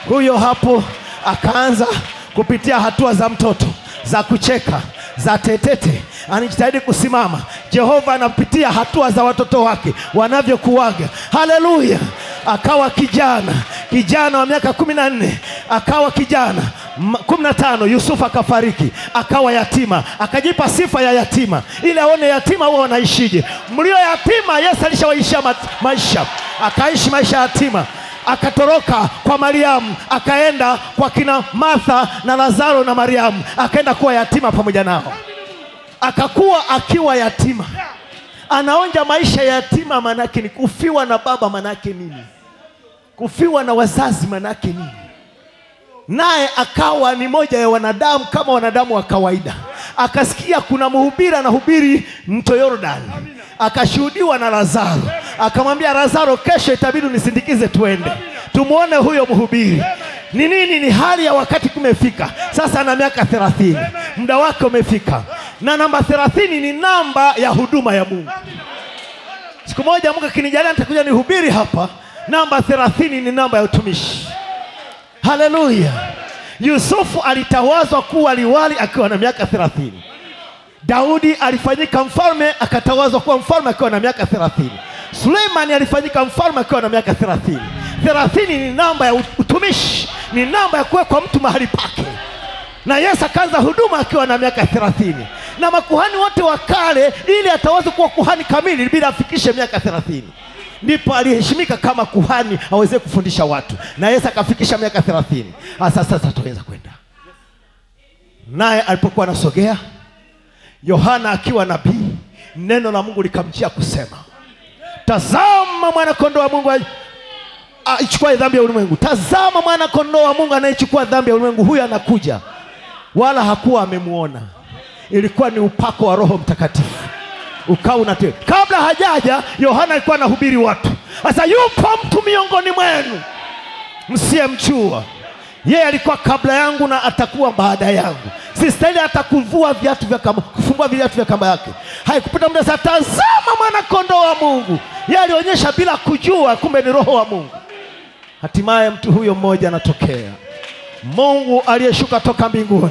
Huyo hapo akaanza kupitia hatua za mtoto za kucheka za tetete. Anajitahidi kusimama. Jehova anapitia hatua za watoto wake wanavyokuwaga. Haleluya! Akawa kijana. Kijana wa miaka kumi na nne. Akawa kijana. Kumi na tano yusufu akafariki. Akawa yatima. Akajipa sifa ya yatima. Ili aone yatima huwa wanaishije. Mlio yatima yesu alishawaishia maisha. Akaishi maisha ya yatima akatoroka kwa mariamu akaenda kwa kina martha na lazaro na mariamu akaenda kuwa yatima pamoja nao. Akakuwa akiwa yatima. Anaonja maisha ya yatima manake ni kufiwa na baba manake nini? Kufiwa na wazazi manake nini? Naye akawa ni moja ya wanadamu kama wanadamu wa kawaida. Akasikia kuna mhubiri anahubiri mto yordani akashuhudiwa na lazaro. Akamwambia lazaro kesho itabidi unisindikize tuende tumwone huyo mhubiri. Ni nini? Ni hali ya wakati kumefika. Sasa ana miaka thelathini. Muda wake umefika. Na namba thelathini ni namba ya huduma ya mungu. Siku moja mungu akinijalia nitakuja nihubiri hapa. Namba thelathini ni namba ya utumishi. Haleluya. Yusufu alitawazwa kuwa liwali akiwa na miaka thelathini daudi alifanyika mfalme akatawazwa kuwa mfalme akiwa na miaka thelathini. Suleimani alifanyika mfalme akiwa na miaka thelathini. Thelathini ni namba ya utumishi ni namba ya kuwekwa mtu mahali pake. Na yesu akaanza huduma akiwa na miaka thelathini. Na makuhani wote wa kale ili atawazwa kuwa kuhani kamili bila afikishe miaka thelathini. Ndipo aliheshimika kama kuhani aweze kufundisha watu. Na yesu akafikisha miaka thelathini. Sasa sasa tuweza kwenda. Naye alipokuwa anasogea yohana akiwa nabii neno la mungu likamjia kusema tazama mwanakondoo wa mungu aichukua dhambi ya ulimwengu. Tazama mwana kondoo wa mungu anayechukua dhambi ya ulimwengu huyu anakuja. Wala hakuwa amemwona, ilikuwa ni upako wa roho mtakatifu. Ukawa unate kabla hajaja yohana alikuwa anahubiri watu. Sasa yupo mtu miongoni mwenu msiyemjua yeye alikuwa kabla yangu na atakuwa baada yangu. Sistahili hata kuvua viatu vya kamba kufungua viatu vya kamba yake. Haikupita muda saa, tazama mwana kondoo wa mungu. Yeye alionyesha bila kujua kumbe ni roho wa mungu. Hatimaye mtu huyo mmoja anatokea. Mungu aliyeshuka toka mbinguni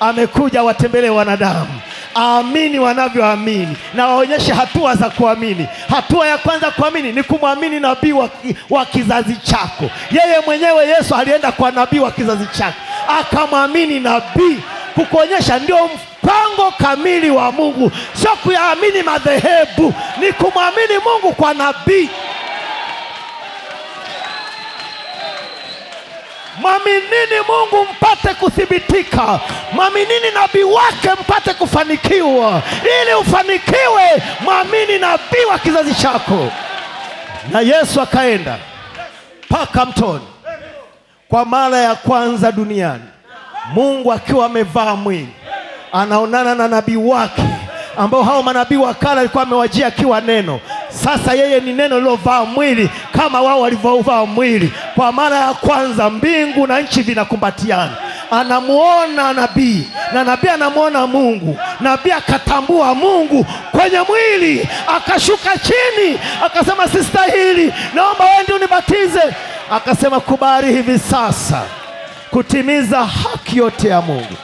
amekuja watembelee wanadamu aamini wanavyoamini. Na waonyeshe hatua za kuamini. Hatua ya kwanza kuamini ni kumwamini nabii wa, wa kizazi chako. Yeye mwenyewe yesu alienda kwa nabii wa kizazi chake akamwamini nabii kukuonyesha ndio mpango kamili wa mungu. Sio kuyaamini madhehebu ni kumwamini mungu kwa nabii mwaminini mungu mpate kuthibitika. Mwaminini nabii wake mpate kufanikiwa. Ili ufanikiwe mwamini nabii wa kizazi chako. Na yesu akaenda mpaka mtoni. Kwa mara ya kwanza duniani mungu akiwa amevaa mwili anaonana na nabii wake ambao hao manabii wa kale alikuwa amewajia akiwa neno sasa yeye ni neno lilovaa mwili kama wao walivyovaa mwili. Kwa mara ya kwanza mbingu na nchi vinakumbatiana. Anamuona nabii na nabii anamuona mungu. Nabii akatambua mungu kwenye mwili akashuka chini akasema sistahili naomba wewe ndio unibatize akasema kubali hivi sasa kutimiza haki yote ya mungu.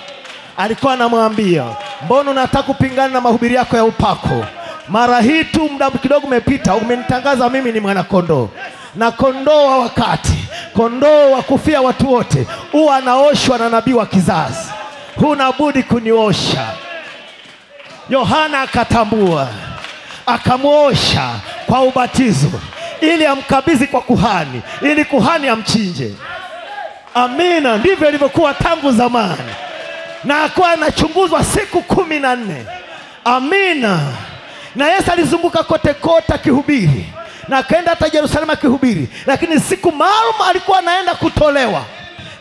Alikuwa anamwambia mbona unataka kupingana na mahubiri yako ya upako mara hii tu muda kidogo umepita umenitangaza mimi ni mwanakondoo na kondoo wa wakati kondoo wa kufia watu wote huwa anaoshwa na nabii wa kizazi. Huna budi kuniosha. Yohana akatambua akamwosha kwa ubatizo ili amkabidhi kwa kuhani ili kuhani amchinje. Amina ndivyo ilivyokuwa tangu zamani. Na akuwa anachunguzwa siku kumi na nne. Amina na yesu alizunguka kote kote akihubiri. Na akaenda hata yerusalemu akihubiri. Lakini siku maalum alikuwa anaenda kutolewa.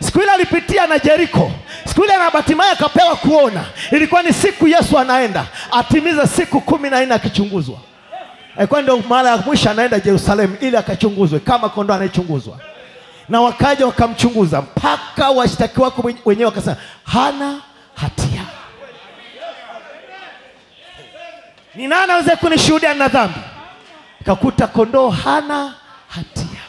Siku ile alipitia na jeriko. Siku ile na batimaya akapewa kuona. Ilikuwa ni siku yesu anaenda. Atimize siku kumi na nne akichunguzwa. Alikuwa ndio mara ya mwisho anaenda Yerusalemu ili akachunguzwe kama kondoo anayechunguzwa, na wakaja wakamchunguza mpaka washtakiwa wako wenyewe wakasema hana hatia. Ni nani aweze kunishuhudia na dhambi? Kakuta kondoo hana hatia.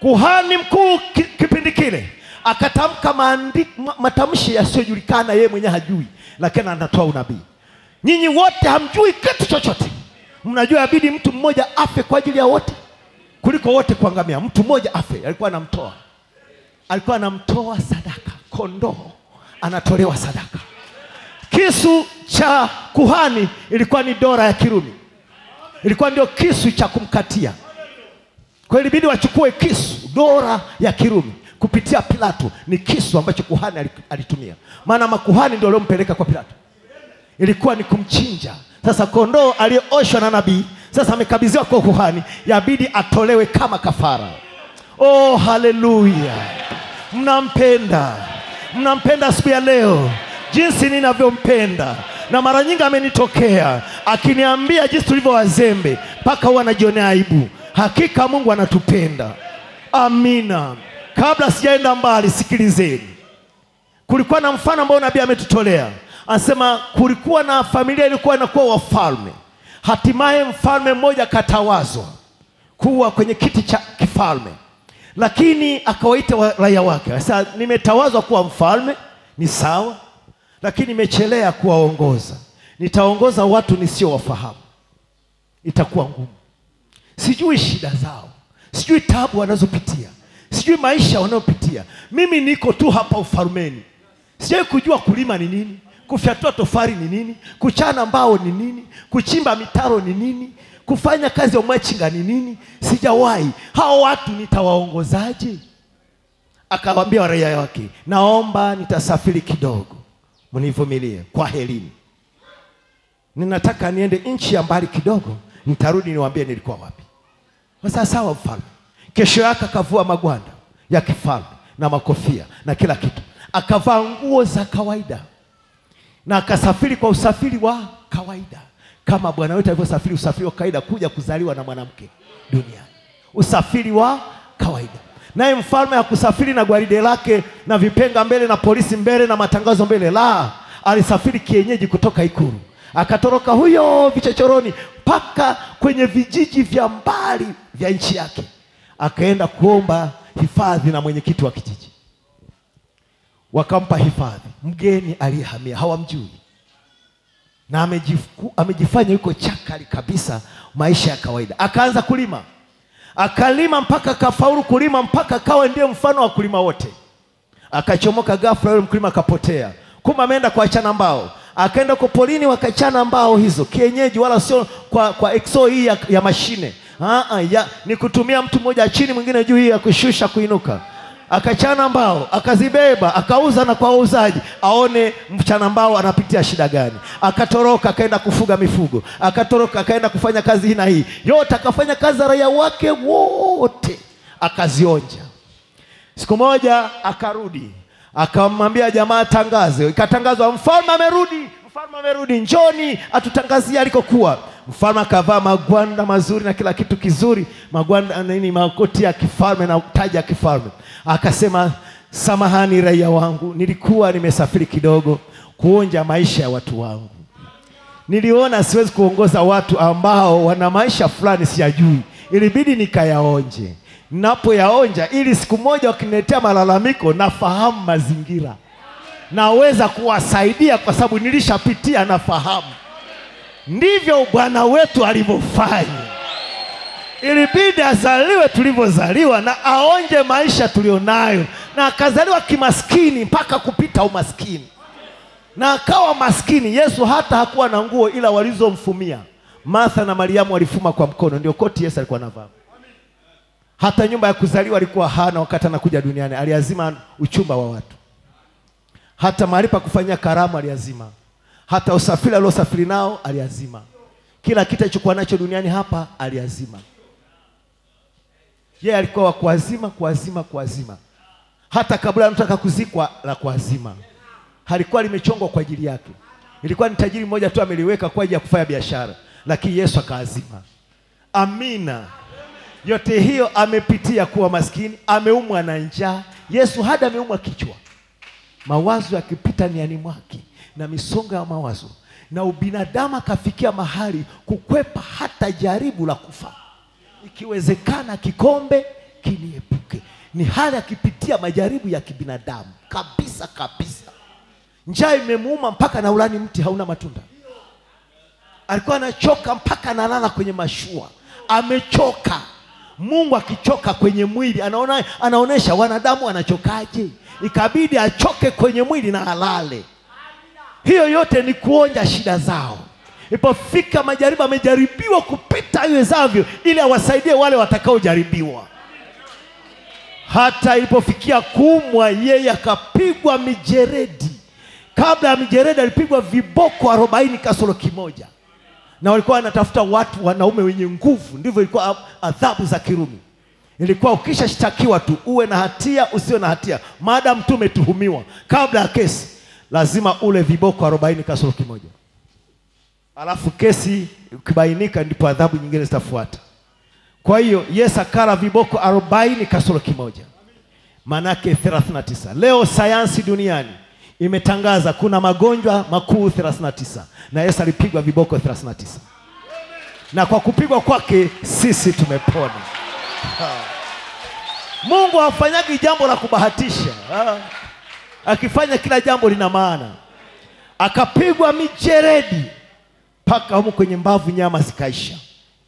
Kuhani mkuu kipindi kile akatamka matamshi yasiyojulikana, yeye mwenyewe hajui, lakini anatoa unabii. Nyinyi wote hamjui kitu chochote, mnajua abidi mtu mmoja afe kwa ajili ya wote kuliko wote kuangamia. Mtu mmoja afe, alikuwa anamtoa, alikuwa anamtoa sadaka, kondoo anatolewa sadaka. Kisu cha kuhani ilikuwa ni dora ya Kirumi, ilikuwa ndio kisu cha kumkatia. Kwa hiyo ilibidi wachukue kisu dora ya Kirumi kupitia Pilato. Ni kisu ambacho kuhani alitumia, maana makuhani ndio waliompeleka kwa Pilato, ilikuwa ni kumchinja. Sasa kondoo aliyeoshwa na nabii sasa amekabidhiwa kwa kuhani, yabidi atolewe kama kafara. Oh, haleluya! Mnampenda, mnampenda siku ya leo jinsi ninavyompenda, na mara nyingi amenitokea akiniambia jinsi tulivyo wazembe mpaka huwa anajionea aibu. Hakika Mungu anatupenda. Amina. Kabla sijaenda mbali, sikilizeni. Kulikuwa na mfano ambao nabii ametutolea, anasema kulikuwa na familia ilikuwa inakuwa wafalme, hatimaye mfalme mmoja akatawazwa kuwa kwenye kiti cha kifalme, lakini akawaita raia wake, sasa nimetawazwa kuwa mfalme, ni sawa, lakini nimechelea kuwaongoza. Nitaongoza watu nisiowafahamu, itakuwa ngumu. Sijui shida zao, sijui tabu wanazopitia, sijui maisha wanayopitia. Mimi niko tu hapa ufalmeni, sijai kujua kulima ni nini, kufyatua tofari ni nini, kuchana mbao ni nini, kuchimba mitaro ni nini, kufanya kazi ya umachinga ni nini. Sijawahi. Hao watu nitawaongozaje? Akawaambia raia wake, naomba nitasafiri kidogo, mnivumilie, kwa elimu. ninataka niende nchi ya mbali kidogo, nitarudi niwaambie nilikuwa wapi. Sasa sawa, mfalme. Kesho yake akavua magwanda ya kifalme na makofia na kila kitu, akavaa nguo za kawaida na akasafiri kwa usafiri wa kawaida kama Bwana wetu alivyosafiri usafiri wa kawaida kuja kuzaliwa na mwanamke duniani, usafiri wa kawaida. Naye mfalme hakusafiri na gwaride lake na vipenga mbele na polisi mbele na matangazo mbele, la, alisafiri kienyeji kutoka ikulu, akatoroka huyo vichochoroni mpaka kwenye vijiji vya mbali vya nchi yake, akaenda kuomba hifadhi na mwenyekiti wa kijiji. Wakampa hifadhi. Mgeni aliyehamia hawamjui. Na amejifanya yuko chakali kabisa, maisha ya kawaida. Akaanza kulima, akalima mpaka kafaulu kulima mpaka kawa ndiye mfano wa kulima wote. Akachomoka ghafla, yule mkulima akapotea, kumbe ameenda kuachana mbao. Akaenda kwa polini, wakachana mbao hizo kienyeji, wala sio kwa, kwa exo hii ya, ya mashine Aa, ya, ni kutumia mtu mmoja chini mwingine juu, hii ya kushusha kuinuka akachana mbao akazibeba akauza na kwa wauzaji aone mchana mbao anapitia shida gani. Akatoroka akaenda kufuga mifugo, akatoroka akaenda kufanya kazi hii na hii yote, akafanya kazi za raia wake wote akazionja. Siku moja akarudi akamwambia jamaa tangaze, ikatangazwa mfalme amerudi, mfalme amerudi, njoni atutangazie alikokuwa. Mfalme akavaa magwanda mazuri na kila kitu kizuri, magwanda nini, makoti ya kifalme na taji ya kifalme. Akasema, samahani raia wangu, nilikuwa nimesafiri kidogo kuonja maisha ya watu wangu. Niliona siwezi kuongoza watu ambao wana maisha fulani siyajui, ilibidi nikayaonje. Napoyaonja ili siku moja wakiniletea malalamiko, nafahamu mazingira, naweza kuwasaidia kwa sababu nilishapitia, nafahamu. Ndivyo Bwana wetu alivyofanya. Ilibidi azaliwe tulivyozaliwa na aonje maisha tulionayo, na akazaliwa kimaskini mpaka kupita umaskini, na akawa maskini. Yesu hata hakuwa na nguo, ila walizomfumia Martha na Mariamu walifuma kwa mkono, ndio koti Yesu alikuwa anavaa. Hata nyumba ya kuzaliwa alikuwa hana wakati anakuja duniani, aliazima uchumba wa watu. Hata mahali pa kufanyia karamu aliazima hata usafiri aliosafiri nao aliazima. Kila kitu alichokuwa nacho duniani hapa aliazima. Yeye alikuwa wa kuazima, kuazima, kuazima. Hata kabla anataka kuzikwa la kuazima, halikuwa limechongwa kwa ajili yake. Ilikuwa ni tajiri mmoja tu ameliweka kwa ajili ya kufanya biashara, lakini Yesu akaazima. Amina. Yote hiyo amepitia kuwa maskini, ameumwa na njaa. Yesu hadi ameumwa kichwa, mawazo yakipita niani mwake na misongo ya mawazo, na ubinadamu akafikia mahali kukwepa hata jaribu la kufa, ikiwezekana kikombe kiniepuke. Ni hali akipitia majaribu ya kibinadamu kabisa kabisa. Njaa imemuuma mpaka na ulani mti hauna matunda alikuwa anachoka mpaka analala kwenye mashua, amechoka. Mungu akichoka kwenye mwili anaona, anaonesha wanadamu wanachokaje, ikabidi achoke kwenye mwili na alale. Hiyo yote ni kuonja shida zao. Ilipofika majaribu, amejaribiwa kupita iwezavyo, ili awasaidie wale watakaojaribiwa. Hata ilipofikia kumwa, yeye akapigwa mijeredi. Kabla ya mijeredi, alipigwa viboko arobaini kasoro kimoja na walikuwa wanatafuta watu wanaume wenye nguvu. Ndivyo ilikuwa adhabu za Kirumi. Ilikuwa ukishashtakiwa tu, uwe na hatia usio na hatia, maadamu tu umetuhumiwa, kabla ya kesi lazima ule viboko arobaini kasoro kimoja, alafu kesi ukibainika, ndipo adhabu nyingine zitafuata. Kwa hiyo Yesu akala viboko arobaini kasoro kimoja, manake 39. Leo sayansi duniani imetangaza kuna magonjwa makuu 39 na Yesu alipigwa viboko 39 na kwa kupigwa kwake sisi tumepona. Mungu hafanyagi jambo la kubahatisha ha. Akifanya kila jambo lina maana. Akapigwa mijeredi mpaka humu kwenye mbavu nyama zikaisha,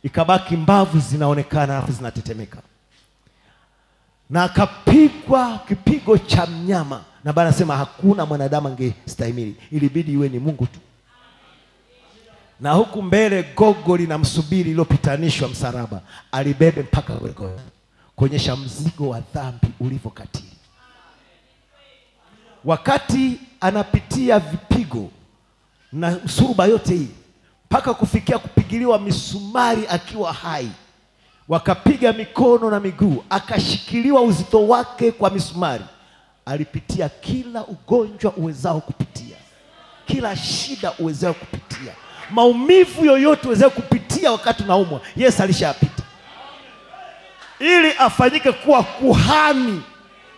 ikabaki mbavu zinaonekana alafu zinatetemeka, na akapigwa kipigo cha mnyama na Bwana anasema hakuna mwanadamu angestahimili, ilibidi iwe ni Mungu tu. Na huku mbele gogo linamsubiri lilopitanishwa msalaba, alibebe mpaka Golgotha, kuonyesha mzigo wa dhambi ulivyokatili. Wakati anapitia vipigo na suruba yote hii mpaka kufikia kupigiliwa misumari akiwa hai, wakapiga mikono na miguu, akashikiliwa uzito wake kwa misumari alipitia kila ugonjwa uwezao kupitia, kila shida uwezao kupitia, maumivu yoyote uwezao kupitia wakati unaumwa, Yesu alishapita, ili afanyike kuwa kuhani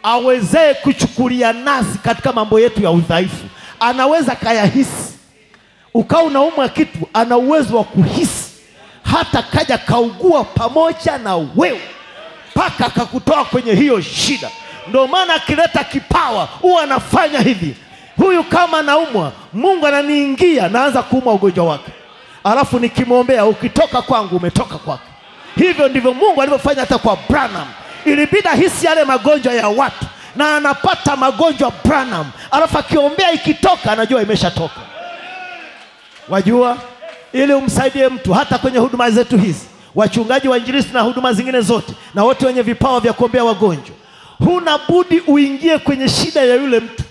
awezee kuchukulia nasi katika mambo yetu ya udhaifu. Anaweza kayahisi, ukawa unaumwa kitu, ana uwezo wa kuhisi, hata kaja kaugua pamoja na wewe mpaka akakutoa kwenye hiyo shida. Ndio maana akileta kipawa huwa anafanya hivi. Huyu kama naumwa, Mungu ananiingia, naanza kuumwa ugonjwa wake, alafu nikimwombea, ukitoka kwangu umetoka kwake. Hivyo ndivyo Mungu alivyofanya hata kwa Branham. Ilibidi hisi yale magonjwa ya watu na anapata magonjwa Branham, alafu akiombea ikitoka, anajua imeshatoka. Wajua, ili umsaidie mtu hata kwenye huduma zetu hizi, wachungaji, wainjilisti na huduma zingine zote, na wote wenye vipawa vya kuombea wagonjwa huna budi uingie kwenye shida ya yule mtu,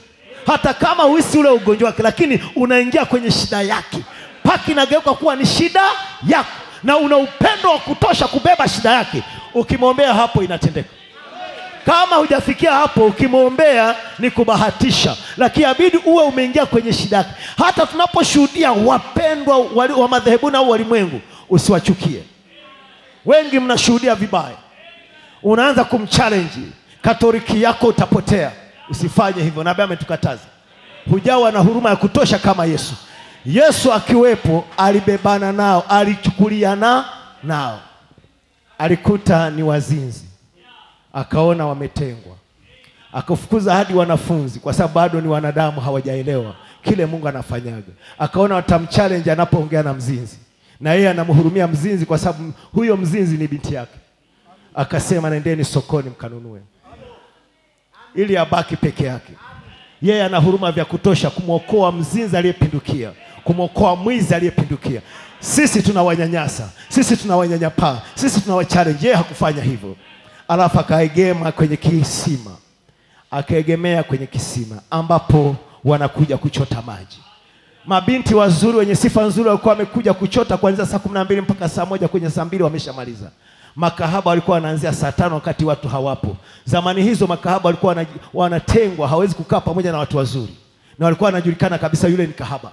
hata kama uisi ule ugonjwa wake, lakini unaingia kwenye shida yake paki inageuka kuwa ni shida yako, na una upendo wa kutosha kubeba shida yake. Ukimwombea hapo inatendeka. Kama hujafikia hapo, ukimwombea ni kubahatisha, lakini abidi uwe umeingia kwenye shida yake. Hata tunaposhuhudia wapendwa wali, wa madhehebuni au walimwengu, usiwachukie. Wengi mnashuhudia vibaya, unaanza kumchallenge Katoliki yako utapotea. Usifanye hivyo, nabii ametukataza. Hujawa na huruma ya kutosha kama Yesu. Yesu akiwepo alibebana nao, alichukuliana nao. Alikuta ni wazinzi, akaona wametengwa, akafukuza hadi wanafunzi, kwa sababu bado ni wanadamu, hawajaelewa kile Mungu anafanyaga. Akaona watamchallenge anapoongea na mzinzi, na yeye anamhurumia mzinzi, kwa sababu huyo mzinzi ni binti yake. Akasema, nendeni sokoni mkanunue ili abaki peke yake. Yeye ana huruma vya kutosha kumwokoa mzinzi aliyepindukia, kumwokoa mwizi aliyepindukia. Sisi tunawanyanyasa, sisi tunawanyanyapaa, sisi tunawachallenge. Yeye hakufanya hivyo. Alafu akaegema kwenye kisima, akaegemea kwenye kisima ambapo wanakuja kuchota maji. Mabinti wazuri wenye sifa nzuri walikuwa wamekuja kuchota kuanzia saa kumi na mbili mpaka saa moja kwenye saa mbili wameshamaliza. Makahaba walikuwa wanaanzia saa tano wakati watu hawapo. Zamani hizo makahaba walikuwa wanatengwa, hawezi kukaa pamoja na watu wazuri, na walikuwa wanajulikana kabisa, yule ni kahaba.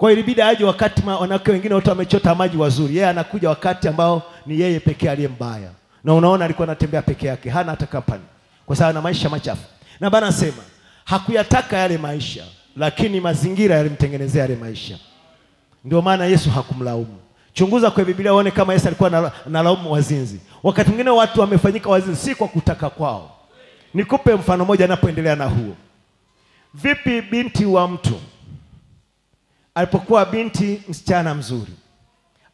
Kwa hiyo ilibidi aje wakati wanawake wengine wote wamechota maji wazuri yeye anakuja wakati ambao ni yeye pekee aliye mbaya na unaona alikuwa anatembea peke yake hana hata kampani kwa sababu ana maisha machafu na bana anasema hakuyataka yale maisha lakini mazingira yalimtengenezea yale maisha ndio maana Yesu hakumlaumu. Chunguza kwa Biblia uone kama Yesu alikuwa anala- analaumu wazinzi. Wakati mwingine watu wamefanyika wazinzi si kwa kutaka kwao. Nikupe mfano mmoja anapoendelea na huo. Vipi binti wa mtu alipokuwa binti msichana mzuri,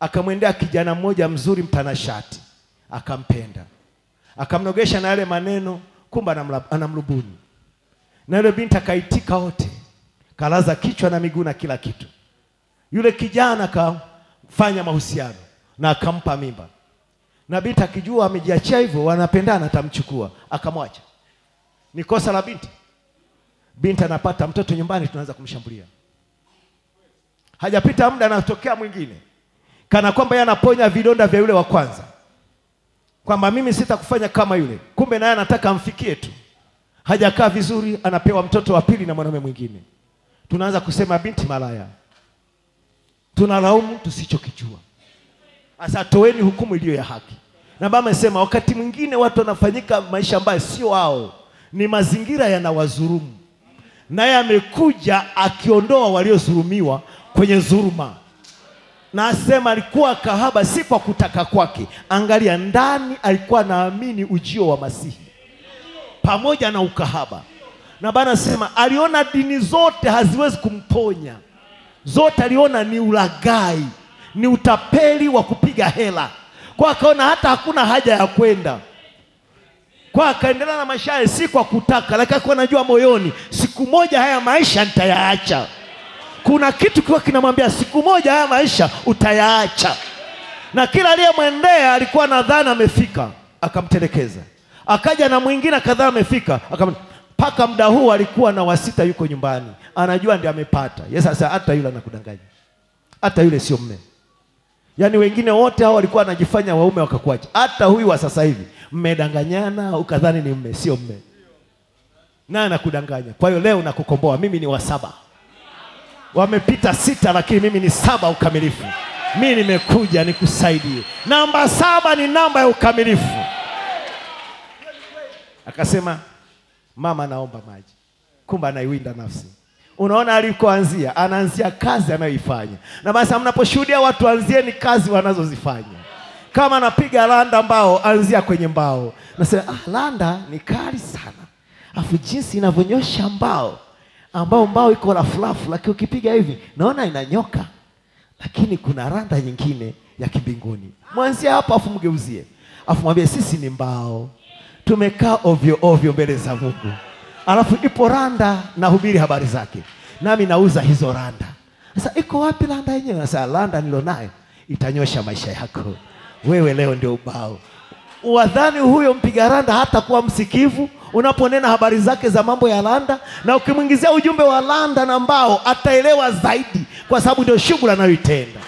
akamwendea kijana mmoja mzuri mtanashati, akampenda, akamnogesha na yale maneno, kumbe anamrubuni. na yule binti akaitika wote, kalaza kichwa na miguu na kila kitu yule kijana akafanya mahusiano na akampa mimba, na binti akijua amejiachia hivyo, wanapendana, atamchukua akamwacha. Ni kosa la binti. Binti anapata mtoto nyumbani, tunaanza kumshambulia. Hajapita muda, anatokea mwingine, kana kwamba yeye anaponya vidonda vya yule wa kwanza, kwamba mimi sitakufanya kama yule, kumbe naye anataka amfikie tu. Hajakaa vizuri, anapewa mtoto wa pili na mwanamume mwingine. Tunaanza kusema binti malaya tunalaumu tusichokijua. Sasa toeni hukumu iliyo ya haki. Na baba amesema wakati mwingine watu wanafanyika maisha ambayo sio wao, ni mazingira yanawazulumu, naye amekuja akiondoa waliodhulumiwa kwenye dhuluma, na asema alikuwa kahaba si kwa kutaka kwake. Angalia, ndani alikuwa anaamini ujio wa Masihi pamoja na ukahaba, na Bwana anasema aliona dini zote haziwezi kumponya. Zote aliona ni ulagai, ni utapeli wa kupiga hela, kwa akaona hata hakuna haja ya kwenda. Kwa akaendelea na maisha si kwa kutaka, lakini alikuwa anajua moyoni, siku moja haya maisha nitayaacha. Kuna kitu kiwa kinamwambia siku moja haya maisha utayaacha, na kila aliyemwendea alikuwa na dhana amefika, akamtelekeza. Akaja na mwingine kadhaa amefika, mpaka muda huu alikuwa na wasita, yuko nyumbani, anajua ndio amepata. Yes, sasa hata yule anakudanganya, hata yule sio mme. Yaani wengine wote hao walikuwa wanajifanya waume wakakuacha. Hata huyu wa sasa hivi mmedanganyana, ukadhani ni mme, sio mme, naye anakudanganya. Kwa hiyo leo nakukomboa, mimi ni wa saba, wamepita sita, lakini mimi ni saba ukamilifu. Mimi nimekuja nikusaidie. Namba saba ni namba ya ukamilifu. Akasema mama, naomba maji. Kumbe anaiwinda nafsi. Unaona alikoanzia, anaanzia kazi anayoifanya. Na basi mnaposhuhudia watu, anzieni kazi wanazozifanya. Kama anapiga randa mbao, anzia kwenye mbao. Nasema ah, randa ni kali sana, afu jinsi inavyonyosha mbao, ambao mbao iko rafurafu, lakini ukipiga hivi naona inanyoka, lakini kuna randa nyingine ya kimbinguni. Mwanzia hapo, afu mgeuzie, afu mwambie sisi ni mbao, tumekaa ovyo ovyo mbele za Mungu alafu ipo randa nahubiri habari zake, nami nauza hizo randa. Sasa iko wapi randa yenyewe? Sasa randa nilonayo itanyosha maisha yako wewe. Leo ndio ubao. Wadhani huyo mpiga randa hata kuwa msikivu unaponena habari zake za mambo ya landa, na ukimwingizia ujumbe wa landa na mbao ataelewa zaidi, kwa sababu ndio shughuli anayoitenda.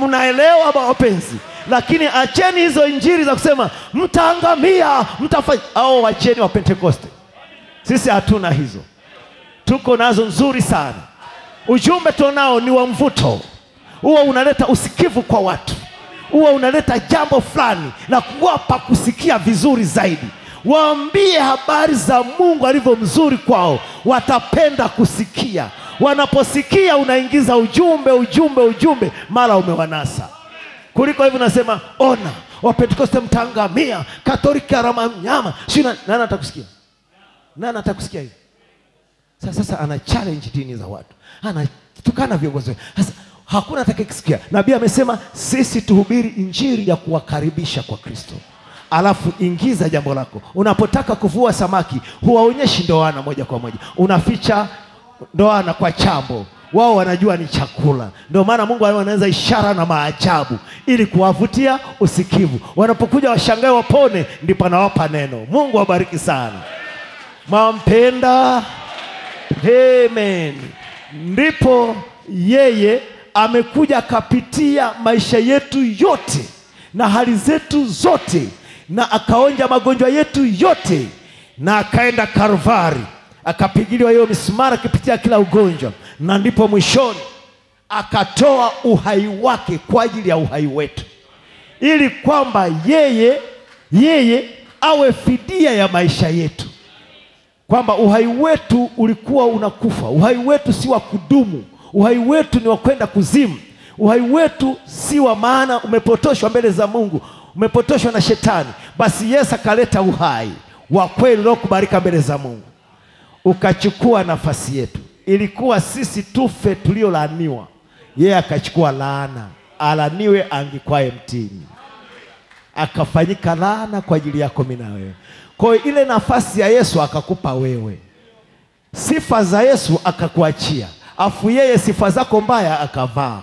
Mnaelewa wapenzi? Lakini acheni hizo injili za kusema mtaangamia, mtafanya au wacheni wa Pentekoste. Sisi hatuna hizo, tuko nazo nzuri sana. Ujumbe tunao ni wa mvuto, huo unaleta usikivu kwa watu, huo unaleta jambo fulani na kuwapa kusikia vizuri zaidi. Waambie habari za Mungu alivyo mzuri kwao, watapenda kusikia. Wanaposikia unaingiza ujumbe, ujumbe, ujumbe, mara umewanasa kuliko hivi unasema ona, Wapentekoste mtangamia, Katoliki arama mnyama, si nani atakusikia? Nani atakusikia hivi? Sasa, sasa ana challenge dini za watu, anatukana viongozi. Sasa hakuna atakayesikia. Nabii amesema sisi tuhubiri injili ya kuwakaribisha kwa Kristo, alafu ingiza jambo lako. Unapotaka kuvua samaki, huwaonyeshi ndoana moja kwa moja, unaficha ndoana kwa chambo wao wanajua ni chakula. Ndio maana Mungu anaanza ishara na maajabu ili kuwavutia usikivu. Wanapokuja washangae, wapone, ndipo anawapa neno. Mungu awabariki sana. mampenda. Amen. Ndipo yeye amekuja akapitia maisha yetu yote na hali zetu zote, na akaonja magonjwa yetu yote, na akaenda karvari akapigiliwa hiyo misumari akipitia kila ugonjwa, na ndipo mwishoni akatoa uhai wake kwa ajili ya uhai wetu, ili kwamba yeye yeye awe fidia ya maisha yetu, kwamba uhai wetu ulikuwa unakufa. Uhai wetu si wa kudumu, uhai wetu ni wa kwenda kuzimu. Uhai wetu si wa maana, umepotoshwa mbele za Mungu, umepotoshwa na Shetani. Basi Yesu akaleta uhai wa kweli uliokubalika mbele za Mungu, ukachukua nafasi yetu. Ilikuwa sisi tufe tuliolaaniwa, yeye akachukua laana, alaniwe angikwaye mtini akafanyika laana kwa ajili yako mimi na wewe. Kwa hiyo ile nafasi ya Yesu akakupa wewe, sifa za Yesu akakuachia, afu yeye sifa zako mbaya akavaa,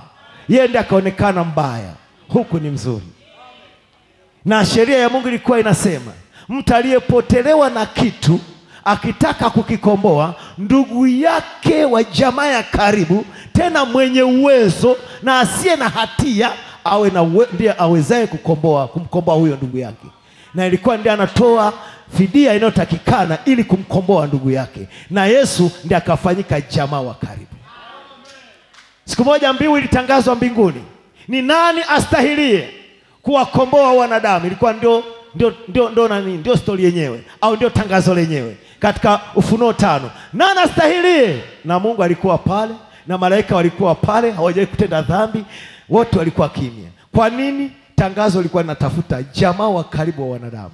yeye ndiye akaonekana mbaya, huku ni mzuri. Na sheria ya Mungu ilikuwa inasema mtu aliyepotelewa na kitu akitaka kukikomboa, ndugu yake wa jamaa ya karibu, tena mwenye uwezo na asiye na hatia awe na ndiye awezaye kukomboa kumkomboa huyo ndugu yake, na ilikuwa ndiye anatoa fidia inayotakikana ili kumkomboa ndugu yake, na Yesu ndiye akafanyika jamaa wa karibu. Siku moja mbiu ilitangazwa mbinguni, ni nani astahilie kuwakomboa wanadamu? Ilikuwa ndio ndio ndio ndio nani, ndio stori yenyewe au ndio tangazo lenyewe katika Ufunuo tano, nani astahili? Na Mungu alikuwa pale na malaika walikuwa pale, hawajawahi kutenda dhambi, wote walikuwa kimya. Kwa nini? Tangazo lilikuwa linatafuta jamaa wa karibu wa wanadamu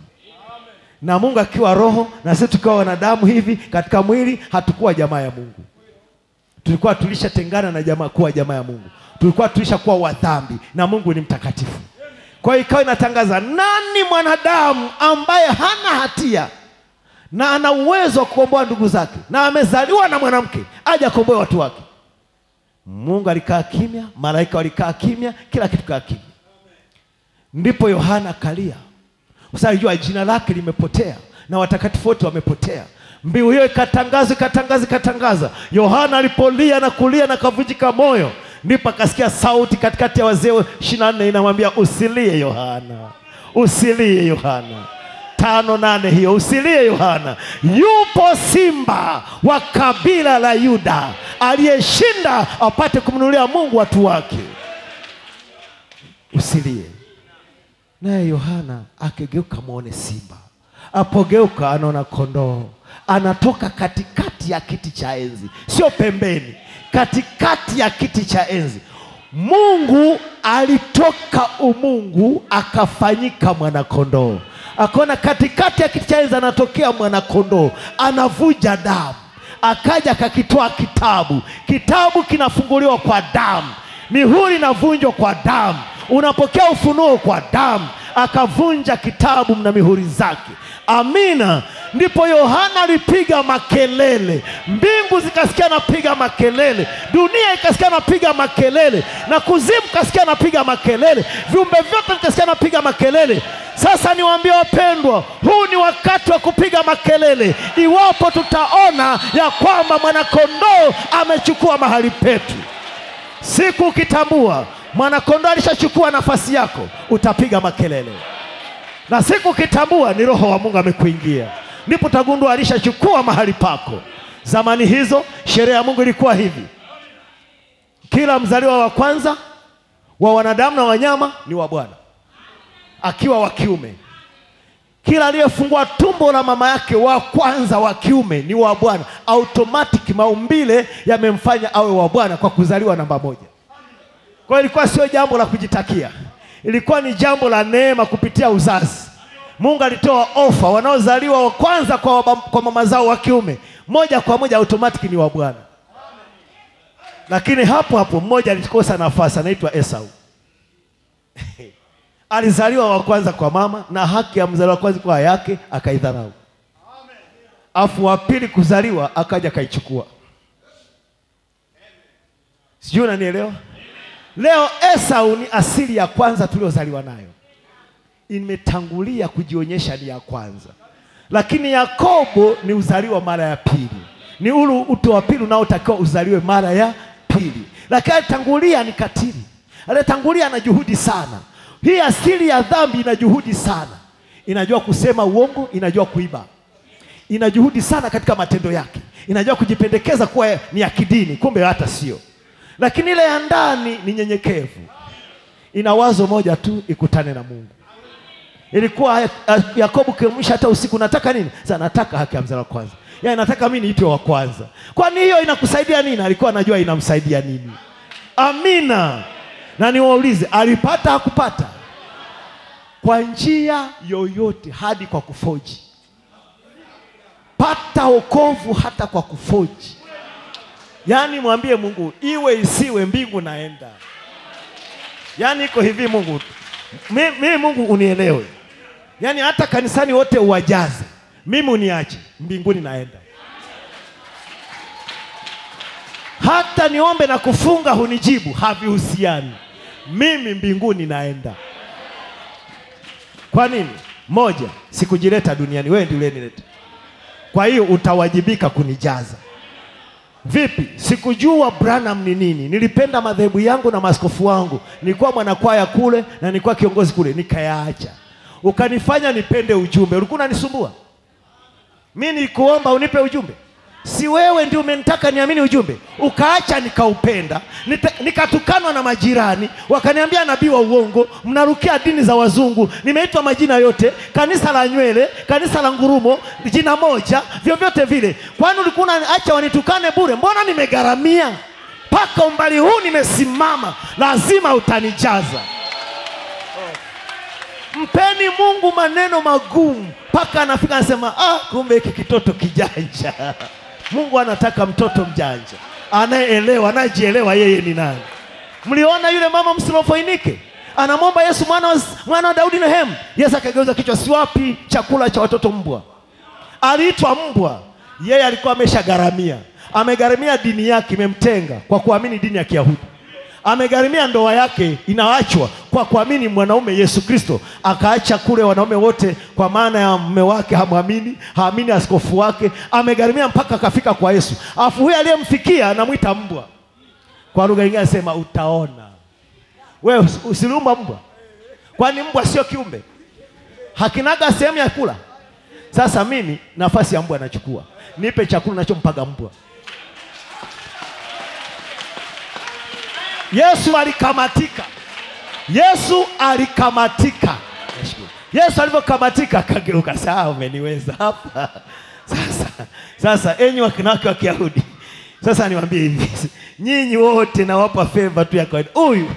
na Mungu akiwa roho na sisi tukiwa wanadamu hivi katika mwili, hatukuwa jamaa ya Mungu. Tulikuwa tulishatengana na jamaa kuwa jamaa ya Mungu, tulikuwa tulishakuwa wadhambi na Mungu ni mtakatifu. Kwa hiyo ikawa inatangaza nani mwanadamu ambaye hana hatia na ana uwezo wa kukomboa ndugu zake na amezaliwa na mwanamke aje akomboe watu wake. Mungu alikaa kimya, malaika walikaa kimya, kila kitu kaa kimya. Ndipo Yohana kalia kwa sababu alijua jina lake limepotea na watakatifu wote wamepotea. Mbiu hiyo ikatangaza ikatangaza ikatangaza. Yohana alipolia na kulia na kavunjika moyo, ndipo akasikia sauti katikati ya wazee ishirini na nne inamwambia usilie Yohana, usilie Yohana. tano nane hiyo, usilie Yohana, yupo simba wa kabila la Yuda aliyeshinda apate kumnunulia Mungu watu wake. Usilie. Naye Yohana akigeuka mwone simba, apogeuka anaona kondoo anatoka katikati ya kiti cha enzi, sio pembeni, katikati ya kiti cha enzi. Mungu alitoka umungu akafanyika mwanakondoo, akaona katikati ya kiti cha enzi anatokea mwanakondoo, anavuja damu, akaja akakitoa kitabu. Kitabu kinafunguliwa kwa damu, mihuri inavunjwa kwa damu unapokea ufunuo kwa damu. Akavunja kitabu na mihuri zake. Amina. Ndipo Yohana alipiga makelele, mbingu zikasikia napiga makelele, dunia ikasikia napiga makelele, na kuzimu kasikia napiga makelele, viumbe vyote vikasikia napiga makelele. Sasa niwaambie wapendwa, huu ni wakati wa kupiga makelele, iwapo tutaona ya kwamba mwanakondoo amechukua mahali petu. Siku ukitambua mwanakondoo alishachukua nafasi yako, utapiga makelele, na siku ukitambua ni roho wa Mungu amekuingia, ndipo utagundua alishachukua mahali pako. Zamani hizo sheria ya Mungu ilikuwa hivi: kila mzaliwa wa kwanza wa wanadamu na wanyama ni wa Bwana, akiwa wa kiume. Kila aliyefungua tumbo la mama yake wa kwanza wa kiume ni wa Bwana. Automatic maumbile yamemfanya awe wa Bwana kwa kuzaliwa namba moja. Kwa hiyo ilikuwa sio jambo la kujitakia, ilikuwa ni jambo la neema kupitia uzazi. Mungu alitoa ofa, wanaozaliwa wa kwanza kwa, kwa mama zao wa kiume moja kwa moja automatic ni wa Bwana. Lakini hapo hapo mmoja alikosa nafasi, anaitwa Esau [laughs] alizaliwa wa kwanza kwa mama na haki ya mzaliwa wa kwanza kwa yake akaidharau, afu wa pili kuzaliwa akaja akaichukua. Sijui unanielewa? Leo Esau ni asili ya kwanza tuliozaliwa nayo, imetangulia kujionyesha ni ya kwanza, lakini Yakobo ni uzaliwa mara ya pili, ni ulu uto wa pili unaotakiwa uzaliwe mara ya pili, lakini alitangulia ni katili, alitangulia na juhudi sana. Hii asili ya dhambi ina juhudi sana, inajua kusema uongo, inajua kuiba, ina juhudi sana katika matendo yake, inajua kujipendekeza kuwa ni ya kidini, kumbe hata sio lakini ile ya ndani ni nyenyekevu, ina wazo moja tu, ikutane na Mungu. Ilikuwa Yakobo kiamsha hata usiku, nataka nini? Sasa nataka haki ya mzaliwa wa kwanza, yaani nataka mimi niitwe wa kwanza. Kwani hiyo inakusaidia nini? Alikuwa anajua inamsaidia nini. Amina. Na niwaulize, alipata hakupata? Kwa njia yoyote, hadi kwa kufoji. Pata wokovu hata kwa kufoji. Yaani mwambie Mungu, iwe isiwe, mbingu naenda. Yaani iko hivi, Mungu mi- mimi, Mungu unielewe, yaani hata kanisani wote uwajaze, mimi uniache, mbinguni naenda. Hata niombe na kufunga hunijibu, havihusiani, mimi mbinguni naenda. Kwa nini? Moja, sikujileta duniani, wewe ndiye uliyenileta. Kwa hiyo utawajibika kunijaza. Vipi? Sikujua Branham ni nini. Nilipenda madhehebu yangu na maskofu wangu, nilikuwa mwanakwaya kule na nilikuwa kiongozi kule, nikayaacha. Ukanifanya nipende ujumbe, ulikuwa unanisumbua mi. nikuomba unipe ujumbe, si wewe ndio umenitaka niamini ujumbe, ukaacha nikaupenda, nikatukanwa na majirani, wakaniambia nabii wa uongo, mnarukia dini za wazungu. Nimeitwa majina yote, kanisa la nywele, kanisa la ngurumo, jina moja, vyovyote vile. Kwani ulikuwa acha wanitukane bure? Mbona nimegharamia mpaka umbali huu, nimesimama, lazima utanijaza. Mpeni Mungu maneno magumu mpaka anafika anasema, ah, kumbe hiki kitoto kijanja. [laughs] Mungu anataka mtoto mjanja anayeelewa, anayejielewa yeye ni nani. Mliona yule mama msilofainike anamwomba Yesu mwana wa, mwana wa Daudi nehemu. Yesu akageuza kichwa, siwapi chakula cha watoto mbwa. Aliitwa mbwa, yeye alikuwa ameshagharamia, amegharamia dini yake imemtenga kwa kuamini dini ya Kiyahudi amegharimia ndoa yake inaachwa kwa kuamini mwanaume Yesu Kristo, akaacha kule wanaume wote, kwa maana ya mume wake hamwamini, haamini askofu wake, amegharimia mpaka akafika kwa Yesu. Alafu huyo aliyemfikia anamwita mbwa, kwa lugha nyingine anasema utaona. Wewe usi- usiliumba mbwa, kwani mbwa sio kiumbe? Hakinaga sehemu ya kula. Sasa mimi nafasi ya mbwa nachukua, nipe chakula nachompaga mbwa. Yesu alikamatika. Yesu alikamatika. Yesu alivyokamatika akageuka, saa umeniweza hapa sasa. Sasa enyi wakinawake wa Kiyahudi, sasa niwaambie hivi, nyinyi wote nawapa feva tu ya kawaida. Huyu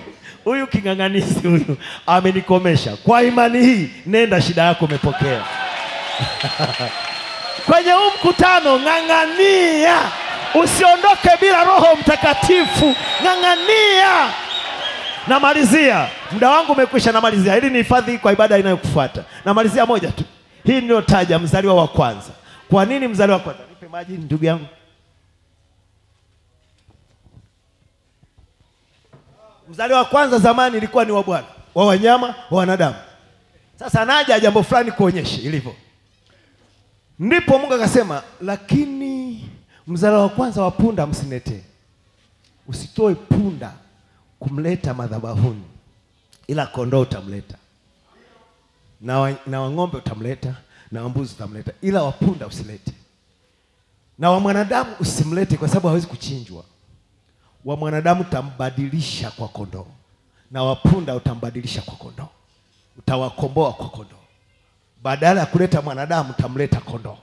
huyu king'ang'anizi huyu amenikomesha. Kwa imani hii, nenda, shida yako umepokea. [laughs] Kwenye huu mkutano ng'ang'ania, usiondoke bila Roho Mtakatifu. Ng'ang'ania. Namalizia, muda wangu umekwisha. Namalizia ili nihifadhi kwa ibada inayokufuata. Namalizia moja tu, hii niliyotaja, mzaliwa wa kwanza. Kwa nini mzaliwa wa kwanza? Nipe maji ndugu yangu. Mzaliwa wa kwanza zamani ilikuwa ni wa Bwana, wa wanyama, wa wanadamu. Sasa naja jambo fulani kuonyesha ilivyo. Ndipo Mungu akasema, lakini mzaliwa wa kwanza wa punda msinetee, usitoe punda kumleta madhabahuni, ila kondoo utamleta. Na, wa, na wang'ombe utamleta na wambuzi utamleta, ila wapunda usilete, na wa mwanadamu usimlete, kwa sababu hawezi kuchinjwa. Wa mwanadamu utambadilisha kwa kondoo, na wapunda utambadilisha kwa kondoo, utawakomboa kwa kondoo. Badala ya kuleta mwanadamu utamleta kondoo,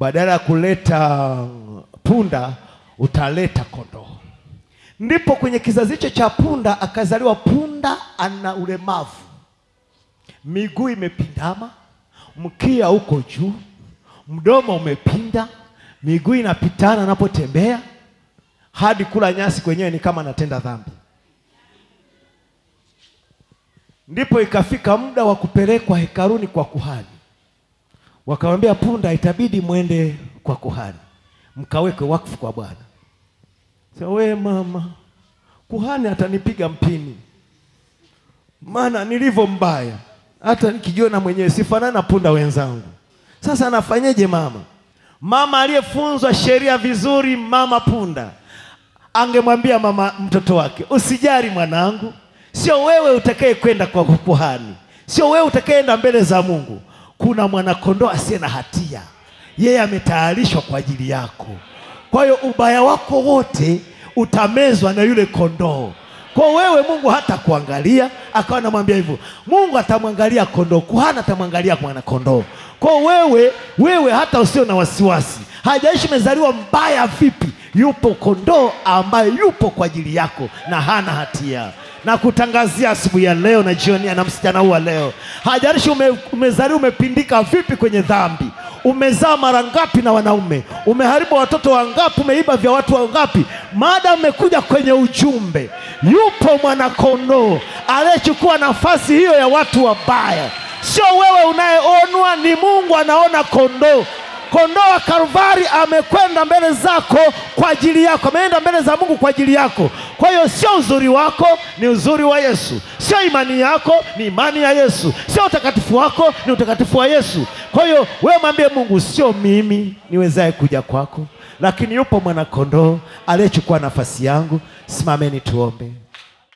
badala ya kuleta punda utaleta kondoo. Ndipo kwenye kizazi hicho cha punda akazaliwa punda ana ulemavu, miguu imepindama, mkia uko juu, mdomo umepinda, miguu inapitana anapotembea, hadi kula nyasi kwenyewe ni kama anatenda dhambi. Ndipo ikafika muda wa kupelekwa hekaruni kwa kuhani, wakamwambia punda, itabidi mwende kwa kuhani mkawekwe wakfu kwa Bwana. Sasa we mama, kuhani atanipiga mpini, maana nilivyo mbaya, hata nikijiona mwenyewe sifanani na punda wenzangu. Sasa nafanyeje mama? Mama aliyefunzwa sheria vizuri, mama punda, angemwambia mama mtoto wake, usijali mwanangu, sio wewe utakaye kwenda kwa kuhani, sio wewe utakayeenda mbele za Mungu. Kuna mwanakondoo asiye na hatia, yeye ametayarishwa kwa ajili yako. Kwa hiyo ubaya wako wote utamezwa na yule kondoo. Kwa wewe Mungu hata kuangalia, akawa anamwambia hivyo. Mungu atamwangalia kondoo, kuhani atamwangalia mwana kondoo. Kwa wewe, wewe hata usio na wasiwasi, hajaishi umezaliwa mbaya vipi, yupo kondoo ambaye yupo kwa ajili yako na hana hatia na kutangazia asubuhi ya leo na jioni na msichana huu wa leo, hajarishi ume, umezaliwa umepindika vipi kwenye dhambi, umezaa mara ngapi na wanaume, umeharibu watoto wangapi, umeiba vya watu wangapi, maada umekuja kwenye ujumbe, yupo mwanakondoo aliyechukua nafasi hiyo ya watu wabaya. Sio wewe unayeonwa, ni Mungu anaona kondoo kondoo wa Kalvari amekwenda mbele zako kwa ajili yako, ameenda mbele za Mungu kwa ajili yako. Kwa hiyo sio uzuri wako, ni uzuri wa Yesu. Sio imani yako, ni imani ya Yesu. Sio utakatifu wako, ni utakatifu wa Yesu. Kwa hiyo wewe mwambie Mungu, sio mimi niwezaye kuja kwako, lakini yupo mwanakondoo aliyechukua nafasi yangu. Simameni tuombe.